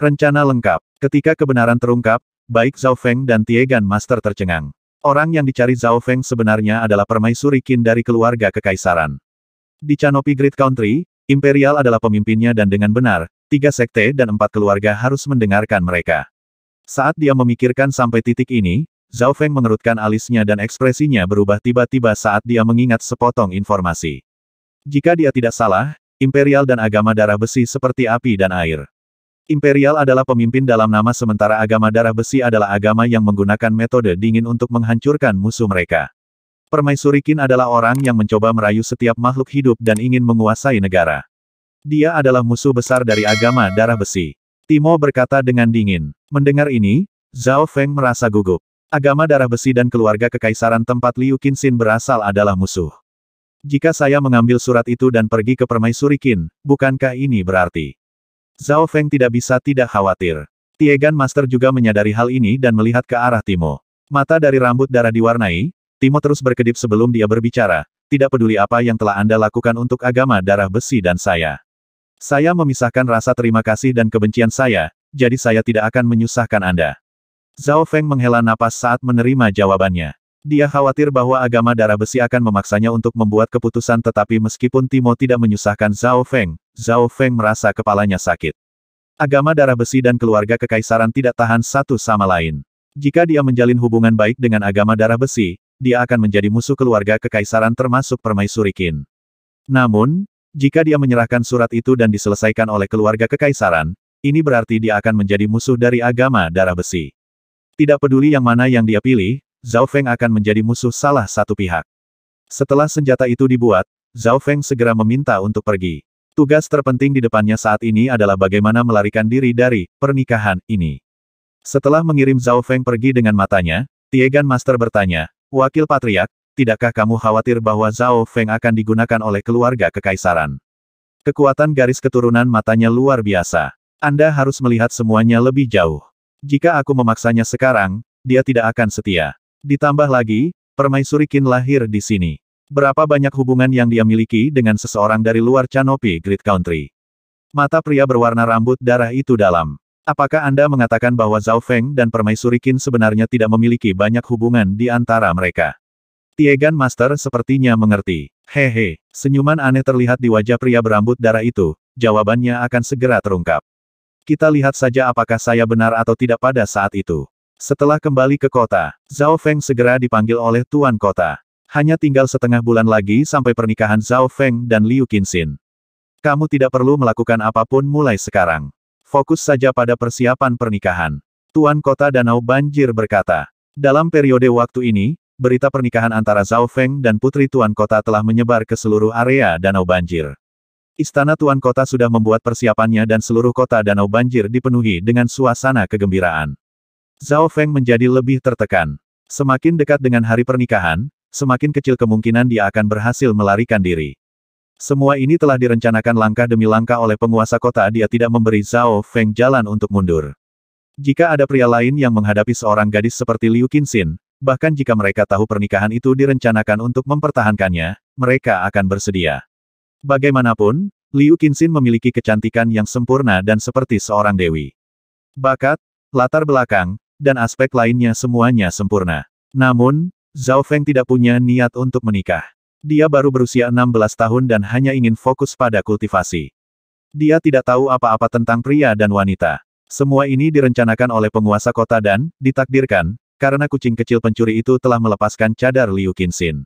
Rencana lengkap. Ketika kebenaran terungkap, baik Zhao Feng dan Tiegan Master tercengang. Orang yang dicari Zhao Feng sebenarnya adalah permaisuri Qin dari keluarga kekaisaran. Di Canopi Great Country, Imperial adalah pemimpinnya dan dengan benar, tiga sekte dan empat keluarga harus mendengarkan mereka. Saat dia memikirkan sampai titik ini, Zhao Feng mengerutkan alisnya dan ekspresinya berubah tiba-tiba saat dia mengingat sepotong informasi. Jika dia tidak salah, Imperial dan agama darah besi seperti api dan air. Imperial adalah pemimpin dalam nama sementara agama darah besi adalah agama yang menggunakan metode dingin untuk menghancurkan musuh mereka. Permaisuri Qin adalah orang yang mencoba merayu setiap makhluk hidup dan ingin menguasai negara. Dia adalah musuh besar dari agama darah besi. Timo berkata dengan dingin. Mendengar ini, Zhao Feng merasa gugup. Agama darah besi dan keluarga kekaisaran tempat Liu Qinxin berasal adalah musuh. Jika saya mengambil surat itu dan pergi ke Permaisuri Qin, bukankah ini berarti Zhao Feng tidak bisa tidak khawatir. Tiegan Master juga menyadari hal ini dan melihat ke arah Timo. Mata dari rambut darah diwarnai, Timo terus berkedip sebelum dia berbicara, tidak peduli apa yang telah Anda lakukan untuk agama darah besi dan saya. Saya memisahkan rasa terima kasih dan kebencian saya, jadi saya tidak akan menyusahkan Anda. Zhao Feng menghela napas saat menerima jawabannya. Dia khawatir bahwa agama darah besi akan memaksanya untuk membuat keputusan tetapi meskipun Timo tidak menyusahkan Zhao Feng, Zhao Feng merasa kepalanya sakit. Agama darah besi dan keluarga kekaisaran tidak tahan satu sama lain. Jika dia menjalin hubungan baik dengan agama darah besi, dia akan menjadi musuh keluarga kekaisaran termasuk permaisuri Qin. Namun, jika dia menyerahkan surat itu dan diselesaikan oleh keluarga kekaisaran, ini berarti dia akan menjadi musuh dari agama darah besi. Tidak peduli yang mana yang dia pilih, Zhao Feng akan menjadi musuh salah satu pihak. Setelah senjata itu dibuat, Zhao Feng segera meminta untuk pergi. Tugas terpenting di depannya saat ini adalah bagaimana melarikan diri dari pernikahan ini. Setelah mengirim Zhao Feng pergi dengan matanya, Tiegan Master bertanya, Wakil Patriak, tidakkah kamu khawatir bahwa Zhao Feng akan digunakan oleh keluarga kekaisaran? Kekuatan garis keturunan matanya luar biasa. Anda harus melihat semuanya lebih jauh. Jika aku memaksanya sekarang, dia tidak akan setia. Ditambah lagi, permaisuri Qin lahir di sini. Berapa banyak hubungan yang dia miliki dengan seseorang dari luar Canopi Great Country. Mata pria berwarna rambut darah itu dalam. Apakah Anda mengatakan bahwa Zhao Feng dan permaisuri Qin sebenarnya tidak memiliki banyak hubungan di antara mereka? Tiegan Master sepertinya mengerti. Hehe, senyuman aneh terlihat di wajah pria berambut darah itu, jawabannya akan segera terungkap. Kita lihat saja apakah saya benar atau tidak pada saat itu. Setelah kembali ke kota, Zhao Feng segera dipanggil oleh Tuan Kota. Hanya tinggal setengah bulan lagi sampai pernikahan Zhao Feng dan Liu Qinxin. Kamu tidak perlu melakukan apa pun mulai sekarang. Fokus saja pada persiapan pernikahan. Tuan Kota Danau Banjir berkata. Dalam periode waktu ini, berita pernikahan antara Zhao Feng dan Putri Tuan Kota telah menyebar ke seluruh area Danau Banjir. Istana Tuan Kota sudah membuat persiapannya dan seluruh kota Danau Banjir dipenuhi dengan suasana kegembiraan. Zhao Feng menjadi lebih tertekan. Semakin dekat dengan hari pernikahan, semakin kecil kemungkinan dia akan berhasil melarikan diri. Semua ini telah direncanakan langkah demi langkah oleh penguasa kota dia tidak memberi Zhao Feng jalan untuk mundur. Jika ada pria lain yang menghadapi seorang gadis seperti Liu Qinxin, bahkan jika mereka tahu pernikahan itu direncanakan untuk mempertahankannya, mereka akan bersedia. Bagaimanapun, Liu Qinxin memiliki kecantikan yang sempurna dan seperti seorang dewi. Bakat, latar belakang, dan aspek lainnya semuanya sempurna. Namun, Zhao Feng tidak punya niat untuk menikah. Dia baru berusia 16 tahun dan hanya ingin fokus pada kultivasi. Dia tidak tahu apa-apa tentang pria dan wanita. Semua ini direncanakan oleh penguasa kota dan, ditakdirkan, karena kucing kecil pencuri itu telah melepaskan cadar Liu Qinxin.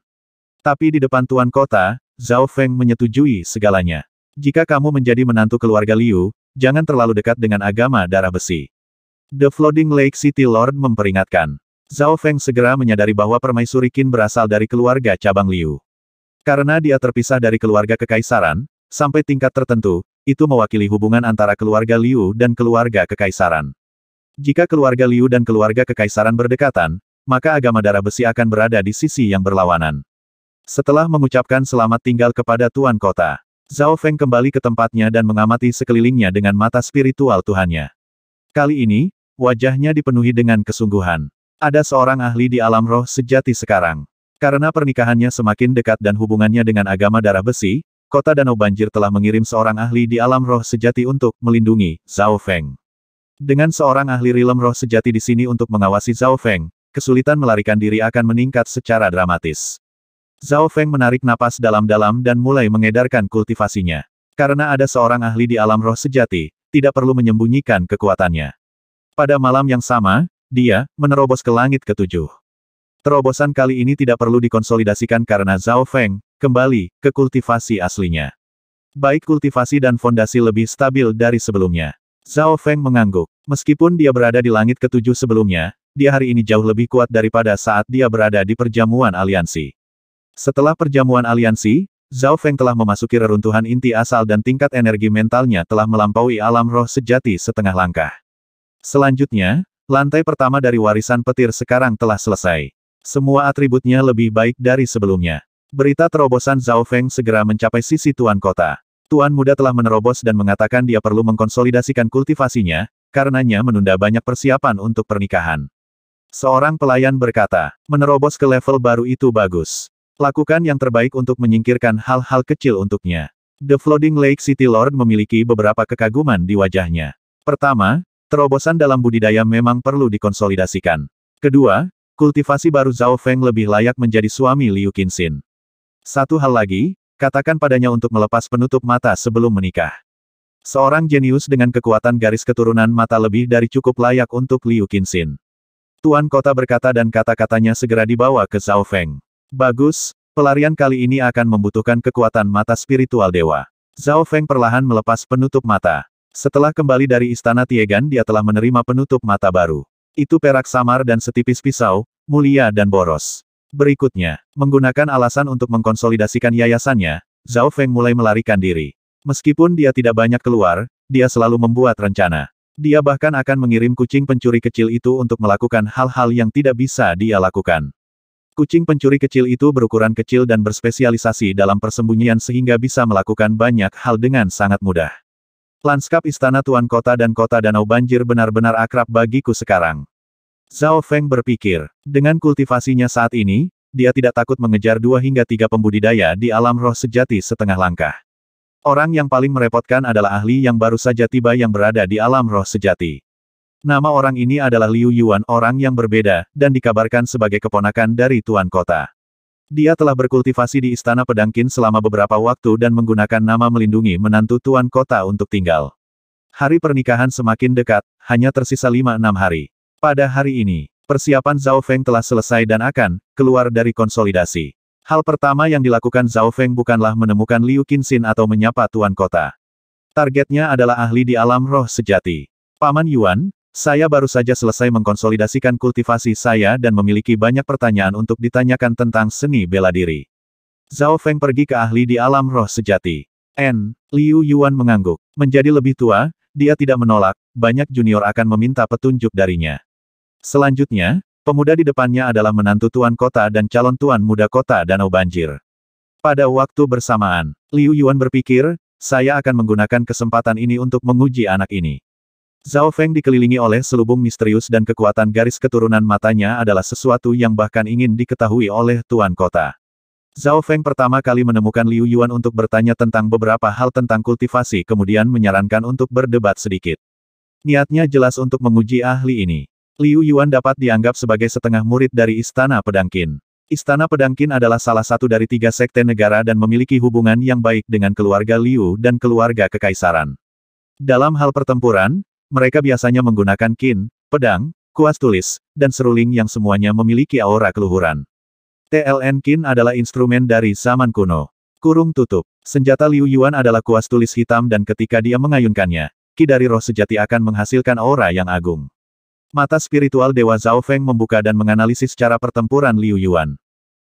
Tapi di depan tuan kota, Zhao Feng menyetujui segalanya. Jika kamu menjadi menantu keluarga Liu, jangan terlalu dekat dengan agama darah besi. The Floating Lake City Lord memperingatkan. Zhao Feng segera menyadari bahwa permaisuri Qin berasal dari keluarga cabang Liu. Karena dia terpisah dari keluarga kekaisaran, sampai tingkat tertentu, itu mewakili hubungan antara keluarga Liu dan keluarga kekaisaran. Jika keluarga Liu dan keluarga kekaisaran berdekatan, maka agama darah besi akan berada di sisi yang berlawanan. Setelah mengucapkan selamat tinggal kepada Tuan Kota, Zhao Feng kembali ke tempatnya dan mengamati sekelilingnya dengan mata spiritual Tuhannya. Kali ini, Wajahnya dipenuhi dengan kesungguhan. Ada seorang ahli di alam roh sejati sekarang. Karena pernikahannya semakin dekat dan hubungannya dengan agama darah besi, kota Danau Banjir telah mengirim seorang ahli di alam roh sejati untuk melindungi Zhao Feng. Dengan seorang ahli rilem roh sejati di sini untuk mengawasi Zhao Feng, kesulitan melarikan diri akan meningkat secara dramatis. Zhao Feng menarik napas dalam-dalam dan mulai mengedarkan kultivasinya. Karena ada seorang ahli di alam roh sejati, tidak perlu menyembunyikan kekuatannya. Pada malam yang sama, dia menerobos ke langit ketujuh. Terobosan kali ini tidak perlu dikonsolidasikan karena Zhao Feng kembali ke kultivasi aslinya. Baik kultivasi dan fondasi lebih stabil dari sebelumnya. Zhao Feng mengangguk. Meskipun dia berada di langit ketujuh sebelumnya, dia hari ini jauh lebih kuat daripada saat dia berada di perjamuan aliansi. Setelah perjamuan aliansi, Zhao Feng telah memasuki reruntuhan inti asal dan tingkat energi mentalnya telah melampaui alam roh sejati setengah langkah. Selanjutnya, lantai pertama dari warisan petir sekarang telah selesai. Semua atributnya lebih baik dari sebelumnya. Berita terobosan Zhao Feng segera mencapai sisi Tuan Kota. Tuan Muda telah menerobos dan mengatakan dia perlu mengkonsolidasikan kultivasinya, karenanya menunda banyak persiapan untuk pernikahan. Seorang pelayan berkata, menerobos ke level baru itu bagus. Lakukan yang terbaik untuk menyingkirkan hal-hal kecil untuknya. The Floating Lake City Lord memiliki beberapa kekaguman di wajahnya. Pertama, terobosan dalam budidaya memang perlu dikonsolidasikan. Kedua, Kultivasi baru Zhao Feng lebih layak menjadi suami Liu Qinxin. Satu hal lagi, katakan padanya untuk melepas penutup mata sebelum menikah. Seorang jenius dengan kekuatan garis keturunan mata lebih dari cukup layak untuk Liu Qinxin. Tuan kota berkata dan kata-katanya segera dibawa ke Zhao Feng. Bagus, pelarian kali ini akan membutuhkan kekuatan mata spiritual dewa. Zhao Feng perlahan melepas penutup mata. Setelah kembali dari istana Tiegan dia telah menerima penutup mata baru. Itu perak samar dan setipis pisau, mulia dan boros. Berikutnya, menggunakan alasan untuk mengkonsolidasikan yayasannya, Zhao Feng mulai melarikan diri. Meskipun dia tidak banyak keluar, dia selalu membuat rencana. Dia bahkan akan mengirim kucing pencuri kecil itu untuk melakukan hal-hal yang tidak bisa dia lakukan. Kucing pencuri kecil itu berukuran kecil dan berspesialisasi dalam persembunyian sehingga bisa melakukan banyak hal dengan sangat mudah. Lanskap istana Tuan Kota dan Kota Danau Banjir benar-benar akrab bagiku sekarang. Zhao Feng berpikir, dengan kultivasinya saat ini, dia tidak takut mengejar dua hingga tiga pembudidaya di alam roh sejati setengah langkah. Orang yang paling merepotkan adalah ahli yang baru saja tiba yang berada di alam roh sejati. Nama orang ini adalah Liu Yuan orang yang berbeda, dan dikabarkan sebagai keponakan dari Tuan Kota. Dia telah berkultivasi di Istana Pedangkin selama beberapa waktu dan menggunakan nama melindungi menantu tuan kota untuk tinggal. Hari pernikahan semakin dekat, hanya tersisa 5-6 hari. Pada hari ini, persiapan Zhao Feng telah selesai dan akan keluar dari konsolidasi. Hal pertama yang dilakukan Zhao Feng bukanlah menemukan Liu Qinxin atau menyapa tuan kota. Targetnya adalah ahli di alam roh sejati. Paman Yuan, saya baru saja selesai mengkonsolidasikan kultivasi saya dan memiliki banyak pertanyaan untuk ditanyakan tentang seni bela diri. Zhao Feng pergi ke ahli di alam roh sejati. N. Liu Yuan mengangguk. Menjadi lebih tua, dia tidak menolak, banyak junior akan meminta petunjuk darinya. Selanjutnya, pemuda di depannya adalah menantu tuan kota dan calon tuan muda kota Danau Banjir. Pada waktu bersamaan, Liu Yuan berpikir, saya akan menggunakan kesempatan ini untuk menguji anak ini. Zhao Feng dikelilingi oleh selubung misterius dan kekuatan garis keturunan matanya adalah sesuatu yang bahkan ingin diketahui oleh Tuan Kota. Zhao Feng pertama kali menemukan Liu Yuan untuk bertanya tentang beberapa hal tentang kultivasi kemudian menyarankan untuk berdebat sedikit. Niatnya jelas untuk menguji ahli ini. Liu Yuan dapat dianggap sebagai setengah murid dari Istana Pedangkin. Istana Pedangkin adalah salah satu dari tiga sekte negara dan memiliki hubungan yang baik dengan keluarga Liu dan keluarga kekaisaran. Dalam hal pertempuran, mereka biasanya menggunakan kin, pedang, kuas tulis, dan seruling yang semuanya memiliki aura keluhuran. TLN kin adalah instrumen dari zaman kuno. Kurung tutup. Senjata Liu Yuan adalah kuas tulis hitam dan ketika dia mengayunkannya, ki dari roh sejati akan menghasilkan aura yang agung. Mata spiritual Dewa Zhao Feng membuka dan menganalisis cara pertempuran Liu Yuan.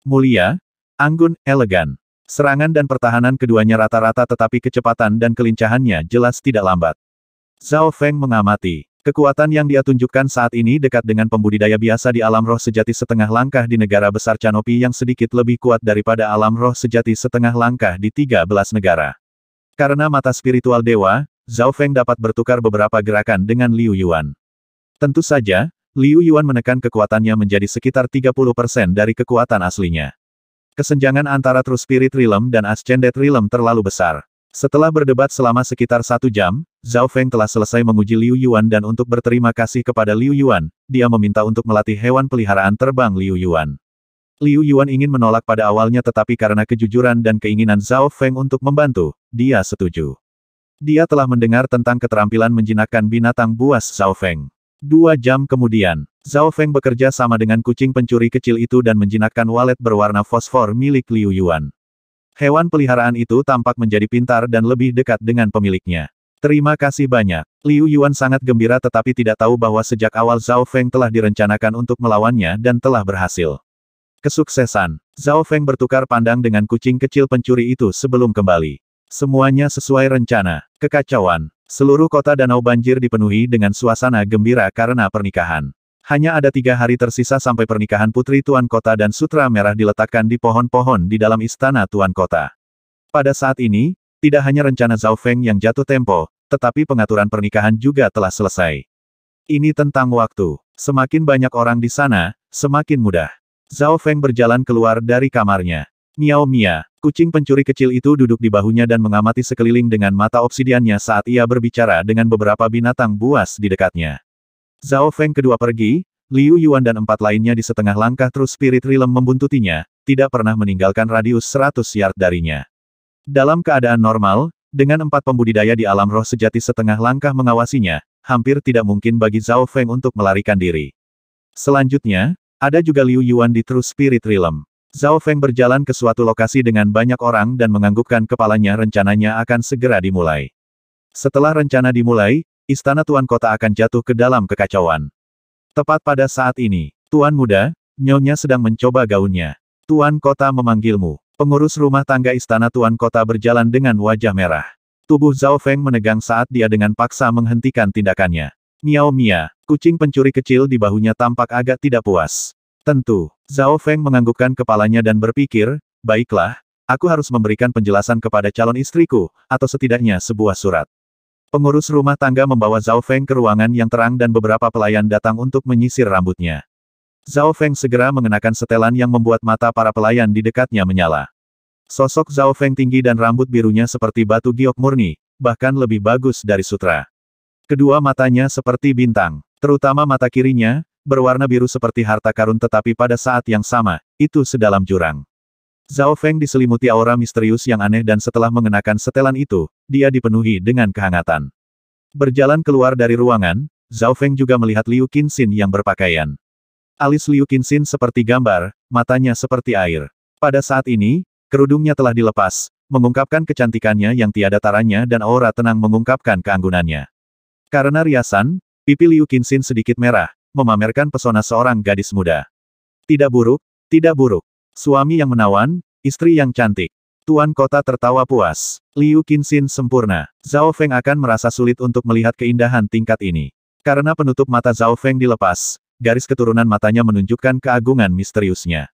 Mulia, anggun, elegan. Serangan dan pertahanan keduanya rata-rata tetapi kecepatan dan kelincahannya jelas tidak lambat. Zhao Feng mengamati. Kekuatan yang dia tunjukkan saat ini dekat dengan pembudidaya biasa di alam roh sejati setengah langkah di negara besar Canopi yang sedikit lebih kuat daripada alam roh sejati setengah langkah di 13 negara. Karena mata spiritual dewa, Zhao Feng dapat bertukar beberapa gerakan dengan Liu Yuan. Tentu saja, Liu Yuan menekan kekuatannya menjadi sekitar 30% dari kekuatan aslinya. Kesenjangan antara True Spirit Realm dan Ascended Realm terlalu besar. Setelah berdebat selama sekitar satu jam, Zhao Feng telah selesai menguji Liu Yuan dan untuk berterima kasih kepada Liu Yuan, dia meminta untuk melatih hewan peliharaan terbang Liu Yuan. Liu Yuan ingin menolak pada awalnya tetapi karena kejujuran dan keinginan Zhao Feng untuk membantu, dia setuju. Dia telah mendengar tentang keterampilan menjinakkan binatang buas Zhao Feng. Dua jam kemudian, Zhao Feng bekerja sama dengan kucing pencuri kecil itu dan menjinakkan walet berwarna fosfor milik Liu Yuan. Hewan peliharaan itu tampak menjadi pintar dan lebih dekat dengan pemiliknya. Terima kasih banyak. Liu Yuan sangat gembira tetapi tidak tahu bahwa sejak awal Zhao Feng telah direncanakan untuk melawannya dan telah berhasil. Kesuksesan. Zhao Feng bertukar pandang dengan kucing kecil pencuri itu sebelum kembali. Semuanya sesuai rencana. Kekacauan. Seluruh kota danau banjir dipenuhi dengan suasana gembira karena pernikahan. Hanya ada tiga hari tersisa sampai pernikahan putri Tuan Kota dan sutra merah diletakkan di pohon-pohon di dalam istana Tuan Kota. Pada saat ini, tidak hanya rencana Zhao Feng yang jatuh tempo, tetapi pengaturan pernikahan juga telah selesai. Ini tentang waktu. Semakin banyak orang di sana, semakin mudah. Zhao Feng berjalan keluar dari kamarnya. Miao Mia, kucing pencuri kecil itu duduk di bahunya dan mengamati sekeliling dengan mata obsidiannya saat ia berbicara dengan beberapa binatang buas di dekatnya. Zhao Feng kedua pergi, Liu Yuan dan empat lainnya di setengah langkah terus Spirit Realm membuntutinya, tidak pernah meninggalkan radius 100 yard darinya. Dalam keadaan normal, dengan empat pembudidaya di alam roh sejati setengah langkah mengawasinya, hampir tidak mungkin bagi Zhao Feng untuk melarikan diri. Selanjutnya, ada juga Liu Yuan di True Spirit Realm. Zhao Feng berjalan ke suatu lokasi dengan banyak orang dan menganggukkan kepalanya rencananya akan segera dimulai. Setelah rencana dimulai, istana Tuan Kota akan jatuh ke dalam kekacauan. Tepat pada saat ini, Tuan Muda, Nyonya sedang mencoba gaunnya. Tuan Kota memanggilmu. Pengurus rumah tangga istana Tuan Kota berjalan dengan wajah merah. Tubuh Zhao Feng menegang saat dia dengan paksa menghentikan tindakannya. Miao Mia, kucing pencuri kecil di bahunya tampak agak tidak puas. Tentu, Zhao Feng menganggukkan kepalanya dan berpikir, baiklah, aku harus memberikan penjelasan kepada calon istriku, atau setidaknya sebuah surat. Pengurus rumah tangga membawa Zhao Feng ke ruangan yang terang dan beberapa pelayan datang untuk menyisir rambutnya. Zhao Feng segera mengenakan setelan yang membuat mata para pelayan di dekatnya menyala. Sosok Zhao Feng tinggi dan rambut birunya seperti batu giok murni, bahkan lebih bagus dari sutra. Kedua matanya seperti bintang, terutama mata kirinya, berwarna biru seperti harta karun tetapi pada saat yang sama, itu sedalam jurang. Zhao Feng diselimuti aura misterius yang aneh dan setelah mengenakan setelan itu, dia dipenuhi dengan kehangatan. Berjalan keluar dari ruangan, Zhao Feng juga melihat Liu Qinxin yang berpakaian. Alis Liu Qinxin seperti gambar, matanya seperti air. Pada saat ini, kerudungnya telah dilepas, mengungkapkan kecantikannya yang tiada taranya dan aura tenang mengungkapkan keanggunannya. Karena riasan, pipi Liu Qinxin sedikit merah, memamerkan pesona seorang gadis muda. Tidak buruk, tidak buruk. Suami yang menawan, istri yang cantik. Tuan kota tertawa puas. Liu Qinxin sempurna. Zhao Feng akan merasa sulit untuk melihat keindahan tingkat ini. Karena penutup mata Zhao Feng dilepas, garis keturunan matanya menunjukkan keagungan misteriusnya.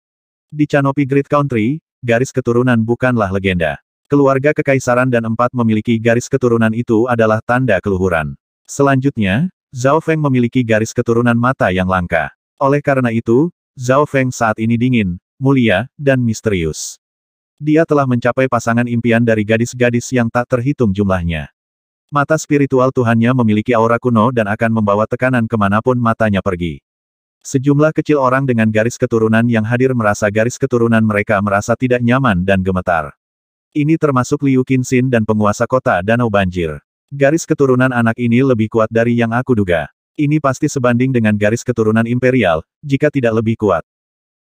Di Canopi Great Country, garis keturunan bukanlah legenda. Keluarga kekaisaran dan empat memiliki garis keturunan itu adalah tanda keluhuran. Selanjutnya, Zhao Feng memiliki garis keturunan mata yang langka. Oleh karena itu, Zhao Feng saat ini dingin, mulia, dan misterius. Dia telah mencapai pasangan impian dari gadis-gadis yang tak terhitung jumlahnya. Mata spiritual Tuhannya memiliki aura kuno dan akan membawa tekanan ke mana pun matanya pergi. Sejumlah kecil orang dengan garis keturunan yang hadir merasa garis keturunan mereka merasa tidak nyaman dan gemetar. Ini termasuk Liu Qinxin dan penguasa kota Danau Banjir. Garis keturunan anak ini lebih kuat dari yang aku duga. Ini pasti sebanding dengan garis keturunan imperial, jika tidak lebih kuat.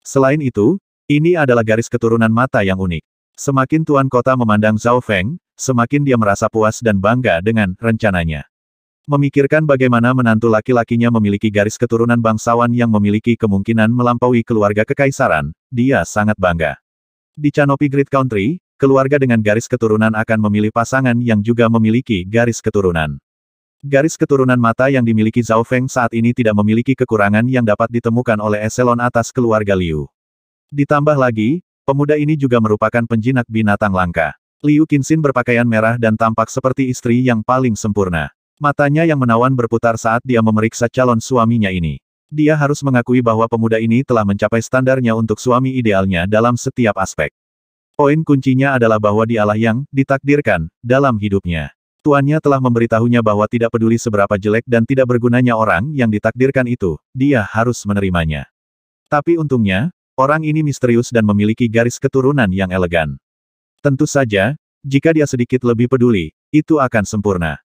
Selain itu, ini adalah garis keturunan mata yang unik. Semakin Tuan Kota memandang Zhao Feng, semakin dia merasa puas dan bangga dengan rencananya. Memikirkan bagaimana menantu laki-lakinya memiliki garis keturunan bangsawan yang memiliki kemungkinan melampaui keluarga kekaisaran, dia sangat bangga. Di Canopi Great Country, keluarga dengan garis keturunan akan memilih pasangan yang juga memiliki garis keturunan. Garis keturunan mata yang dimiliki Zhao Feng saat ini tidak memiliki kekurangan yang dapat ditemukan oleh eselon atas keluarga Liu. Ditambah lagi, pemuda ini juga merupakan penjinak binatang langka. Liu Qinxin berpakaian merah dan tampak seperti istri yang paling sempurna. Matanya yang menawan berputar saat dia memeriksa calon suaminya ini. Dia harus mengakui bahwa pemuda ini telah mencapai standarnya untuk suami idealnya dalam setiap aspek. Poin kuncinya adalah bahwa dialah yang ditakdirkan dalam hidupnya. Tuannya telah memberitahunya bahwa tidak peduli seberapa jelek dan tidak bergunanya orang yang ditakdirkan itu, dia harus menerimanya. Tapi untungnya, orang ini misterius dan memiliki garis keturunan yang elegan. Tentu saja, jika dia sedikit lebih peduli, itu akan sempurna.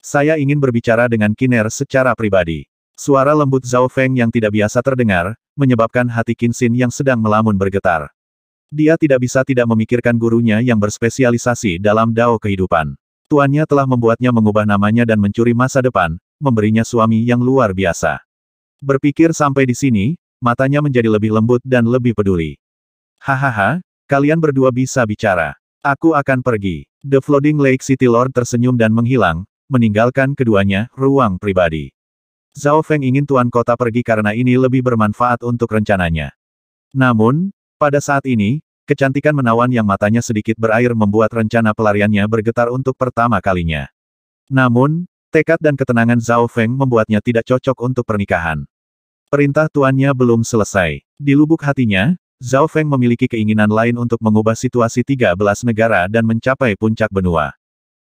Saya ingin berbicara dengan Kiner secara pribadi. Suara lembut Zhao Feng yang tidak biasa terdengar, menyebabkan hati Qinxin yang sedang melamun bergetar. Dia tidak bisa tidak memikirkan gurunya yang berspesialisasi dalam dao kehidupan. Tuannya telah membuatnya mengubah namanya dan mencuri masa depan, memberinya suami yang luar biasa. Berpikir sampai di sini, matanya menjadi lebih lembut dan lebih peduli. Hahaha, kalian berdua bisa bicara. Aku akan pergi. The Floating Lake City Lord tersenyum dan menghilang, meninggalkan keduanya ruang pribadi. Zhao Feng ingin tuan kota pergi karena ini lebih bermanfaat untuk rencananya. Namun, pada saat ini, Kecantikan menawan yang matanya sedikit berair membuat rencana pelariannya bergetar untuk pertama kalinya. Namun, tekad dan ketenangan Zhao Feng membuatnya tidak cocok untuk pernikahan. Perintah tuannya belum selesai. Di lubuk hatinya, Zhao Feng memiliki keinginan lain untuk mengubah situasi 13 negara dan mencapai puncak benua.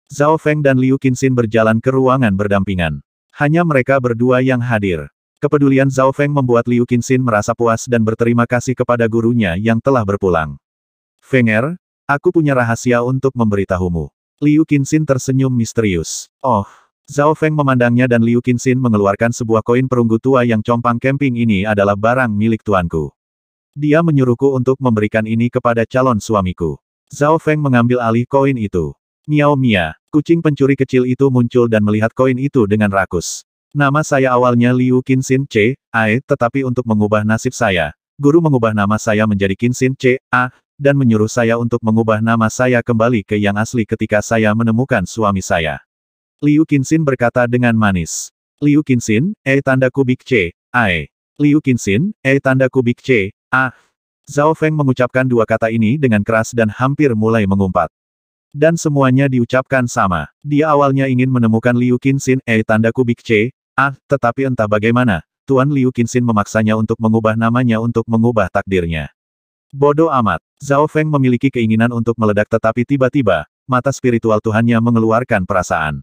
Zhao Feng dan Liu Qinxin berjalan ke ruangan berdampingan. Hanya mereka berdua yang hadir. Kepedulian Zhao Feng membuat Liu Qinxin merasa puas dan berterima kasih kepada gurunya yang telah berpulang. Fenger, aku punya rahasia untuk memberitahumu. Liu Qinxin tersenyum misterius. Oh, Zhao Feng memandangnya dan Liu Qinxin mengeluarkan sebuah koin perunggu tua yang compang camping ini adalah barang milik tuanku. Dia menyuruhku untuk memberikan ini kepada calon suamiku. Zhao Feng mengambil alih koin itu. Miao Mia, kucing pencuri kecil itu muncul dan melihat koin itu dengan rakus. Nama saya awalnya Liu Qinxin C. A. tetapi untuk mengubah nasib saya, guru mengubah nama saya menjadi Qinxin C. A dan menyuruh saya untuk mengubah nama saya kembali ke yang asli ketika saya menemukan suami saya. Liu Qinxin berkata dengan manis. Liu Qinxin, E tanda kubik C, A. Liu Qinxin, E tanda kubik C, A. Zhao Feng mengucapkan dua kata ini dengan keras dan hampir mulai mengumpat. Dan semuanya diucapkan sama. Dia awalnya ingin menemukan Liu Qinxin, E tanda kubik C, A, tetapi entah bagaimana, Tuan Liu Qinxin memaksanya untuk mengubah namanya untuk mengubah takdirnya. Bodoh amat. Zhao Feng memiliki keinginan untuk meledak tetapi tiba-tiba, mata spiritual Tuhannya mengeluarkan perasaan.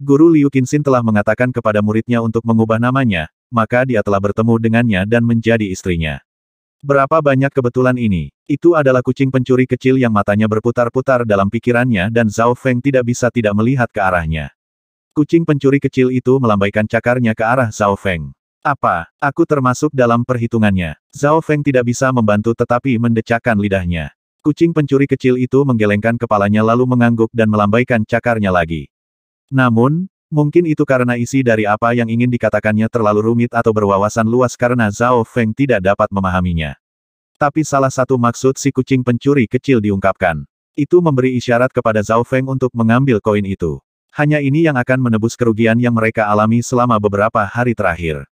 Guru Liu Qinxin telah mengatakan kepada muridnya untuk mengubah namanya, maka dia telah bertemu dengannya dan menjadi istrinya. Berapa banyak kebetulan ini? Itu adalah kucing pencuri kecil yang matanya berputar-putar dalam pikirannya dan Zhao Feng tidak bisa tidak melihat ke arahnya. Kucing pencuri kecil itu melambaikan cakarnya ke arah Zhao Feng. Apa, aku termasuk dalam perhitungannya? Zhao Feng tidak bisa membantu tetapi mendecakkan lidahnya. Kucing pencuri kecil itu menggelengkan kepalanya lalu mengangguk dan melambaikan cakarnya lagi. Namun, mungkin itu karena isi dari apa yang ingin dikatakannya terlalu rumit atau berwawasan luas karena Zhao Feng tidak dapat memahaminya. Tapi salah satu maksud si kucing pencuri kecil diungkapkan. Itu memberi isyarat kepada Zhao Feng untuk mengambil koin itu. Hanya ini yang akan menebus kerugian yang mereka alami selama beberapa hari terakhir.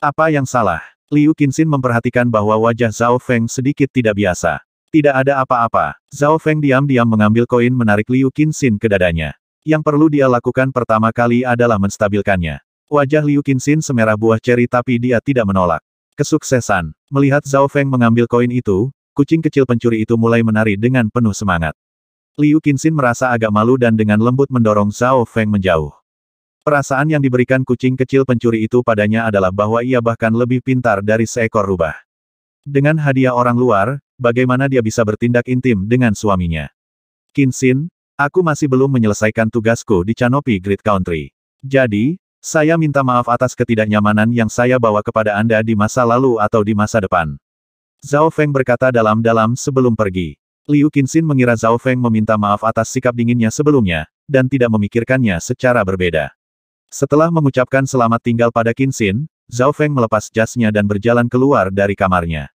Apa yang salah? Liu Qinxin memperhatikan bahwa wajah Zhao Feng sedikit tidak biasa. Tidak ada apa-apa. Zhao Feng diam-diam mengambil koin menarik Liu Qinxin ke dadanya. Yang perlu dia lakukan pertama kali adalah menstabilkannya. Wajah Liu Qinxin semerah buah ceri tapi dia tidak menolak. Kesuksesan. Melihat Zhao Feng mengambil koin itu, kucing kecil pencuri itu mulai menari dengan penuh semangat. Liu Qinxin merasa agak malu dan dengan lembut mendorong Zhao Feng menjauh. Perasaan yang diberikan kucing kecil pencuri itu padanya adalah bahwa ia bahkan lebih pintar dari seekor rubah. Dengan hadiah orang luar, bagaimana dia bisa bertindak intim dengan suaminya? Kinsin, aku masih belum menyelesaikan tugasku di Canopy Great Country. Jadi, saya minta maaf atas ketidaknyamanan yang saya bawa kepada Anda di masa lalu atau di masa depan. Zhao Feng berkata dalam-dalam sebelum pergi. Liu Qinxin mengira Zhao Feng meminta maaf atas sikap dinginnya sebelumnya, dan tidak memikirkannya secara berbeda. Setelah mengucapkan selamat tinggal pada Qinxin, Zhao Feng melepas jasnya dan berjalan keluar dari kamarnya.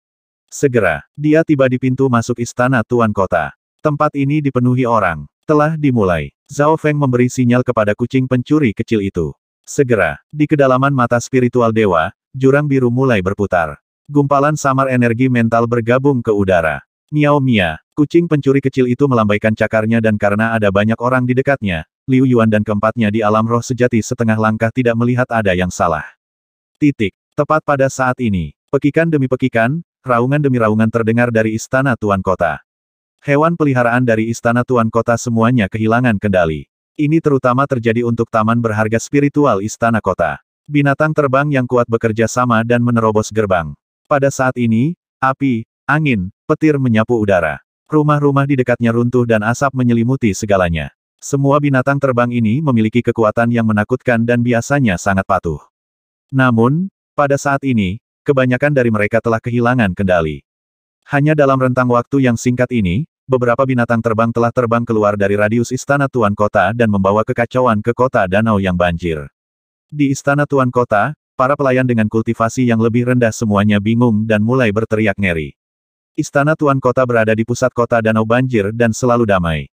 Segera, dia tiba di pintu masuk istana Tuan Kota. Tempat ini dipenuhi orang. Telah dimulai. Zhao Feng memberi sinyal kepada kucing pencuri kecil itu. Segera, di kedalaman mata spiritual dewa, jurang biru mulai berputar. Gumpalan samar energi mental bergabung ke udara. Miao Mia, kucing pencuri kecil itu melambaikan cakarnya dan karena ada banyak orang di dekatnya, Liu Yuan dan keempatnya di alam roh sejati setengah langkah tidak melihat ada yang salah. Titik. Tepat pada saat ini, pekikan demi pekikan, raungan demi raungan terdengar dari istana Tuan Kota. Hewan peliharaan dari istana Tuan Kota semuanya kehilangan kendali. Ini terutama terjadi untuk taman berharga spiritual istana kota. Binatang terbang yang kuat bekerja sama dan menerobos gerbang. Pada saat ini, api, angin, petir menyapu udara. Rumah-rumah di dekatnya runtuh dan asap menyelimuti segalanya. Semua binatang terbang ini memiliki kekuatan yang menakutkan dan biasanya sangat patuh. Namun, pada saat ini, kebanyakan dari mereka telah kehilangan kendali. Hanya dalam rentang waktu yang singkat ini, beberapa binatang terbang telah terbang keluar dari radius istana Tuan Kota dan membawa kekacauan ke kota danau yang banjir. Di istana Tuan Kota, para pelayan dengan kultivasi yang lebih rendah semuanya bingung dan mulai berteriak ngeri. Istana Tuan Kota berada di pusat kota danau banjir dan selalu damai.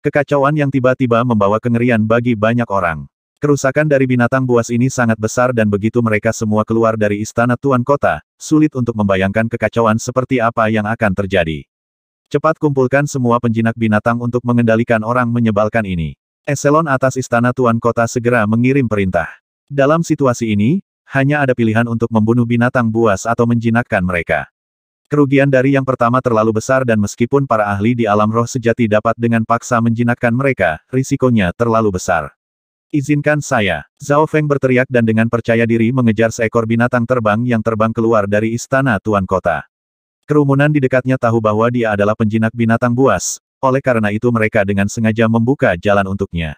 Kekacauan yang tiba-tiba membawa kengerian bagi banyak orang. Kerusakan dari binatang buas ini sangat besar dan begitu mereka semua keluar dari istana Tuan Kota, sulit untuk membayangkan kekacauan seperti apa yang akan terjadi. Cepat kumpulkan semua penjinak binatang untuk mengendalikan orang menyebalkan ini. Eselon atas istana Tuan Kota segera mengirim perintah. Dalam situasi ini, hanya ada pilihan untuk membunuh binatang buas atau menjinakkan mereka. Kerugian dari yang pertama terlalu besar dan meskipun para ahli di alam roh sejati dapat dengan paksa menjinakkan mereka, risikonya terlalu besar. Izinkan saya, Zhao Feng berteriak dan dengan percaya diri mengejar seekor binatang terbang yang terbang keluar dari istana Tuan Kota. Kerumunan di dekatnya tahu bahwa dia adalah penjinak binatang buas, oleh karena itu mereka dengan sengaja membuka jalan untuknya.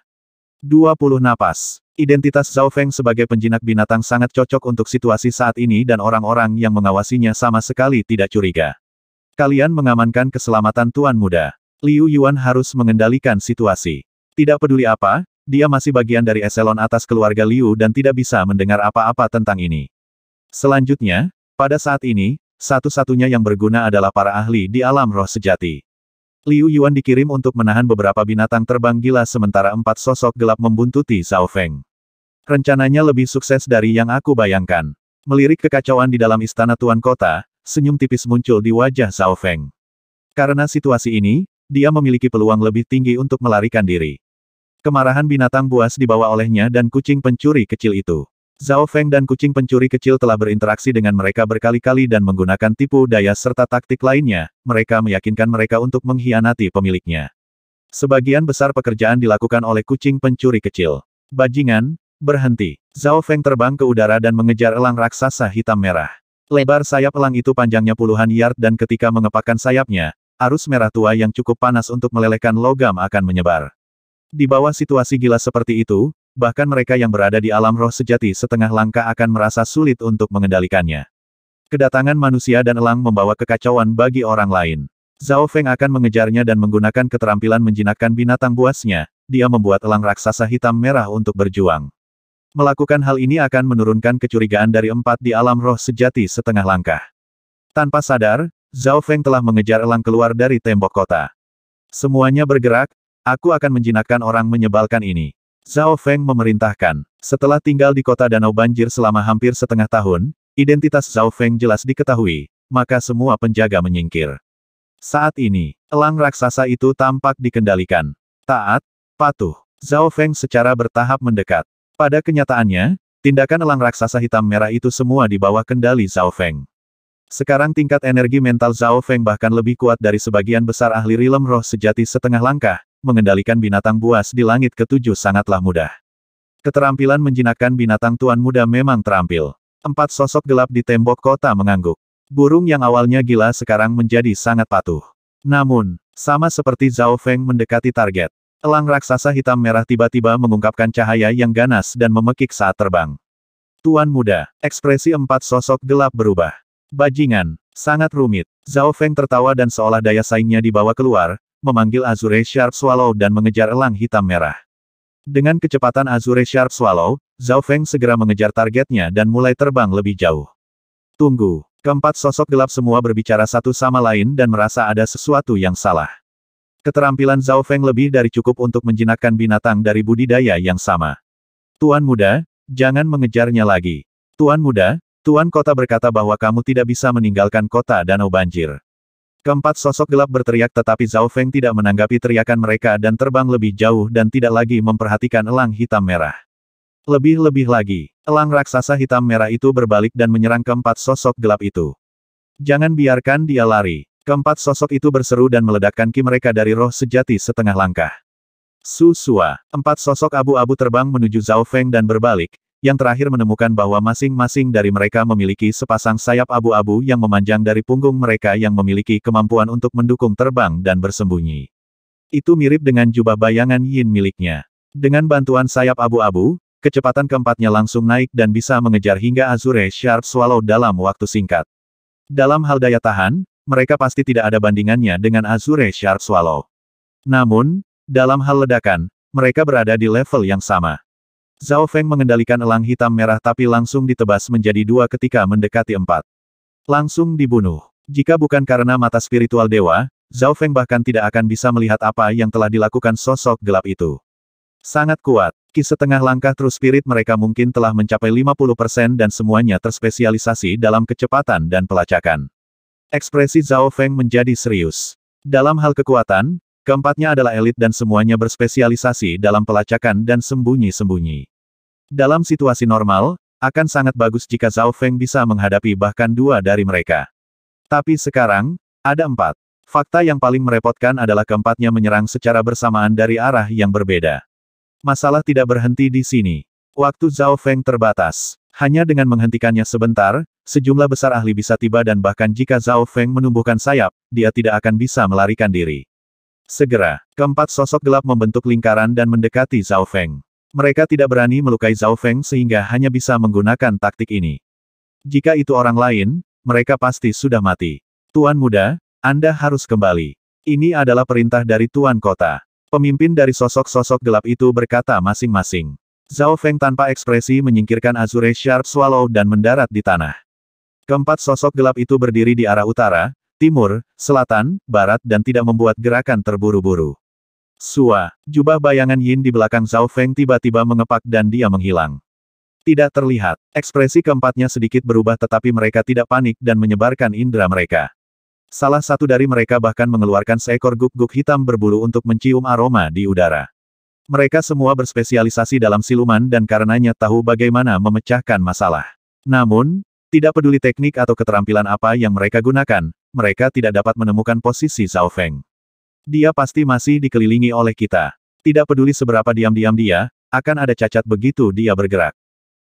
20 napas. Identitas Zhao Feng sebagai penjinak binatang sangat cocok untuk situasi saat ini dan orang-orang yang mengawasinya sama sekali tidak curiga. Kalian mengamankan keselamatan Tuan Muda. Liu Yuan harus mengendalikan situasi. Tidak peduli apa, dia masih bagian dari eselon atas keluarga Liu dan tidak bisa mendengar apa-apa tentang ini. Selanjutnya, pada saat ini, satu-satunya yang berguna adalah para ahli di alam roh sejati. Liu Yuan dikirim untuk menahan beberapa binatang terbang gila sementara empat sosok gelap membuntuti Zhao Feng. Rencananya lebih sukses dari yang aku bayangkan. Melirik kekacauan di dalam istana Tuan Kota, senyum tipis muncul di wajah Zhao Feng. Karena situasi ini, dia memiliki peluang lebih tinggi untuk melarikan diri. Kemarahan binatang buas dibawa olehnya dan kucing pencuri kecil itu. Zhao Feng dan kucing pencuri kecil telah berinteraksi dengan mereka berkali-kali dan menggunakan tipu daya serta taktik lainnya, mereka meyakinkan mereka untuk mengkhianati pemiliknya. Sebagian besar pekerjaan dilakukan oleh kucing pencuri kecil. Bajingan, berhenti. Zhao Feng terbang ke udara dan mengejar elang raksasa hitam merah. Lebar sayap elang itu panjangnya puluhan yard dan ketika mengepakkan sayapnya, arus merah tua yang cukup panas untuk melelehkan logam akan menyebar. Di bawah situasi gila seperti itu, bahkan mereka yang berada di alam roh sejati setengah langkah akan merasa sulit untuk mengendalikannya. Kedatangan manusia dan elang membawa kekacauan bagi orang lain. Zhao Feng akan mengejarnya dan menggunakan keterampilan menjinakkan binatang buasnya, dia membuat elang raksasa hitam merah untuk berjuang. Melakukan hal ini akan menurunkan kecurigaan dari empat di alam roh sejati setengah langkah. Tanpa sadar, Zhao Feng telah mengejar elang keluar dari tembok kota. Semuanya bergerak, aku akan menjinakkan orang menyebalkan ini. Zhao Feng memerintahkan. Setelah tinggal di kota Danau Banjir selama hampir setengah tahun, identitas Zhao Feng jelas diketahui, maka semua penjaga menyingkir. Saat ini, elang raksasa itu tampak dikendalikan. Taat, patuh. Zhao Feng secara bertahap mendekat. Pada kenyataannya, tindakan elang raksasa hitam merah itu semua di bawah kendali Zhao Feng. Sekarang tingkat energi mental Zhao Feng bahkan lebih kuat dari sebagian besar ahli rilem roh sejati setengah langkah, mengendalikan binatang buas di langit ketujuh sangatlah mudah. Keterampilan menjinakkan binatang tuan muda memang terampil. Empat sosok gelap di tembok kota mengangguk. Burung yang awalnya gila sekarang menjadi sangat patuh. Namun, sama seperti Zhao Feng mendekati target, elang raksasa hitam merah tiba-tiba mengungkapkan cahaya yang ganas dan memekik saat terbang. Tuan muda, ekspresi empat sosok gelap berubah. Bajingan, sangat rumit. Zhao Feng tertawa dan seolah daya saingnya dibawa keluar, memanggil Azure Sharp Swallow dan mengejar elang hitam merah. Dengan kecepatan Azure Sharp Swallow, Zhao Feng segera mengejar targetnya dan mulai terbang lebih jauh. Tunggu, keempat sosok gelap semua berbicara satu sama lain dan merasa ada sesuatu yang salah. Keterampilan Zhao Feng lebih dari cukup untuk menjinakkan binatang dari budidaya yang sama. Tuan muda, jangan mengejarnya lagi. Tuan muda, Tuan kota berkata bahwa kamu tidak bisa meninggalkan kota danau banjir. Keempat sosok gelap berteriak tetapi Zhao Feng tidak menanggapi teriakan mereka dan terbang lebih jauh dan tidak lagi memperhatikan elang hitam merah. Lebih-lebih lagi, elang raksasa hitam merah itu berbalik dan menyerang keempat sosok gelap itu. Jangan biarkan dia lari. Keempat sosok itu berseru dan meledakkan ki mereka dari roh sejati setengah langkah. Su Sua. Empat sosok abu-abu terbang menuju Zhao Feng dan berbalik, yang terakhir menemukan bahwa masing-masing dari mereka memiliki sepasang sayap abu-abu yang memanjang dari punggung mereka yang memiliki kemampuan untuk mendukung terbang dan bersembunyi. Itu mirip dengan jubah bayangan Yin miliknya. Dengan bantuan sayap abu-abu, kecepatan keempatnya langsung naik dan bisa mengejar hingga Azure Sharp Swallow dalam waktu singkat. Dalam hal daya tahan, mereka pasti tidak ada bandingannya dengan Azure Sharp Swallow. Namun, dalam hal ledakan, mereka berada di level yang sama. Zhao Feng mengendalikan elang hitam merah tapi langsung ditebas menjadi dua ketika mendekati empat. Langsung dibunuh. Jika bukan karena mata spiritual dewa, Zhao Feng bahkan tidak akan bisa melihat apa yang telah dilakukan sosok gelap itu. Sangat kuat. Ki setengah langkah True Spirit mereka mungkin telah mencapai 50% dan semuanya terspesialisasi dalam kecepatan dan pelacakan. Ekspresi Zhao Feng menjadi serius. Dalam hal kekuatan, Keempatnya adalah elit dan semuanya berspesialisasi dalam pelacakan dan sembunyi-sembunyi. Dalam situasi normal, akan sangat bagus jika Zhao Feng bisa menghadapi bahkan dua dari mereka. Tapi sekarang, ada empat. Fakta yang paling merepotkan adalah keempatnya menyerang secara bersamaan dari arah yang berbeda. Masalah tidak berhenti di sini. Waktu Zhao Feng terbatas. Hanya dengan menghentikannya sebentar, sejumlah besar ahli bisa tiba dan bahkan jika Zhao Feng menumbuhkan sayap, dia tidak akan bisa melarikan diri. Segera, keempat sosok gelap membentuk lingkaran dan mendekati Zhao Feng. Mereka tidak berani melukai Zhao Feng sehingga hanya bisa menggunakan taktik ini. Jika itu orang lain, mereka pasti sudah mati. Tuan muda, Anda harus kembali. Ini adalah perintah dari Tuan Kota. Pemimpin dari sosok-sosok gelap itu berkata masing-masing. Zhao Feng tanpa ekspresi menyingkirkan Azure Sharp Swallow dan mendarat di tanah. Keempat sosok gelap itu berdiri di arah utara, timur, selatan, barat dan tidak membuat gerakan terburu-buru. Sua, jubah bayangan Yin di belakang Zhao Feng tiba-tiba mengepak dan dia menghilang. Tidak terlihat, ekspresi keempatnya sedikit berubah tetapi mereka tidak panik dan menyebarkan indera mereka. Salah satu dari mereka bahkan mengeluarkan seekor guk-guk hitam berbulu untuk mencium aroma di udara. Mereka semua berspesialisasi dalam siluman dan karenanya tahu bagaimana memecahkan masalah. Namun, tidak peduli teknik atau keterampilan apa yang mereka gunakan, mereka tidak dapat menemukan posisi Zhao Feng. Dia pasti masih dikelilingi oleh kita. Tidak peduli seberapa diam-diam dia, akan ada cacat begitu dia bergerak.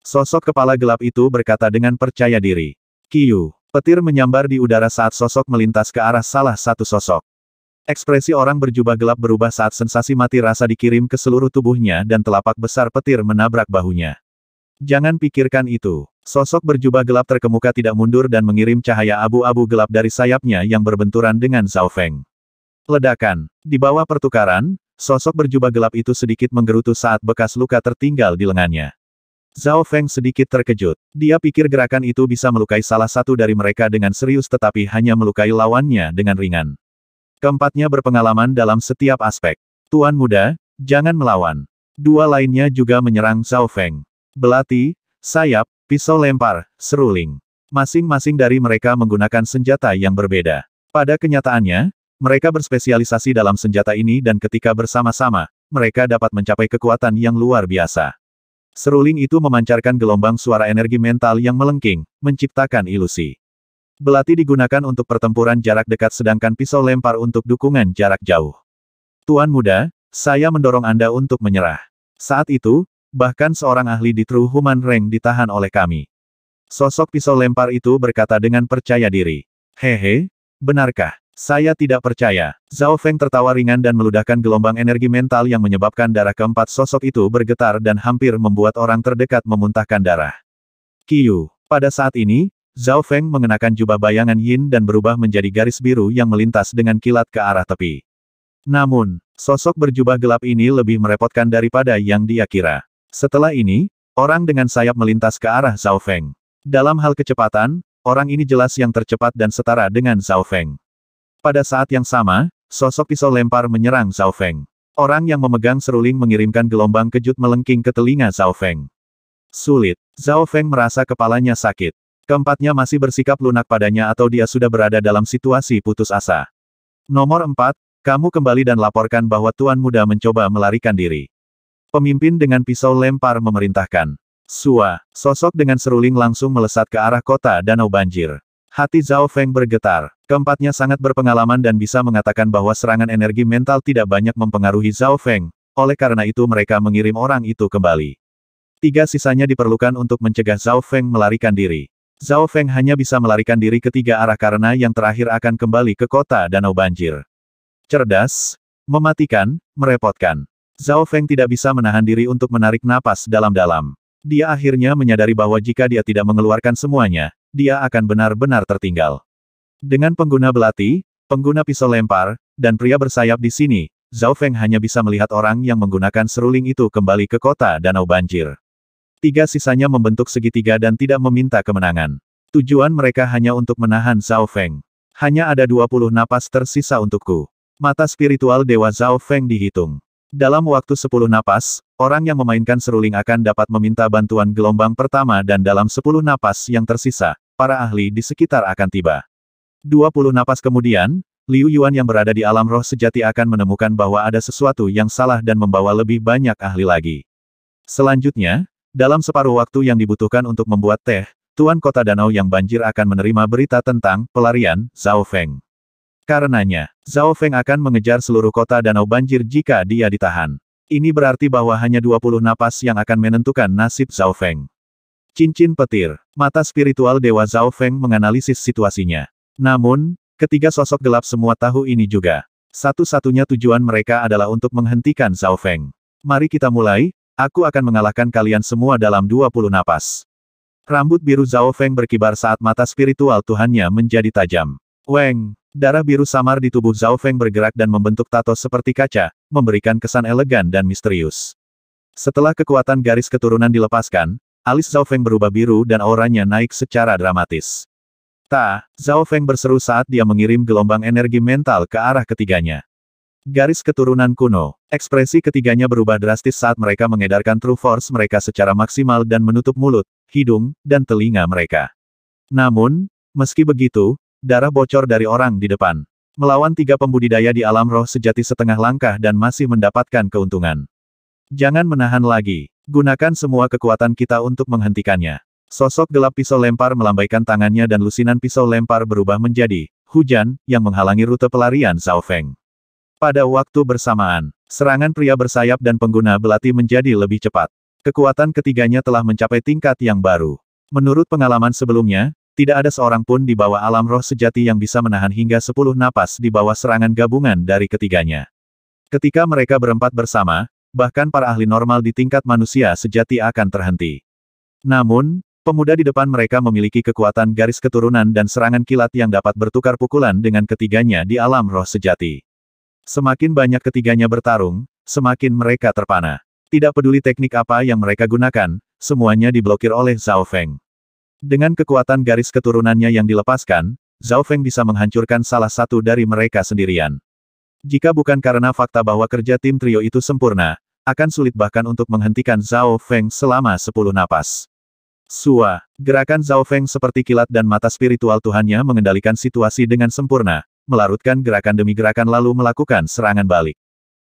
Sosok kepala gelap itu berkata dengan percaya diri. Kiyu, petir menyambar di udara saat sosok melintas ke arah salah satu sosok. Ekspresi orang berjubah gelap berubah saat sensasi mati rasa dikirim ke seluruh tubuhnya dan telapak besar petir menabrak bahunya. Jangan pikirkan itu. Sosok berjubah gelap terkemuka tidak mundur dan mengirim cahaya abu-abu gelap dari sayapnya yang berbenturan dengan Zhao Feng. Ledakan. Di bawah pertukaran, sosok berjubah gelap itu sedikit menggerutu saat bekas luka tertinggal di lengannya. Zhao Feng sedikit terkejut. Dia pikir gerakan itu bisa melukai salah satu dari mereka dengan serius tetapi hanya melukai lawannya dengan ringan. Keempatnya berpengalaman dalam setiap aspek. Tuan muda, jangan melawan. Dua lainnya juga menyerang Zhao Feng. Belati, sayap, Pisau lempar, seruling. Masing-masing dari mereka menggunakan senjata yang berbeda. Pada kenyataannya, mereka berspesialisasi dalam senjata ini dan ketika bersama-sama, mereka dapat mencapai kekuatan yang luar biasa. Seruling itu memancarkan gelombang suara energi mental yang melengking, menciptakan ilusi. Belati digunakan untuk pertempuran jarak dekat sedangkan pisau lempar untuk dukungan jarak jauh. Tuan muda, saya mendorong Anda untuk menyerah. Saat itu, Bahkan seorang ahli di True Human Rank ditahan oleh kami. Sosok pisau lempar itu berkata dengan percaya diri. Hehe, benarkah? Saya tidak percaya. Zhao Feng tertawa ringan dan meludahkan gelombang energi mental yang menyebabkan darah keempat sosok itu bergetar dan hampir membuat orang terdekat memuntahkan darah. Kiyu. Pada saat ini, Zhao Feng mengenakan jubah bayangan yin dan berubah menjadi garis biru yang melintas dengan kilat ke arah tepi. Namun, sosok berjubah gelap ini lebih merepotkan daripada yang dia kira. Setelah ini, orang dengan sayap melintas ke arah Zhao Feng. Dalam hal kecepatan, orang ini jelas yang tercepat dan setara dengan Zhao Feng. Pada saat yang sama, sosok pisau lempar menyerang Zhao Feng. Orang yang memegang seruling mengirimkan gelombang kejut melengking ke telinga Zhao Feng. Sulit. Zhao Feng merasa kepalanya sakit. Keempatnya masih bersikap lunak padanya atau dia sudah berada dalam situasi putus asa. Nomor 4, kamu kembali dan laporkan bahwa Tuan Muda mencoba melarikan diri. Pemimpin dengan pisau lempar memerintahkan. Sua, sosok dengan seruling langsung melesat ke arah kota danau banjir. Hati Zhao Feng bergetar. Keempatnya sangat berpengalaman dan bisa mengatakan bahwa serangan energi mental tidak banyak mempengaruhi Zhao Feng, oleh karena itu mereka mengirim orang itu kembali. Tiga sisanya diperlukan untuk mencegah Zhao Feng melarikan diri. Zhao Feng hanya bisa melarikan diri ke tiga arah karena yang terakhir akan kembali ke kota danau banjir. Cerdas, mematikan, merepotkan. Zhao Feng tidak bisa menahan diri untuk menarik napas dalam-dalam. Dia akhirnya menyadari bahwa jika dia tidak mengeluarkan semuanya, dia akan benar-benar tertinggal. Dengan pengguna belati, pengguna pisau lempar, dan pria bersayap di sini, Zhao Feng hanya bisa melihat orang yang menggunakan seruling itu kembali ke kota danau banjir. Tiga sisanya membentuk segitiga dan tidak meminta kemenangan. Tujuan mereka hanya untuk menahan Zhao Feng. Hanya ada 20 napas tersisa untukku. Mata spiritual Dewa Zhao Feng dihitung. Dalam waktu 10 napas, orang yang memainkan seruling akan dapat meminta bantuan gelombang pertama dan dalam 10 napas yang tersisa, para ahli di sekitar akan tiba. 20 napas kemudian, Liu Yuan yang berada di alam roh sejati akan menemukan bahwa ada sesuatu yang salah dan membawa lebih banyak ahli lagi. Selanjutnya, dalam separuh waktu yang dibutuhkan untuk membuat teh, Tuan Kota Danau yang banjir akan menerima berita tentang pelarian Zhao Feng. Karenanya, Zhao Feng akan mengejar seluruh kota danau banjir jika dia ditahan. Ini berarti bahwa hanya 20 napas yang akan menentukan nasib Zhao Feng. Cincin petir, mata spiritual Dewa Zhao Feng menganalisis situasinya. Namun, ketiga sosok gelap semua tahu ini juga. Satu-satunya tujuan mereka adalah untuk menghentikan Zhao Feng. Mari kita mulai, aku akan mengalahkan kalian semua dalam 20 napas. Rambut biru Zhao Feng berkibar saat mata spiritual Tuhannya menjadi tajam. Weng, Darah biru samar di tubuh Zhao Feng bergerak dan membentuk tato seperti kaca, memberikan kesan elegan dan misterius. Setelah kekuatan garis keturunan dilepaskan, alis Zhao Feng berubah biru dan auranya naik secara dramatis. Ta, Zhao Feng berseru saat dia mengirim gelombang energi mental ke arah ketiganya. Garis keturunan kuno, ekspresi ketiganya berubah drastis saat mereka mengedarkan True Force mereka secara maksimal dan menutup mulut, hidung, dan telinga mereka. Namun, meski begitu, darah bocor dari orang di depan. Melawan tiga pembudidaya di alam roh sejati setengah langkah dan masih mendapatkan keuntungan. Jangan menahan lagi. Gunakan semua kekuatan kita untuk menghentikannya. Sosok gelap pisau lempar melambaikan tangannya dan lusinan pisau lempar berubah menjadi hujan yang menghalangi rute pelarian Zhao Feng. Pada waktu bersamaan, serangan pria bersayap dan pengguna belati menjadi lebih cepat. Kekuatan ketiganya telah mencapai tingkat yang baru. Menurut pengalaman sebelumnya, tidak ada seorang pun di bawah alam roh sejati yang bisa menahan hingga sepuluh napas di bawah serangan gabungan dari ketiganya. Ketika mereka berempat bersama, bahkan para ahli normal di tingkat manusia sejati akan terhenti. Namun, pemuda di depan mereka memiliki kekuatan garis keturunan dan serangan kilat yang dapat bertukar pukulan dengan ketiganya di alam roh sejati. Semakin banyak ketiganya bertarung, semakin mereka terpana. Tidak peduli teknik apa yang mereka gunakan, semuanya diblokir oleh Zhao Feng. Dengan kekuatan garis keturunannya yang dilepaskan, Zhao Feng bisa menghancurkan salah satu dari mereka sendirian. Jika bukan karena fakta bahwa kerja tim trio itu sempurna, akan sulit bahkan untuk menghentikan Zhao Feng selama sepuluh napas. Sua, gerakan Zhao Feng seperti kilat dan mata spiritual Tuhannya mengendalikan situasi dengan sempurna, melarutkan gerakan demi gerakan lalu melakukan serangan balik.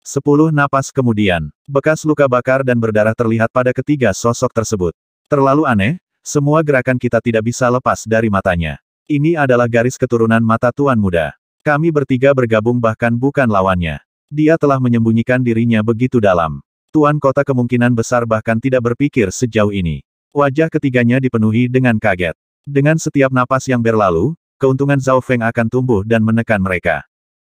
Sepuluh napas kemudian, bekas luka bakar dan berdarah terlihat pada ketiga sosok tersebut. Terlalu aneh, semua gerakan kita tidak bisa lepas dari matanya. Ini adalah garis keturunan mata Tuan Muda. Kami bertiga bergabung bahkan bukan lawannya. Dia telah menyembunyikan dirinya begitu dalam. Tuan kota kemungkinan besar bahkan tidak berpikir sejauh ini. Wajah ketiganya dipenuhi dengan kaget. Dengan setiap napas yang berlalu, keuntungan Zhao Feng akan tumbuh dan menekan mereka.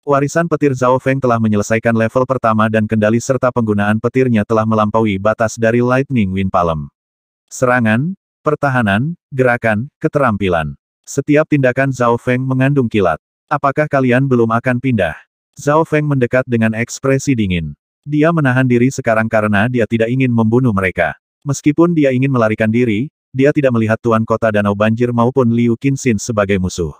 Warisan petir Zhao Feng telah menyelesaikan level pertama dan kendali serta penggunaan petirnya telah melampaui batas dari Lightning Wind Palm. Serangan, Pertahanan, gerakan, keterampilan. Setiap tindakan Zhao Feng mengandung kilat. Apakah kalian belum akan pindah? Zhao Feng mendekat dengan ekspresi dingin. Dia menahan diri sekarang karena dia tidak ingin membunuh mereka. Meskipun dia ingin melarikan diri, dia tidak melihat Tuan Kota Danau Banjir maupun Liu Qinxin sebagai musuh.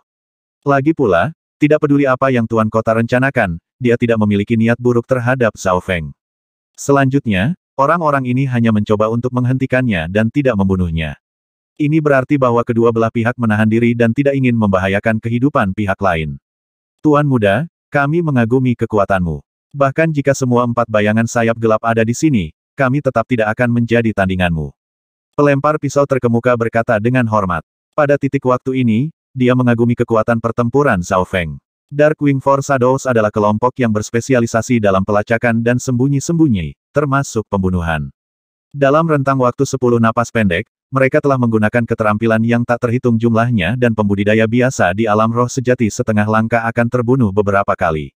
Lagi pula, tidak peduli apa yang Tuan Kota rencanakan, dia tidak memiliki niat buruk terhadap Zhao Feng. Selanjutnya, orang-orang ini hanya mencoba untuk menghentikannya dan tidak membunuhnya. Ini berarti bahwa kedua belah pihak menahan diri dan tidak ingin membahayakan kehidupan pihak lain. Tuan muda, kami mengagumi kekuatanmu. Bahkan jika semua empat bayangan sayap gelap ada di sini, kami tetap tidak akan menjadi tandinganmu. Pelempar pisau terkemuka berkata dengan hormat. Pada titik waktu ini, dia mengagumi kekuatan pertempuran Zhao Feng. Dark Wing Force Shadows adalah kelompok yang berspesialisasi dalam pelacakan dan sembunyi-sembunyi. termasuk pembunuhan. Dalam rentang waktu 10 napas pendek, mereka telah menggunakan keterampilan yang tak terhitung jumlahnya dan pembudidaya biasa di alam roh sejati setengah langkah akan terbunuh beberapa kali.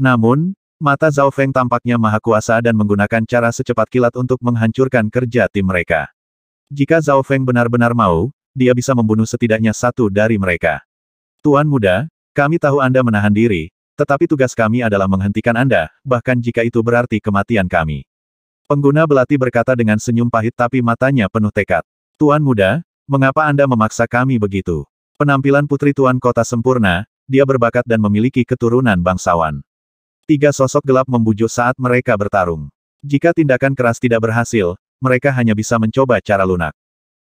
Namun, mata Zhao Feng tampaknya maha kuasa dan menggunakan cara secepat kilat untuk menghancurkan kerja tim mereka. Jika Zhao Feng benar-benar mau, dia bisa membunuh setidaknya satu dari mereka. Tuan muda, kami tahu Anda menahan diri, tetapi tugas kami adalah menghentikan Anda, bahkan jika itu berarti kematian kami. Pengguna belati berkata dengan senyum pahit tapi matanya penuh tekad. Tuan muda, mengapa Anda memaksa kami begitu? Penampilan putri Tuan Kota sempurna, dia berbakat dan memiliki keturunan bangsawan. Tiga sosok gelap membujuk saat mereka bertarung. Jika tindakan keras tidak berhasil, mereka hanya bisa mencoba cara lunak.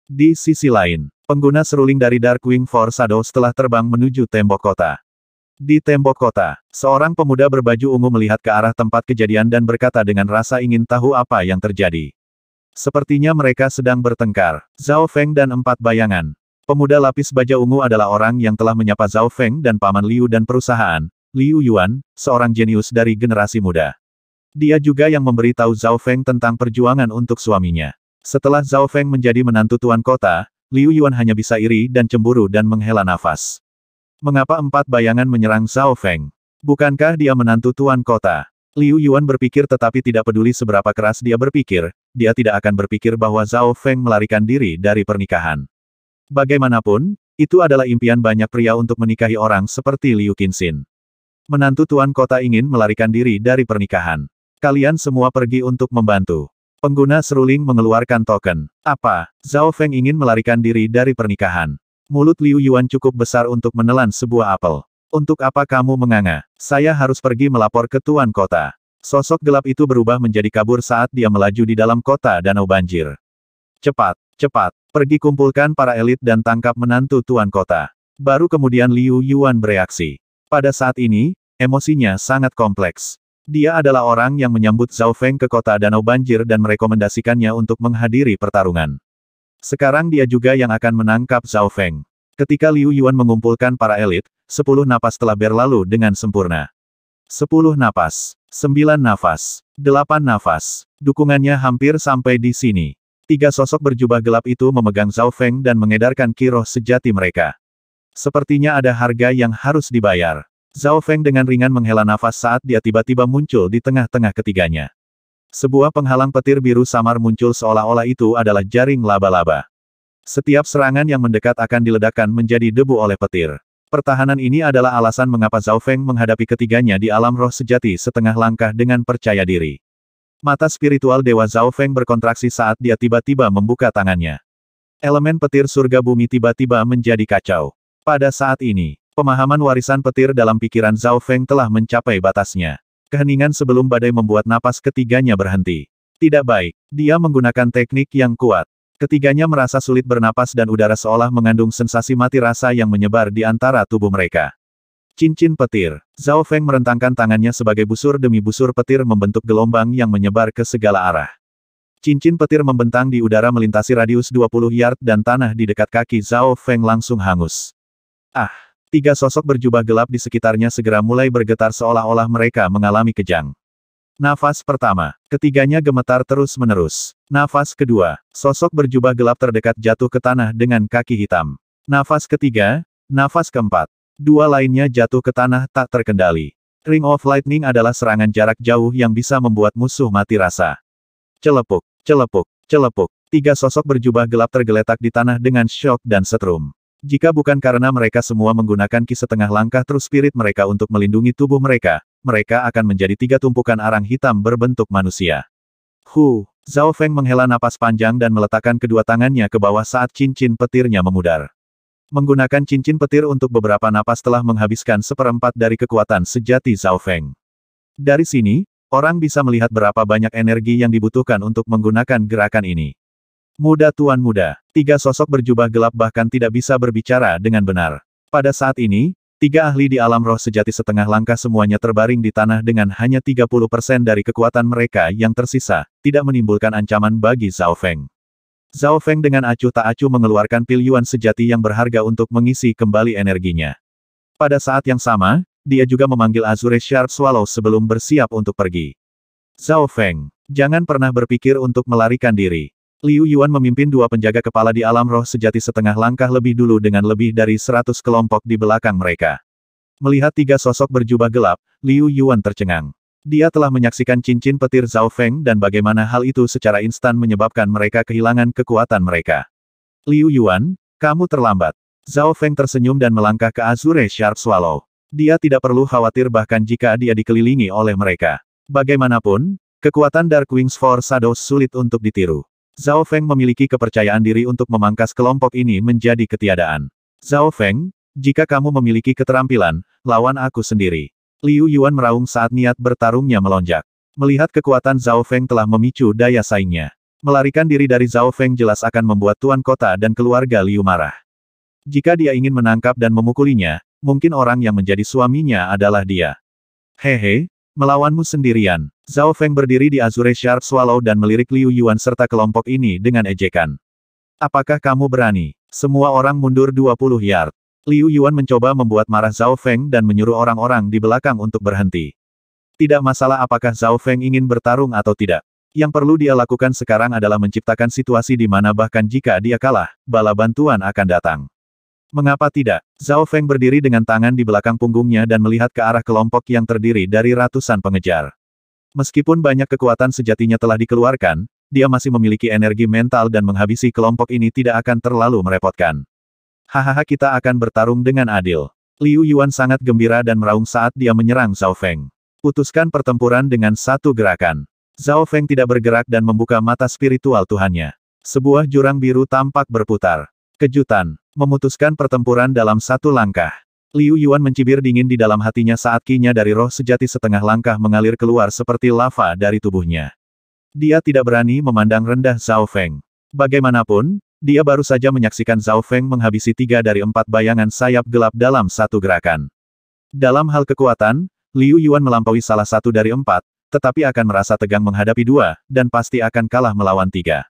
Di sisi lain, pengguna seruling dari Darkwing Force Shadow setelah terbang menuju tembok kota. Di tembok kota, seorang pemuda berbaju ungu melihat ke arah tempat kejadian dan berkata dengan rasa ingin tahu apa yang terjadi. Sepertinya mereka sedang bertengkar. Zhao Feng dan empat bayangan. Pemuda lapis baja ungu adalah orang yang telah menyapa Zhao Feng dan Paman Liu dan perusahaan, Liu Yuan, seorang jenius dari generasi muda. Dia juga yang memberi tahu Zhao Feng tentang perjuangan untuk suaminya. Setelah Zhao Feng menjadi menantu tuan kota, Liu Yuan hanya bisa iri dan cemburu dan menghela nafas. Mengapa empat bayangan menyerang Zhao Feng? Bukankah dia menantu tuan kota? Liu Yuan berpikir tetapi tidak peduli seberapa keras dia berpikir, dia tidak akan berpikir bahwa Zhao Feng melarikan diri dari pernikahan. Bagaimanapun, itu adalah impian banyak pria untuk menikahi orang seperti Liu Qinxin. Menantu tuan kota ingin melarikan diri dari pernikahan. Kalian semua pergi untuk membantu. Pengguna seruling mengeluarkan token. Apa? Zhao Feng ingin melarikan diri dari pernikahan. Mulut Liu Yuan cukup besar untuk menelan sebuah apel. Untuk apa kamu menganga? Saya harus pergi melapor ke tuan kota. Sosok gelap itu berubah menjadi kabur saat dia melaju di dalam kota danau banjir. Cepat, cepat, pergi kumpulkan para elit dan tangkap menantu tuan kota. Baru kemudian Liu Yuan bereaksi. Pada saat ini, emosinya sangat kompleks. Dia adalah orang yang menyambut Zhao Feng ke kota danau banjir dan merekomendasikannya untuk menghadiri pertarungan. Sekarang dia juga yang akan menangkap Zhao Feng. Ketika Liu Yuan mengumpulkan para elit, sepuluh napas telah berlalu dengan sempurna. Sepuluh napas, sembilan nafas, delapan nafas. Dukungannya hampir sampai di sini. Tiga sosok berjubah gelap itu memegang Zhao Feng dan mengedarkan kiroh sejati mereka. Sepertinya ada harga yang harus dibayar. Zhao Feng dengan ringan menghela nafas saat dia tiba-tiba muncul di tengah-tengah ketiganya. Sebuah penghalang petir biru samar muncul seolah-olah itu adalah jaring laba-laba. Setiap serangan yang mendekat akan diledakkan menjadi debu oleh petir. Pertahanan ini adalah alasan mengapa Zhao Feng menghadapi ketiganya di alam roh sejati setengah langkah dengan percaya diri. Mata spiritual Dewa Zhao Feng berkontraksi saat dia tiba-tiba membuka tangannya. Elemen petir surga bumi tiba-tiba menjadi kacau. Pada saat ini, pemahaman warisan petir dalam pikiran Zhao Feng telah mencapai batasnya. Keheningan sebelum badai membuat napas ketiganya berhenti. Tidak baik, dia menggunakan teknik yang kuat. Ketiganya merasa sulit bernapas dan udara seolah mengandung sensasi mati rasa yang menyebar di antara tubuh mereka. Cincin petir. Zhao Feng merentangkan tangannya sebagai busur demi busur petir membentuk gelombang yang menyebar ke segala arah. Cincin petir membentang di udara melintasi radius 20 yard dan tanah di dekat kaki Zhao Feng langsung hangus. Ah! Tiga sosok berjubah gelap di sekitarnya segera mulai bergetar seolah-olah mereka mengalami kejang. Nafas pertama, ketiganya gemetar terus-menerus. Nafas kedua, sosok berjubah gelap terdekat jatuh ke tanah dengan kaki hitam. Nafas ketiga, nafas keempat. Dua lainnya jatuh ke tanah tak terkendali. Ring of Lightning adalah serangan jarak jauh yang bisa membuat musuh mati rasa. Celepuk, celepuk, celepuk. Tiga sosok berjubah gelap tergeletak di tanah dengan syok dan setrum. Jika bukan karena mereka semua menggunakan ki setengah langkah terus spirit mereka untuk melindungi tubuh mereka, mereka akan menjadi tiga tumpukan arang hitam berbentuk manusia. Hu, Zhao Feng menghela napas panjang dan meletakkan kedua tangannya ke bawah saat cincin petirnya memudar. Menggunakan cincin petir untuk beberapa napas telah menghabiskan seperempat dari kekuatan sejati Zhao Feng. Dari sini, orang bisa melihat berapa banyak energi yang dibutuhkan untuk menggunakan gerakan ini. Muda Tuan Muda, tiga sosok berjubah gelap bahkan tidak bisa berbicara dengan benar. Pada saat ini, tiga ahli di alam roh sejati setengah langkah semuanya terbaring di tanah dengan hanya 30% dari kekuatan mereka yang tersisa, tidak menimbulkan ancaman bagi Zhao Feng. Zhao Feng dengan acuh tak acuh mengeluarkan pil yuan sejati yang berharga untuk mengisi kembali energinya. Pada saat yang sama, dia juga memanggil Azure Sharp Swallow sebelum bersiap untuk pergi. Zhao Feng, Jangan pernah berpikir untuk melarikan diri. Liu Yuan memimpin dua penjaga kepala di alam roh sejati setengah langkah lebih dulu dengan lebih dari seratus kelompok di belakang mereka. Melihat tiga sosok berjubah gelap, Liu Yuan tercengang. Dia telah menyaksikan cincin petir Zhao Feng dan bagaimana hal itu secara instan menyebabkan mereka kehilangan kekuatan mereka. Liu Yuan, kamu terlambat. Zhao Feng tersenyum dan melangkah ke Azure Sharp Swallow. Dia tidak perlu khawatir bahkan jika dia dikelilingi oleh mereka. Bagaimanapun, kekuatan Dark Wings Force Shadows sulit untuk ditiru. Zhao Feng memiliki kepercayaan diri untuk memangkas kelompok ini menjadi ketiadaan. Zhao Feng, jika kamu memiliki keterampilan, lawan aku sendiri. Liu Yuan meraung saat niat bertarungnya melonjak. Melihat kekuatan Zhao Feng telah memicu daya saingnya. Melarikan diri dari Zhao Feng jelas akan membuat tuan kota dan keluarga Liu marah. Jika dia ingin menangkap dan memukulinya, mungkin orang yang menjadi suaminya adalah dia. Hehe, Melawanmu sendirian. Zhao Feng berdiri di Azure Sharp Swallow dan melirik Liu Yuan serta kelompok ini dengan ejekan. Apakah kamu berani? Semua orang mundur 20 yard. Liu Yuan mencoba membuat marah Zhao Feng dan menyuruh orang-orang di belakang untuk berhenti. Tidak masalah apakah Zhao Feng ingin bertarung atau tidak. Yang perlu dia lakukan sekarang adalah menciptakan situasi di mana bahkan jika dia kalah, bala bantuan akan datang. Mengapa tidak? Zhao Feng berdiri dengan tangan di belakang punggungnya dan melihat ke arah kelompok yang terdiri dari ratusan pengejar. Meskipun banyak kekuatan sejatinya telah dikeluarkan, dia masih memiliki energi mental dan menghabisi kelompok ini tidak akan terlalu merepotkan. Hahaha kita akan bertarung dengan adil. Liu Yuan sangat gembira dan meraung saat dia menyerang Zhao Feng. Putuskan pertempuran dengan satu gerakan. Zhao Feng tidak bergerak dan membuka mata spiritual Tuhannya. Sebuah jurang biru tampak berputar. Kejutan. Memutuskan pertempuran dalam satu langkah. Liu Yuan mencibir dingin di dalam hatinya saat kinya dari roh sejati setengah langkah mengalir keluar seperti lava dari tubuhnya. Dia tidak berani memandang rendah Zhao Feng. Bagaimanapun, dia baru saja menyaksikan Zhao Feng menghabisi tiga dari empat bayangan sayap gelap dalam satu gerakan. Dalam hal kekuatan, Liu Yuan melampaui salah satu dari empat, tetapi akan merasa tegang menghadapi dua, dan pasti akan kalah melawan tiga.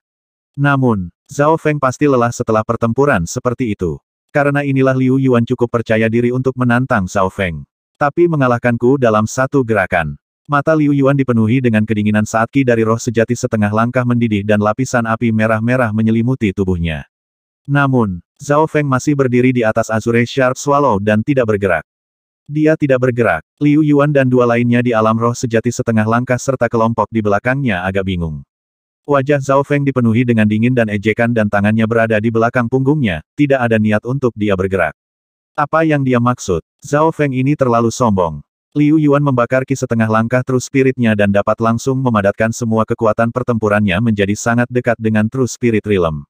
Namun, Zhao Feng pasti lelah setelah pertempuran seperti itu. Karena inilah Liu Yuan cukup percaya diri untuk menantang Zhao Feng. Tapi mengalahkanku dalam satu gerakan. Mata Liu Yuan dipenuhi dengan kedinginan saat ki dari roh sejati setengah langkah mendidih dan lapisan api merah-merah menyelimuti tubuhnya. Namun, Zhao Feng masih berdiri di atas Azure Sharp Swallow dan tidak bergerak. Dia tidak bergerak. Liu Yuan dan dua lainnya di alam roh sejati setengah langkah serta kelompok di belakangnya agak bingung. Wajah Zhao Feng dipenuhi dengan dingin dan ejekan dan tangannya berada di belakang punggungnya, tidak ada niat untuk dia bergerak. Apa yang dia maksud? Zhao Feng ini terlalu sombong. Liu Yuan membakar ki setengah langkah terus spiritnya dan dapat langsung memadatkan semua kekuatan pertempurannya menjadi sangat dekat dengan True Spirit Realm.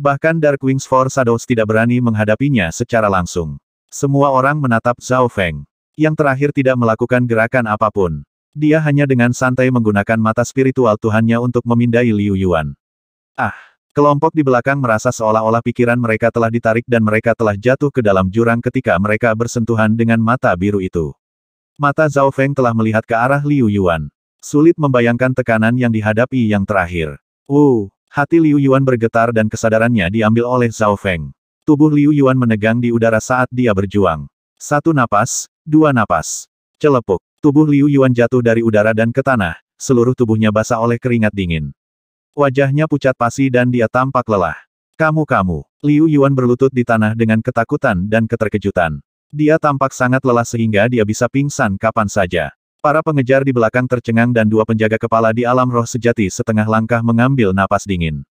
Bahkan Dark Wings Force Shadows tidak berani menghadapinya secara langsung. Semua orang menatap Zhao Feng. Yang terakhir tidak melakukan gerakan apa pun. Dia hanya dengan santai menggunakan mata spiritual Tuhannya untuk memindai Liu Yuan. Ah! Kelompok di belakang merasa seolah-olah pikiran mereka telah ditarik dan mereka telah jatuh ke dalam jurang ketika mereka bersentuhan dengan mata biru itu. Mata Zhao Feng telah melihat ke arah Liu Yuan. Sulit membayangkan tekanan yang dihadapi yang terakhir. Uh, hati Liu Yuan bergetar dan kesadarannya diambil oleh Zhao Feng. Tubuh Liu Yuan menegang di udara saat dia berjuang. Satu napas, dua napas. Celepuk. Tubuh Liu Yuan jatuh dari udara dan ke tanah, seluruh tubuhnya basah oleh keringat dingin. Wajahnya pucat pasi dan dia tampak lelah. Kamu-kamu. Liu Yuan berlutut di tanah dengan ketakutan dan keterkejutan. Dia tampak sangat lelah sehingga dia bisa pingsan kapan saja. Para pengejar di belakang tercengang dan dua penjaga kepala di alam roh sejati setengah langkah mengambil napas dingin.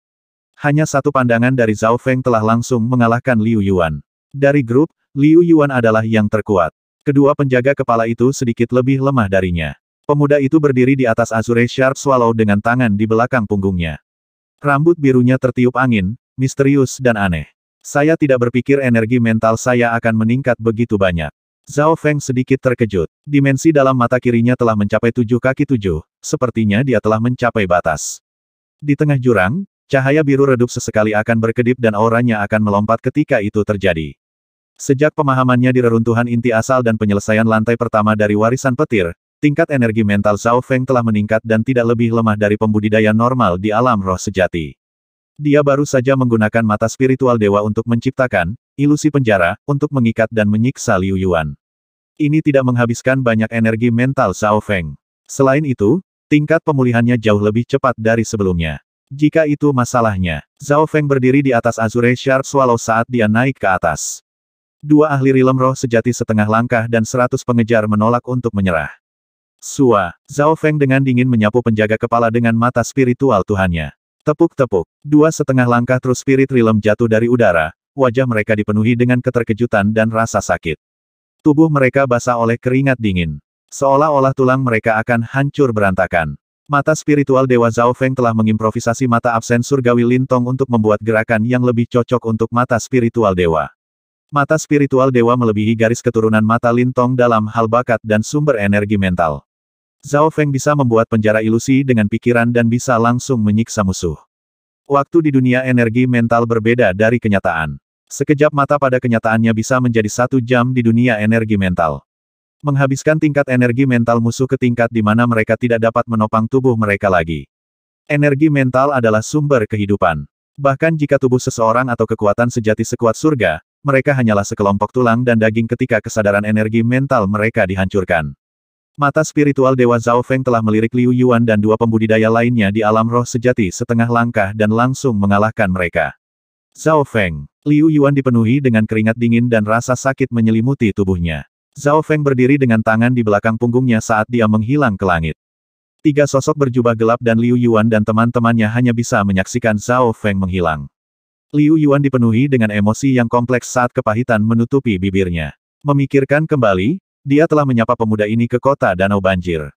Hanya satu pandangan dari Zhao Feng telah langsung mengalahkan Liu Yuan. Dari grup, Liu Yuan adalah yang terkuat. Kedua penjaga kepala itu sedikit lebih lemah darinya. Pemuda itu berdiri di atas Azure Sharp Swallow dengan tangan di belakang punggungnya. Rambut birunya tertiup angin, misterius dan aneh. Saya tidak berpikir energi mental saya akan meningkat begitu banyak. Zhao Feng sedikit terkejut. Dimensi dalam mata kirinya telah mencapai tujuh kaki tujuh, sepertinya dia telah mencapai batas. Di tengah jurang, cahaya biru redup sesekali akan berkedip dan auranya akan melompat ketika itu terjadi. Sejak pemahamannya di reruntuhan inti asal dan penyelesaian lantai pertama dari warisan petir, tingkat energi mental Zhao Feng telah meningkat dan tidak lebih lemah dari pembudidaya normal di alam roh sejati. Dia baru saja menggunakan mata spiritual dewa untuk menciptakan ilusi penjara untuk mengikat dan menyiksa Liu Yuan. Ini tidak menghabiskan banyak energi mental Zhao Feng. Selain itu, tingkat pemulihannya jauh lebih cepat dari sebelumnya. Jika itu masalahnya, Zhao Feng berdiri di atas Azure Shard Swallow saat dia naik ke atas. Dua ahli rilem roh sejati setengah langkah dan seratus pengejar menolak untuk menyerah. Sua, Zhao Feng dengan dingin menyapu penjaga kepala dengan mata spiritual Tuhannya. Tepuk-tepuk, dua setengah langkah terus spirit rilem jatuh dari udara, wajah mereka dipenuhi dengan keterkejutan dan rasa sakit. Tubuh mereka basah oleh keringat dingin. Seolah-olah tulang mereka akan hancur berantakan. Mata spiritual Dewa Zhao Feng telah mengimprovisasi mata absen surgawi Lintong untuk membuat gerakan yang lebih cocok untuk mata spiritual Dewa. Mata spiritual Dewa melebihi garis keturunan mata Lintong dalam hal bakat dan sumber energi mental. Zhao Feng bisa membuat penjara ilusi dengan pikiran dan bisa langsung menyiksa musuh. Waktu di dunia energi mental berbeda dari kenyataan. Sekejap mata pada kenyataannya bisa menjadi satu jam di dunia energi mental menghabiskan tingkat energi mental musuh ke tingkat di mana mereka tidak dapat menopang tubuh mereka lagi. Energi mental adalah sumber kehidupan. Bahkan jika tubuh seseorang atau kekuatan sejati sekuat surga, mereka hanyalah sekelompok tulang dan daging ketika kesadaran energi mental mereka dihancurkan. Mata spiritual Dewa Zhao Feng telah melirik Liu Yuan dan dua pembudidaya lainnya di alam roh sejati setengah langkah dan langsung mengalahkan mereka. Zhao Feng, Liu Yuan dipenuhi dengan keringat dingin dan rasa sakit menyelimuti tubuhnya. Zhao Feng berdiri dengan tangan di belakang punggungnya saat dia menghilang ke langit. Tiga sosok berjubah gelap dan Liu Yuan dan teman-temannya hanya bisa menyaksikan Zhao Feng menghilang. Liu Yuan dipenuhi dengan emosi yang kompleks saat kepahitan menutupi bibirnya. Memikirkan kembali, dia telah menyapa pemuda ini ke kota Danau Banjir.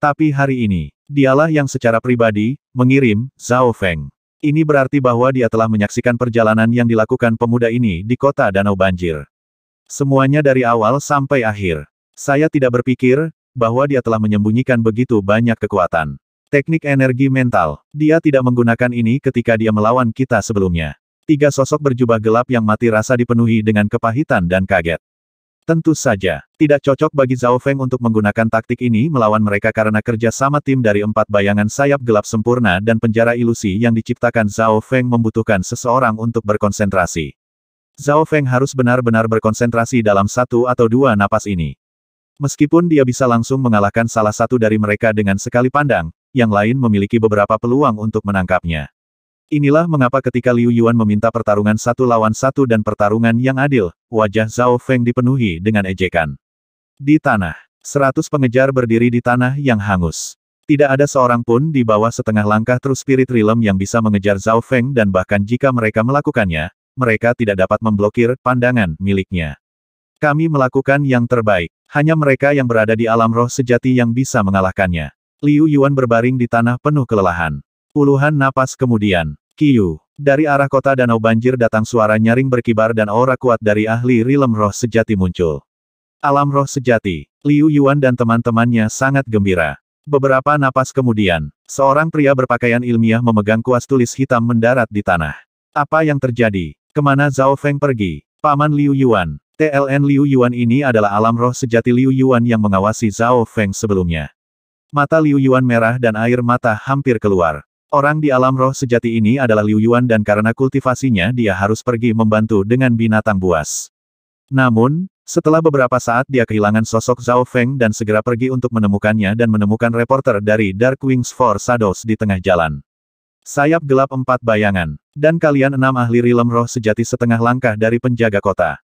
Tapi hari ini, dialah yang secara pribadi, mengirim, Zhao Feng. Ini berarti bahwa dia telah menyaksikan perjalanan yang dilakukan pemuda ini di kota Danau Banjir. Semuanya dari awal sampai akhir. Saya tidak berpikir, bahwa dia telah menyembunyikan begitu banyak kekuatan. Teknik energi mental. Dia tidak menggunakan ini ketika dia melawan kita sebelumnya. Tiga sosok berjubah gelap yang mati rasa dipenuhi dengan kepahitan dan kaget. Tentu saja, tidak cocok bagi Zhao Feng untuk menggunakan taktik ini melawan mereka karena kerja sama tim dari empat bayangan sayap gelap sempurna dan penjara ilusi yang diciptakan Zhao Feng membutuhkan seseorang untuk berkonsentrasi. Zhao Feng harus benar-benar berkonsentrasi dalam satu atau dua napas ini. Meskipun dia bisa langsung mengalahkan salah satu dari mereka dengan sekali pandang, yang lain memiliki beberapa peluang untuk menangkapnya. Inilah mengapa ketika Liu Yuan meminta pertarungan satu lawan satu dan pertarungan yang adil, wajah Zhao Feng dipenuhi dengan ejekan. Di tanah, seratus pengejar berdiri di tanah yang hangus. Tidak ada seorang pun di bawah setengah langkah terus spirit realm yang bisa mengejar Zhao Feng dan bahkan jika mereka melakukannya, mereka tidak dapat memblokir pandangan miliknya. Kami melakukan yang terbaik. Hanya mereka yang berada di alam roh sejati yang bisa mengalahkannya. Liu Yuan berbaring di tanah penuh kelelahan. Puluhan napas kemudian, Kiyu, dari arah kota danau banjir datang suara nyaring berkibar dan aura kuat dari ahli rilem roh sejati muncul. Alam roh sejati, Liu Yuan dan teman-temannya sangat gembira. Beberapa napas kemudian, seorang pria berpakaian ilmiah memegang kuas tulis hitam mendarat di tanah. Apa yang terjadi? Ke mana Zhao Feng pergi? Paman Liu Yuan. TLN Liu Yuan ini adalah alam roh sejati Liu Yuan yang mengawasi Zhao Feng sebelumnya. Mata Liu Yuan merah dan air mata hampir keluar. Orang di alam roh sejati ini adalah Liu Yuan dan karena kultivasinya dia harus pergi membantu dengan binatang buas. Namun, setelah beberapa saat dia kehilangan sosok Zhao Feng dan segera pergi untuk menemukannya dan menemukan reporter dari Dark Wings for Shadows di tengah jalan. Sayap gelap empat bayangan. Dan kalian enam ahli rilem roh sejati setengah langkah dari penjaga kota.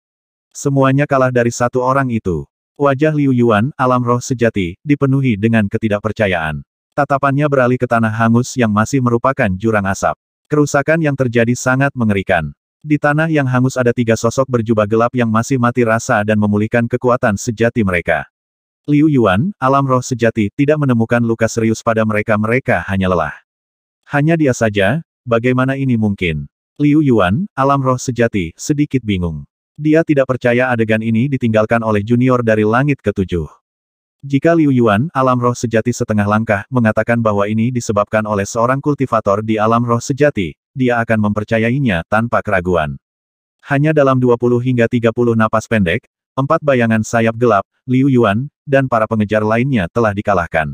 Semuanya kalah dari satu orang itu. Wajah Liu Yuan, alam roh sejati, dipenuhi dengan ketidakpercayaan. Tatapannya beralih ke tanah hangus yang masih merupakan jurang asap. Kerusakan yang terjadi sangat mengerikan. Di tanah yang hangus ada tiga sosok berjubah gelap yang masih mati rasa dan memulihkan kekuatan sejati mereka. Liu Yuan, alam roh sejati, tidak menemukan luka serius pada mereka-mereka hanya lelah. Hanya dia saja, bagaimana ini mungkin? Liu Yuan, alam roh sejati, sedikit bingung. Dia tidak percaya adegan ini ditinggalkan oleh junior dari langit ketujuh. Jika Liu Yuan, alam roh sejati setengah langkah, mengatakan bahwa ini disebabkan oleh seorang kultivator di alam roh sejati, dia akan mempercayainya tanpa keraguan. Hanya dalam 20 hingga 30 napas pendek, empat bayangan sayap gelap, Liu Yuan, dan para pengejar lainnya telah dikalahkan.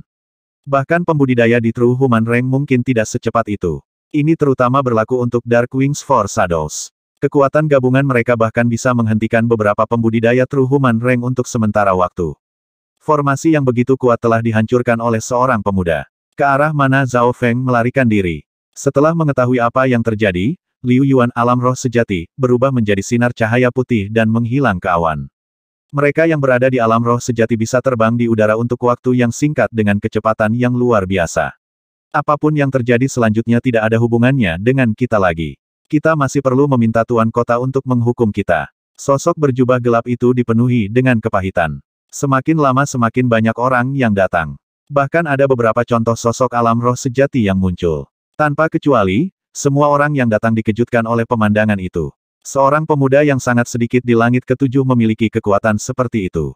Bahkan pembudidaya di True Human Rank mungkin tidak secepat itu. Ini terutama berlaku untuk Dark Wings for Shadows. Kekuatan gabungan mereka bahkan bisa menghentikan beberapa pembudidaya True Human Rank untuk sementara waktu. Formasi yang begitu kuat telah dihancurkan oleh seorang pemuda. Ke arah mana Zhao Feng melarikan diri? Setelah mengetahui apa yang terjadi, Liu Yuan alam roh sejati, berubah menjadi sinar cahaya putih dan menghilang ke awan. Mereka yang berada di alam roh sejati bisa terbang di udara untuk waktu yang singkat dengan kecepatan yang luar biasa. Apa pun yang terjadi selanjutnya tidak ada hubungannya dengan kita lagi. Kita masih perlu meminta Tuan Kota untuk menghukum kita. Sosok berjubah gelap itu dipenuhi dengan kepahitan. Semakin lama semakin banyak orang yang datang. Bahkan ada beberapa contoh sosok alam roh sejati yang muncul. Tanpa kecuali, semua orang yang datang dikejutkan oleh pemandangan itu. Seorang pemuda yang sangat sedikit di langit ketujuh memiliki kekuatan seperti itu.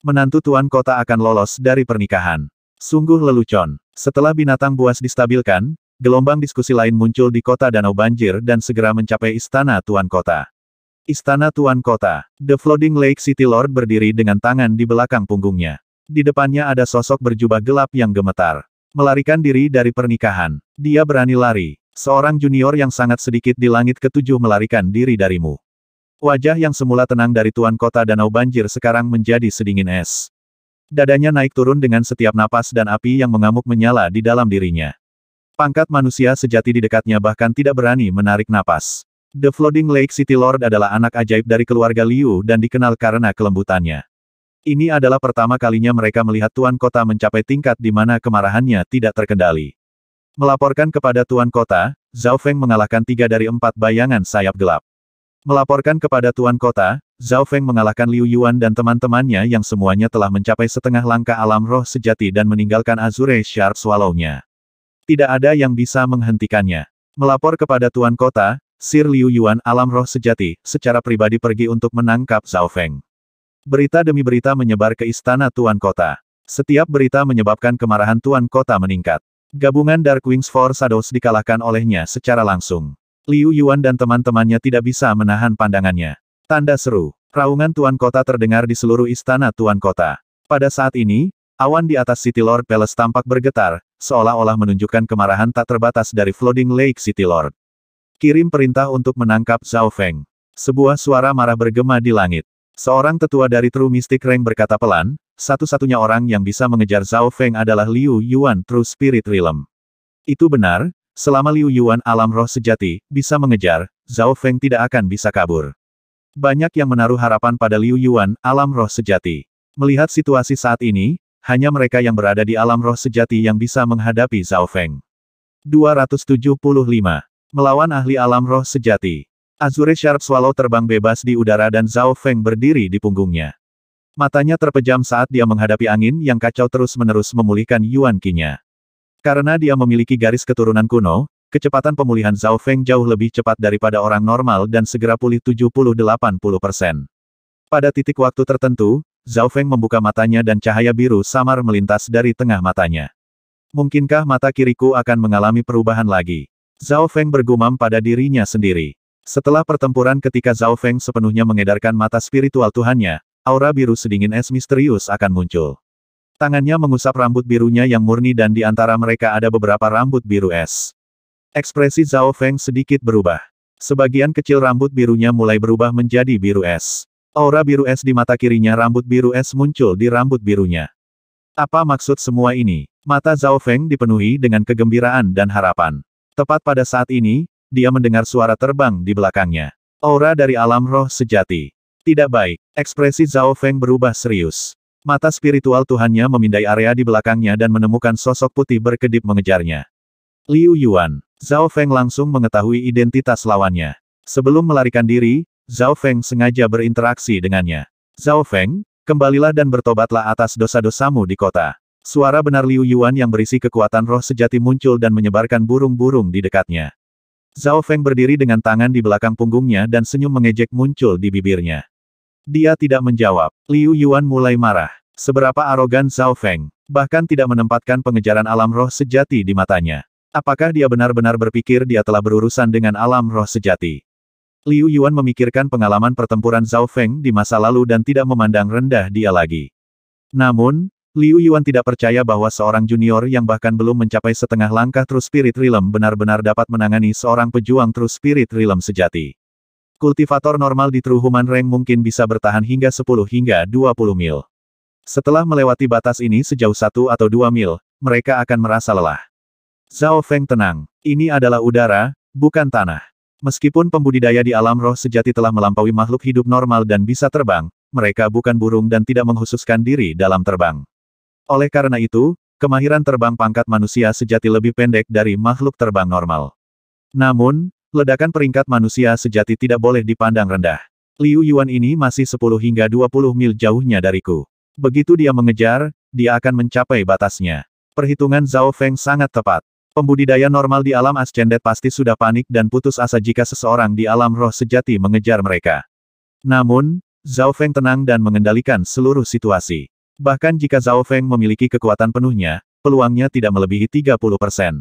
Menantu tuan kota akan lolos dari pernikahan. Sungguh lelucon. Setelah binatang buas distabilkan, gelombang diskusi lain muncul di kota Danau Banjir dan segera mencapai istana tuan kota. Istana Tuan Kota. The Floating Lake City Lord berdiri dengan tangan di belakang punggungnya. Di depannya ada sosok berjubah gelap yang gemetar. Melarikan diri dari pernikahan. Dia berani lari. Seorang junior yang sangat sedikit di langit ketujuh melarikan diri darimu. Wajah yang semula tenang dari tuan kota danau banjir sekarang menjadi sedingin es. Dadanya naik turun dengan setiap napas dan api yang mengamuk menyala di dalam dirinya. Pangkat manusia sejati di dekatnya bahkan tidak berani menarik napas. The Floating Lake City Lord adalah anak ajaib dari keluarga Liu dan dikenal karena kelembutannya. Ini adalah pertama kalinya mereka melihat Tuan Kota mencapai tingkat di mana kemarahannya tidak terkendali. Melaporkan kepada Tuan Kota, Zhao Feng mengalahkan tiga dari empat bayangan sayap gelap. Melaporkan kepada Tuan Kota, Zhao Feng mengalahkan Liu Yuan dan teman-temannya yang semuanya telah mencapai setengah langkah alam roh sejati dan meninggalkan Azure Sharp Swallow-nya. Tidak ada yang bisa menghentikannya. Melapor kepada Tuan Kota, Sir Liu Yuan alam roh sejati, secara pribadi pergi untuk menangkap Zhao Feng. Berita demi berita menyebar ke istana Tuan Kota. Setiap berita menyebabkan kemarahan Tuan Kota meningkat. Gabungan Dark Wings for Shadows dikalahkan olehnya secara langsung. Liu Yuan dan teman-temannya tidak bisa menahan pandangannya. Tanda seru. Raungan Tuan Kota terdengar di seluruh istana Tuan Kota. Pada saat ini, awan di atas City Lord Palace tampak bergetar, seolah-olah menunjukkan kemarahan tak terbatas dari Floating Lake City Lord. Kirim perintah untuk menangkap Zhao Feng. Sebuah suara marah bergema di langit. Seorang tetua dari True Mystic Rank berkata pelan, satu-satunya orang yang bisa mengejar Zhao Feng adalah Liu Yuan True Spirit Realm. Itu benar, selama Liu Yuan alam roh sejati, bisa mengejar, Zhao Feng tidak akan bisa kabur. Banyak yang menaruh harapan pada Liu Yuan, alam roh sejati. Melihat situasi saat ini, hanya mereka yang berada di alam roh sejati yang bisa menghadapi Zhao Feng. 275. Melawan ahli alam roh sejati. Azure Sharp Swallow terbang bebas di udara dan Zhao Feng berdiri di punggungnya. Matanya terpejam saat dia menghadapi angin yang kacau terus-menerus memulihkan Yuan Qi-nya. Karena dia memiliki garis keturunan kuno, kecepatan pemulihan Zhao Feng jauh lebih cepat daripada orang normal dan segera pulih 70-80%. Pada titik waktu tertentu, Zhao Feng membuka matanya dan cahaya biru samar melintas dari tengah matanya. Mungkinkah mata kiriku akan mengalami perubahan lagi? Zhao Feng bergumam pada dirinya sendiri. Setelah pertempuran ketika Zhao Feng sepenuhnya mengedarkan mata spiritual Tuhannya, aura biru sedingin es misterius akan muncul. Tangannya mengusap rambut birunya yang murni dan di antara mereka ada beberapa rambut biru es. Ekspresi Zhao Feng sedikit berubah. Sebagian kecil rambut birunya mulai berubah menjadi biru es. Aura biru es di mata kirinya rambut biru es muncul di rambut birunya. Apa maksud semua ini? Mata Zhao Feng dipenuhi dengan kegembiraan dan harapan. Tepat pada saat ini, dia mendengar suara terbang di belakangnya. Aura dari alam roh sejati. Tidak baik, ekspresi Zhao Feng berubah serius. Mata spiritual Tuhannya memindai area di belakangnya dan menemukan sosok putih berkedip mengejarnya. Liu Yuan. Zhao Feng langsung mengetahui identitas lawannya. Sebelum melarikan diri, Zhao Feng sengaja berinteraksi dengannya. Zhao Feng, kembalilah dan bertobatlah atas dosa-dosamu di kota. Suara benar Liu Yuan yang berisi kekuatan roh sejati muncul dan menyebarkan burung-burung di dekatnya. Zhao Feng berdiri dengan tangan di belakang punggungnya dan senyum mengejek muncul di bibirnya. Dia tidak menjawab. Liu Yuan mulai marah. Seberapa arogan Zhao Feng. Bahkan tidak menempatkan pengejaran alam roh sejati di matanya. Apakah dia benar-benar berpikir dia telah berurusan dengan alam roh sejati? Liu Yuan memikirkan pengalaman pertempuran Zhao Feng di masa lalu dan tidak memandang rendah dia lagi. Namun, Liu Yuan tidak percaya bahwa seorang junior yang bahkan belum mencapai setengah langkah True Spirit Realm benar-benar dapat menangani seorang pejuang True Spirit Realm sejati. Kultivator normal di True Human Rank mungkin bisa bertahan hingga 10 hingga 20 mil. Setelah melewati batas ini sejauh 1 atau 2 mil, mereka akan merasa lelah. Zhao Feng tenang. Ini adalah udara, bukan tanah. Meskipun pembudidaya di alam roh sejati telah melampaui makhluk hidup normal dan bisa terbang, mereka bukan burung dan tidak menghususkan diri dalam terbang. Oleh karena itu, kemahiran terbang pangkat manusia sejati lebih pendek dari makhluk terbang normal. Namun, ledakan peringkat manusia sejati tidak boleh dipandang rendah. Liu Yuan ini masih 10 hingga 20 mil jauhnya dariku. Begitu dia mengejar, dia akan mencapai batasnya. Perhitungan Zhao Feng sangat tepat. Pembudidaya normal di alam ascendet pasti sudah panik dan putus asa jika seseorang di alam roh sejati mengejar mereka. Namun, Zhao Feng tenang dan mengendalikan seluruh situasi. Bahkan jika Zhao Feng memiliki kekuatan penuhnya, peluangnya tidak melebihi 30%.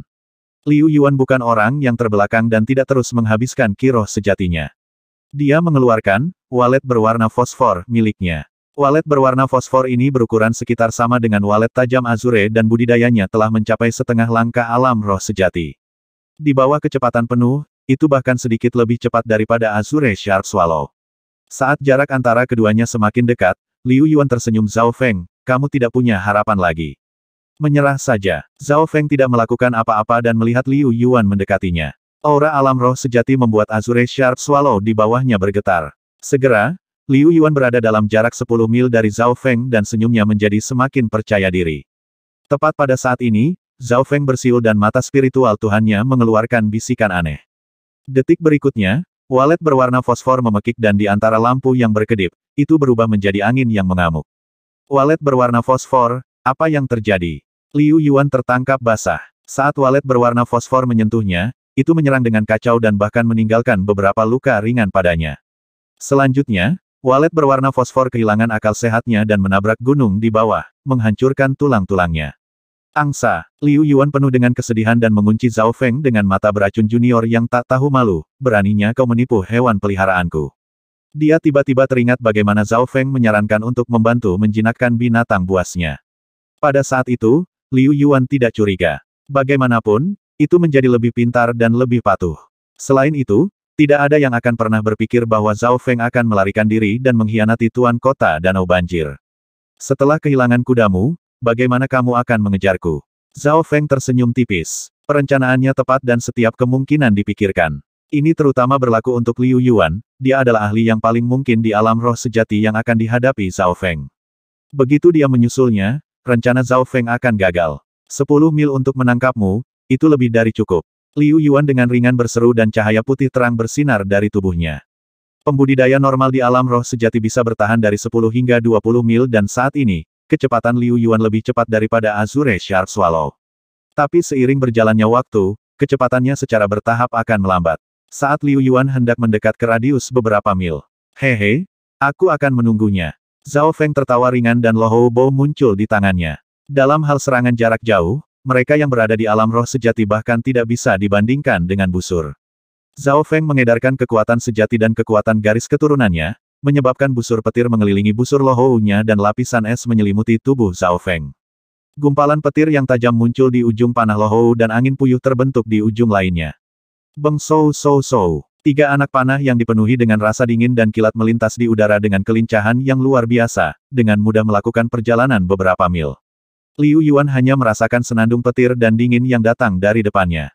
Liu Yuan bukan orang yang terbelakang dan tidak terus menghabiskan kiroh sejatinya. Dia mengeluarkan, walet berwarna fosfor miliknya. Walet berwarna fosfor ini berukuran sekitar sama dengan walet tajam Azure dan budidayanya telah mencapai setengah langkah alam roh sejati. Di bawah kecepatan penuh, itu bahkan sedikit lebih cepat daripada Azure Sharp Swallow. Saat jarak antara keduanya semakin dekat, Liu Yuan tersenyum Zhao Feng, kamu tidak punya harapan lagi. Menyerah saja, Zhao Feng tidak melakukan apa-apa dan melihat Liu Yuan mendekatinya. Aura alam roh sejati membuat Azure Sharp Swallow di bawahnya bergetar. Segera, Liu Yuan berada dalam jarak 10 mil dari Zhao Feng dan senyumnya menjadi semakin percaya diri. Tepat pada saat ini, Zhao Feng bersiul dan mata spiritual Tuhannya mengeluarkan bisikan aneh. Detik berikutnya, walet berwarna fosfor memekik dan di antara lampu yang berkedip, itu berubah menjadi angin yang mengamuk. Walet berwarna fosfor, apa yang terjadi? Liu Yuan tertangkap basah. Saat walet berwarna fosfor menyentuhnya, itu menyerang dengan kacau dan bahkan meninggalkan beberapa luka ringan padanya. Selanjutnya, Walet berwarna fosfor kehilangan akal sehatnya dan menabrak gunung di bawah, menghancurkan tulang-tulangnya. Angsa, Liu Yuan penuh dengan kesedihan dan mengunci Zhao Feng dengan mata beracun junior yang tak tahu malu, beraninya kau menipu hewan peliharaanku. Dia tiba-tiba teringat bagaimana Zhao Feng menyarankan untuk membantu menjinakkan binatang buasnya. Pada saat itu, Liu Yuan tidak curiga. Bagaimanapun, itu menjadi lebih pintar dan lebih patuh. Selain itu, tidak ada yang akan pernah berpikir bahwa Zhao Feng akan melarikan diri dan mengkhianati tuan kota danau banjir. Setelah kehilangan kudamu, bagaimana kamu akan mengejarku? Zhao Feng tersenyum tipis. Perencanaannya tepat dan setiap kemungkinan dipikirkan. Ini terutama berlaku untuk Liu Yuan, dia adalah ahli yang paling mungkin di alam roh sejati yang akan dihadapi Zhao Feng. Begitu dia menyusulnya, rencana Zhao Feng akan gagal. Sepuluh mil untuk menangkapmu, itu lebih dari cukup. Liu Yuan dengan ringan berseru dan cahaya putih terang bersinar dari tubuhnya. Pembudidaya normal di alam roh sejati bisa bertahan dari 10 hingga 20 mil dan saat ini, kecepatan Liu Yuan lebih cepat daripada Azure Sharp Swallow. Tapi seiring berjalannya waktu, kecepatannya secara bertahap akan melambat. Saat Liu Yuan hendak mendekat ke radius beberapa mil. Hehe, aku akan menunggunya. Zhao Feng tertawa ringan dan Lohou Bo muncul di tangannya. Dalam hal serangan jarak jauh, mereka yang berada di alam roh sejati bahkan tidak bisa dibandingkan dengan busur. Zhao Feng mengedarkan kekuatan sejati dan kekuatan garis keturunannya, menyebabkan busur petir mengelilingi busur lohounya dan lapisan es menyelimuti tubuh Zhao Feng. Gumpalan petir yang tajam muncul di ujung panah lohou dan angin puyuh terbentuk di ujung lainnya. Beng Sou Sou Sou. Tiga anak panah yang dipenuhi dengan rasa dingin dan kilat melintas di udara dengan kelincahan yang luar biasa, dengan mudah melakukan perjalanan beberapa mil. Liu Yuan hanya merasakan senandung petir dan dingin yang datang dari depannya.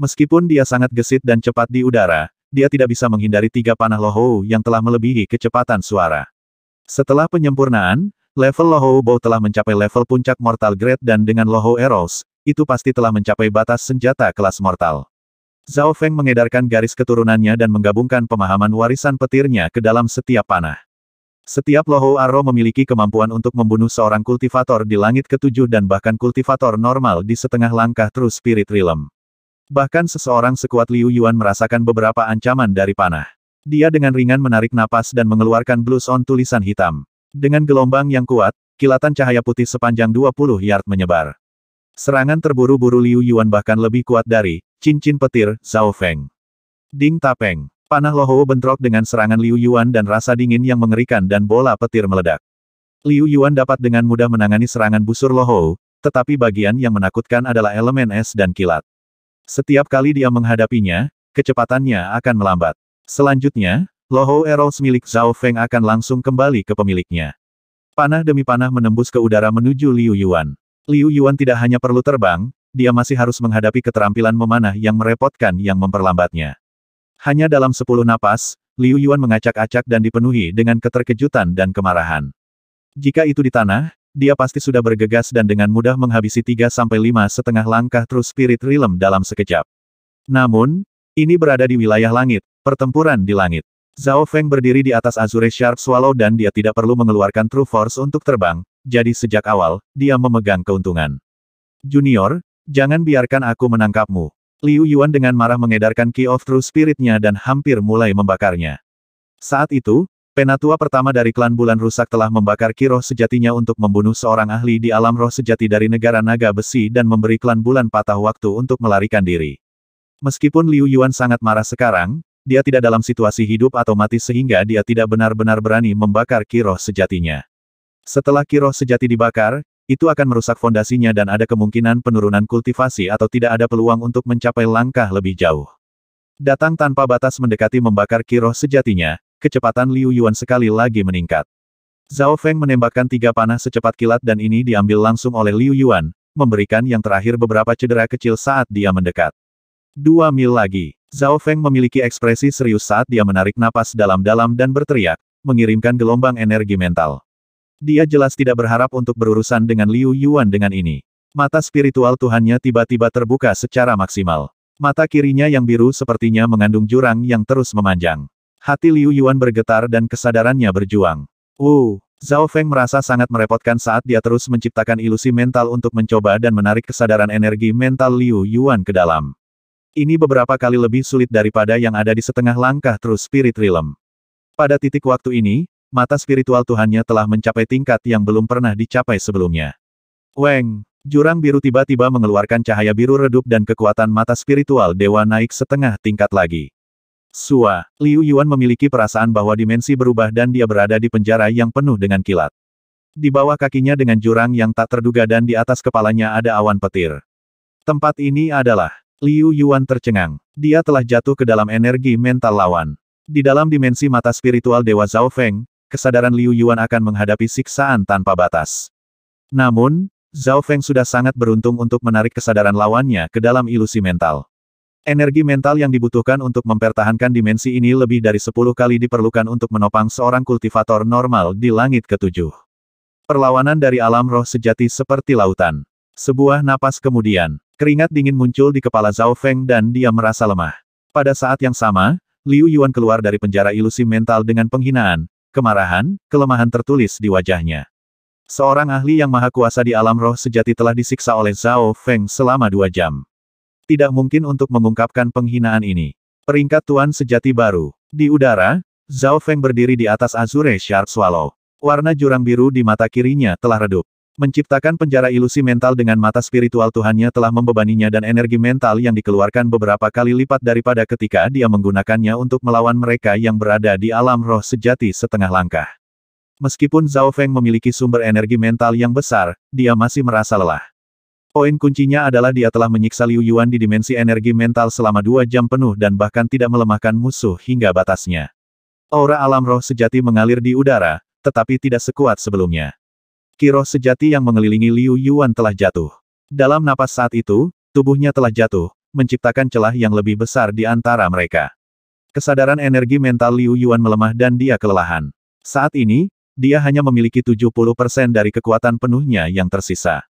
Meskipun dia sangat gesit dan cepat di udara, dia tidak bisa menghindari tiga panah Lohou yang telah melebihi kecepatan suara. Setelah penyempurnaan, level Lohou Bow telah mencapai level puncak Mortal Grade dan dengan Lohou Arrows, itu pasti telah mencapai batas senjata kelas mortal. Zhao Feng mengedarkan garis keturunannya dan menggabungkan pemahaman warisan petirnya ke dalam setiap panah. Setiap Loho Arrow memiliki kemampuan untuk membunuh seorang kultivator di langit ketujuh dan bahkan kultivator normal di setengah langkah True Spirit Realm. Bahkan seseorang sekuat Liu Yuan merasakan beberapa ancaman dari panah. Dia dengan ringan menarik napas dan mengeluarkan blues on tulisan hitam. Dengan gelombang yang kuat, kilatan cahaya putih sepanjang 20 yard menyebar. Serangan terburu-buru Liu Yuan bahkan lebih kuat dari cincin petir Zhao Feng. Ding Tapeng. Panah Lohou bentrok dengan serangan Liu Yuan dan rasa dingin yang mengerikan dan bola petir meledak. Liu Yuan dapat dengan mudah menangani serangan busur Lohou, tetapi bagian yang menakutkan adalah elemen es dan kilat. Setiap kali dia menghadapinya, kecepatannya akan melambat. Selanjutnya, Lohou Arrows milik Zhao Feng akan langsung kembali ke pemiliknya. Panah demi panah menembus ke udara menuju Liu Yuan. Liu Yuan tidak hanya perlu terbang, dia masih harus menghadapi keterampilan memanah yang merepotkan yang memperlambatnya. Hanya dalam sepuluh napas, Liu Yuan mengacak-acak dan dipenuhi dengan keterkejutan dan kemarahan. Jika itu di tanah, dia pasti sudah bergegas dan dengan mudah menghabisi tiga sampai lima setengah langkah terus Spirit Realm dalam sekejap. Namun, ini berada di wilayah langit, pertempuran di langit. Zhao Feng berdiri di atas Azure Sharp Swallow dan dia tidak perlu mengeluarkan True Force untuk terbang, jadi sejak awal, dia memegang keuntungan. Junior, jangan biarkan aku menangkapmu. Liu Yuan dengan marah mengedarkan Key of True Spirit-nya dan hampir mulai membakarnya. Saat itu, penatua pertama dari klan bulan rusak telah membakar Kiro sejatinya untuk membunuh seorang ahli di alam roh sejati dari negara naga besi dan memberi klan bulan patah waktu untuk melarikan diri. Meskipun Liu Yuan sangat marah sekarang, dia tidak dalam situasi hidup atau mati sehingga dia tidak benar-benar berani membakar Kiro sejatinya. Setelah Kiro sejati dibakar, itu akan merusak fondasinya dan ada kemungkinan penurunan kultivasi atau tidak ada peluang untuk mencapai langkah lebih jauh. Datang tanpa batas mendekati membakar kiroh sejatinya, kecepatan Liu Yuan sekali lagi meningkat. Zhao Feng menembakkan tiga panah secepat kilat dan ini diambil langsung oleh Liu Yuan, memberikan yang terakhir beberapa cedera kecil saat dia mendekat. Dua mil lagi, Zhao Feng memiliki ekspresi serius saat dia menarik napas dalam-dalam dan berteriak, mengirimkan gelombang energi mental. Dia jelas tidak berharap untuk berurusan dengan Liu Yuan dengan ini. Mata spiritual Tuhannya tiba-tiba terbuka secara maksimal. Mata kirinya yang biru sepertinya mengandung jurang yang terus memanjang. Hati Liu Yuan bergetar dan kesadarannya berjuang. Uh, Zhao Feng merasa sangat merepotkan saat dia terus menciptakan ilusi mental untuk mencoba dan menarik kesadaran energi mental Liu Yuan ke dalam. Ini beberapa kali lebih sulit daripada yang ada di setengah langkah terus Spirit Realm. Pada titik waktu ini, mata spiritual Tuhannya telah mencapai tingkat yang belum pernah dicapai sebelumnya. Weng, jurang biru tiba-tiba mengeluarkan cahaya biru redup dan kekuatan mata spiritual dewa naik setengah tingkat lagi. Sua, Liu Yuan memiliki perasaan bahwa dimensi berubah dan dia berada di penjara yang penuh dengan kilat. Di bawah kakinya dengan jurang yang tak terduga dan di atas kepalanya ada awan petir. Tempat ini adalah Liu Yuan tercengang. Dia telah jatuh ke dalam energi mental lawan. Di dalam dimensi mata spiritual Dewa Zhao Feng, kesadaran Liu Yuan akan menghadapi siksaan tanpa batas. Namun, Zhao Feng sudah sangat beruntung untuk menarik kesadaran lawannya ke dalam ilusi mental. Energi mental yang dibutuhkan untuk mempertahankan dimensi ini lebih dari 10 kali diperlukan untuk menopang seorang kultivator normal di langit ketujuh. Perlawanan dari alam roh sejati seperti lautan. Sebuah napas kemudian, keringat dingin muncul di kepala Zhao Feng dan dia merasa lemah. Pada saat yang sama, Liu Yuan keluar dari penjara ilusi mental dengan penghinaan, kemarahan, kelemahan tertulis di wajahnya. Seorang ahli yang maha kuasa di alam roh sejati telah disiksa oleh Zhao Feng selama dua jam. Tidak mungkin untuk mengungkapkan penghinaan ini. Peringkat Tuan sejati baru. Di udara, Zhao Feng berdiri di atas Azure Sharp Swallow. Warna jurang biru di mata kirinya telah redup. Menciptakan penjara ilusi mental dengan mata spiritual Tuhannya telah membebaninya dan energi mental yang dikeluarkan beberapa kali lipat daripada ketika dia menggunakannya untuk melawan mereka yang berada di alam roh sejati setengah langkah. Meskipun Zhao Feng memiliki sumber energi mental yang besar, dia masih merasa lelah. Poin kuncinya adalah dia telah menyiksa Liu Yuan di dimensi energi mental selama dua jam penuh dan bahkan tidak melemahkan musuh hingga batasnya. Aura alam roh sejati mengalir di udara, tetapi tidak sekuat sebelumnya. Kiroh sejati yang mengelilingi Liu Yuan telah jatuh. Dalam napas saat itu, tubuhnya telah jatuh, menciptakan celah yang lebih besar di antara mereka. Kesadaran energi mental Liu Yuan melemah dan dia kelelahan. Saat ini, dia hanya memiliki 70% dari kekuatan penuhnya yang tersisa.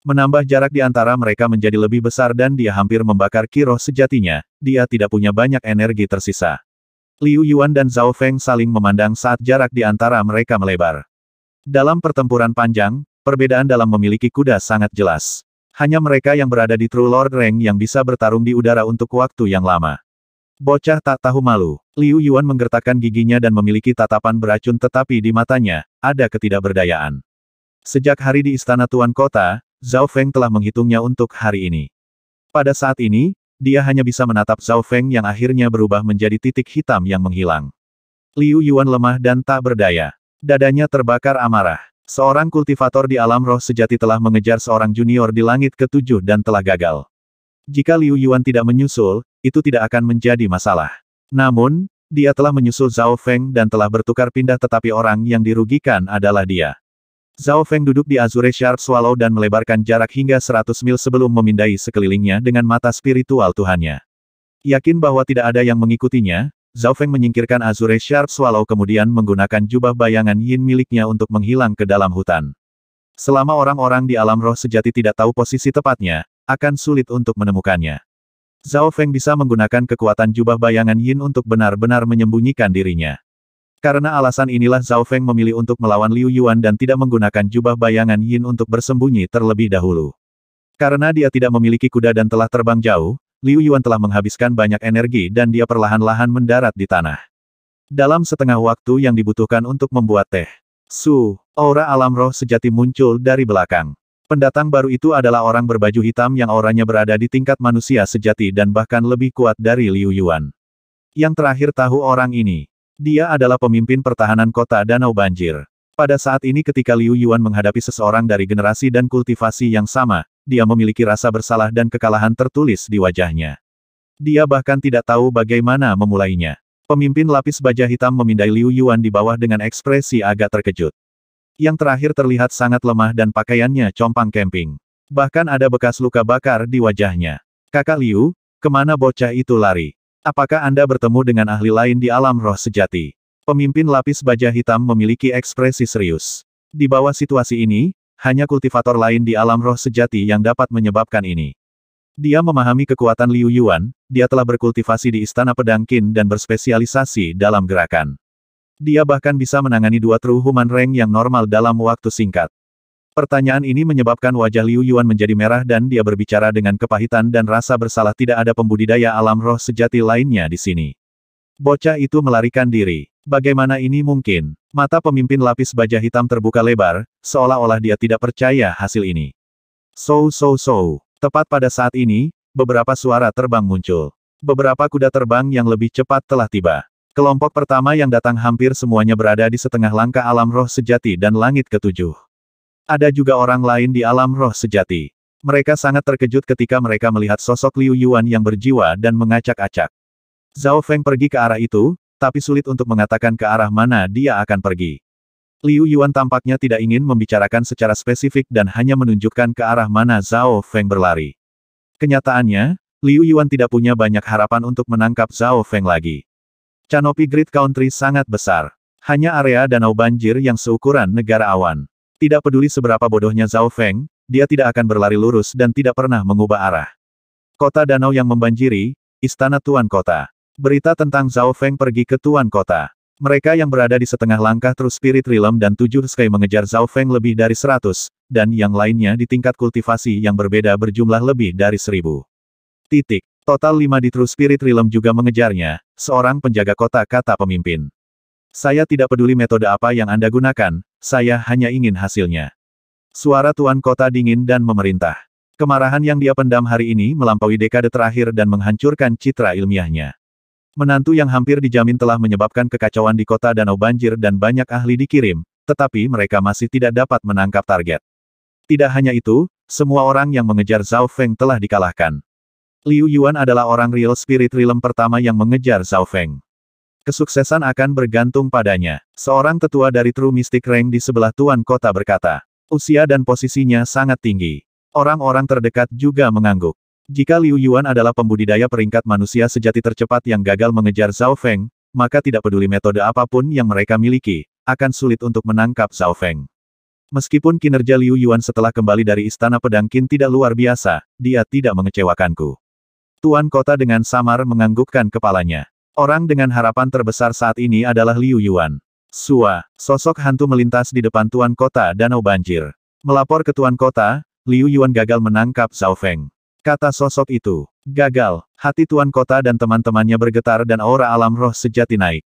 Menambah jarak di antara mereka menjadi lebih besar dan dia hampir membakar kiroh sejatinya, dia tidak punya banyak energi tersisa. Liu Yuan dan Zhao Feng saling memandang saat jarak di antara mereka melebar. Dalam pertempuran panjang, perbedaan dalam memiliki kuda sangat jelas. Hanya mereka yang berada di True Lord Rank yang bisa bertarung di udara untuk waktu yang lama. Bocah tak tahu malu. Liu Yuan menggertakkan giginya dan memiliki tatapan beracun tetapi di matanya, ada ketidakberdayaan. Sejak hari di Istana Tuan Kota, Zhao Feng telah menghitungnya untuk hari ini. Pada saat ini, dia hanya bisa menatap Zhao Feng yang akhirnya berubah menjadi titik hitam yang menghilang. Liu Yuan lemah dan tak berdaya. Dadanya terbakar amarah. Seorang kultivator di alam roh sejati telah mengejar seorang junior di langit ketujuh dan telah gagal. Jika Liu Yuan tidak menyusul, itu tidak akan menjadi masalah. Namun, dia telah menyusul Zhao Feng dan telah bertukar pindah tetapi orang yang dirugikan adalah dia. Zhao Feng duduk di Azure Sharp Swallow dan melebarkan jarak hingga 100 mil sebelum memindai sekelilingnya dengan mata spiritual Tuhannya. Yakin bahwa tidak ada yang mengikutinya, Zhao Feng menyingkirkan Azure Sharp Swallow kemudian menggunakan jubah bayangan yin miliknya untuk menghilang ke dalam hutan. Selama orang-orang di alam roh sejati tidak tahu posisi tepatnya, akan sulit untuk menemukannya. Zhao Feng bisa menggunakan kekuatan jubah bayangan yin untuk benar-benar menyembunyikan dirinya. Karena alasan inilah Zhao Feng memilih untuk melawan Liu Yuan dan tidak menggunakan jubah bayangan yin untuk bersembunyi terlebih dahulu. Karena dia tidak memiliki kuda dan telah terbang jauh, Liu Yuan telah menghabiskan banyak energi dan dia perlahan-lahan mendarat di tanah. Dalam setengah waktu yang dibutuhkan untuk membuat teh, Su, aura alam roh sejati muncul dari belakang. Pendatang baru itu adalah orang berbaju hitam yang auranya berada di tingkat manusia sejati dan bahkan lebih kuat dari Liu Yuan. Yang terakhir tahu orang ini. Dia adalah pemimpin pertahanan kota Danau Banjir. Pada saat ini ketika Liu Yuan menghadapi seseorang dari generasi dan kultivasi yang sama, dia memiliki rasa bersalah dan kekalahan tertulis di wajahnya. Dia bahkan tidak tahu bagaimana memulainya. Pemimpin lapis baja hitam memindai Liu Yuan di bawah dengan ekspresi agak terkejut. Yang terakhir terlihat sangat lemah dan pakaiannya compang camping. Bahkan ada bekas luka bakar di wajahnya. Kakak Liu, ke mana bocah itu lari? Apakah Anda bertemu dengan ahli lain di alam roh sejati? Pemimpin lapis baja hitam memiliki ekspresi serius. Di bawah situasi ini, hanya kultivator lain di alam roh sejati yang dapat menyebabkan ini. Dia memahami kekuatan Liu Yuan, dia telah berkultivasi di Istana Pedang Qin dan berspesialisasi dalam gerakan. Dia bahkan bisa menangani dua true human rank yang normal dalam waktu singkat. Pertanyaan ini menyebabkan wajah Liu Yuan menjadi merah dan dia berbicara dengan kepahitan dan rasa bersalah tidak ada pembudidaya alam roh sejati lainnya di sini. Bocah itu melarikan diri. Bagaimana ini mungkin? Mata pemimpin lapis baja hitam terbuka lebar, seolah-olah dia tidak percaya hasil ini. So so so. Tepat pada saat ini, beberapa suara terbang muncul. Beberapa kuda terbang yang lebih cepat telah tiba. Kelompok pertama yang datang hampir semuanya berada di setengah langkah alam roh sejati dan langit ketujuh. Ada juga orang lain di alam roh sejati. Mereka sangat terkejut ketika mereka melihat sosok Liu Yuan yang berjiwa dan mengacak-acak. Zhao Feng pergi ke arah itu, tapi sulit untuk mengatakan ke arah mana dia akan pergi. Liu Yuan tampaknya tidak ingin membicarakan secara spesifik dan hanya menunjukkan ke arah mana Zhao Feng berlari. Kenyataannya, Liu Yuan tidak punya banyak harapan untuk menangkap Zhao Feng lagi. Canopy Great Country sangat besar. Hanya area danau banjir yang seukuran negara awan. Tidak peduli seberapa bodohnya Zhao Feng, dia tidak akan berlari lurus dan tidak pernah mengubah arah. Kota danau yang membanjiri, Istana Tuan Kota. Berita tentang Zhao Feng pergi ke Tuan Kota. Mereka yang berada di setengah langkah True Spirit Realm dan tujuh Sky mengejar Zhao Feng lebih dari seratus, dan yang lainnya di tingkat kultivasi yang berbeda berjumlah lebih dari seribu. Titik. Total lima di True Spirit Realm juga mengejarnya, seorang penjaga kota kata pemimpin. Saya tidak peduli metode apa yang Anda gunakan, saya hanya ingin hasilnya. Suara Tuan Kota dingin dan memerintah. Kemarahan yang dia pendam hari ini melampaui dekade terakhir dan menghancurkan citra ilmiahnya. Menantu yang hampir dijamin telah menyebabkan kekacauan di kota danau banjir dan banyak ahli dikirim, tetapi mereka masih tidak dapat menangkap target. Tidak hanya itu, semua orang yang mengejar Zhao Feng telah dikalahkan. Liu Yuan adalah orang real spirit realm pertama yang mengejar Zhao Feng. Kesuksesan akan bergantung padanya. Seorang tetua dari True Mystic Rank di sebelah Tuan Kota berkata. Usia dan posisinya sangat tinggi. Orang-orang terdekat juga mengangguk. Jika Liu Yuan adalah pembudidaya peringkat manusia sejati tercepat yang gagal mengejar Zhao Feng, maka tidak peduli metode apa pun yang mereka miliki, akan sulit untuk menangkap Zhao Feng. Meskipun kinerja Liu Yuan setelah kembali dari Istana Pedang Qin tidak luar biasa, dia tidak mengecewakanku. Tuan kota dengan samar menganggukkan kepalanya. Orang dengan harapan terbesar saat ini adalah Liu Yuan. Sua, sosok hantu melintas di depan Tuan Kota Danau Banjir. Melapor ke Tuan Kota, Liu Yuan gagal menangkap Zhao Feng. Kata sosok itu. Gagal. Hati Tuan Kota dan teman-temannya bergetar dan aura alam roh sejati naik.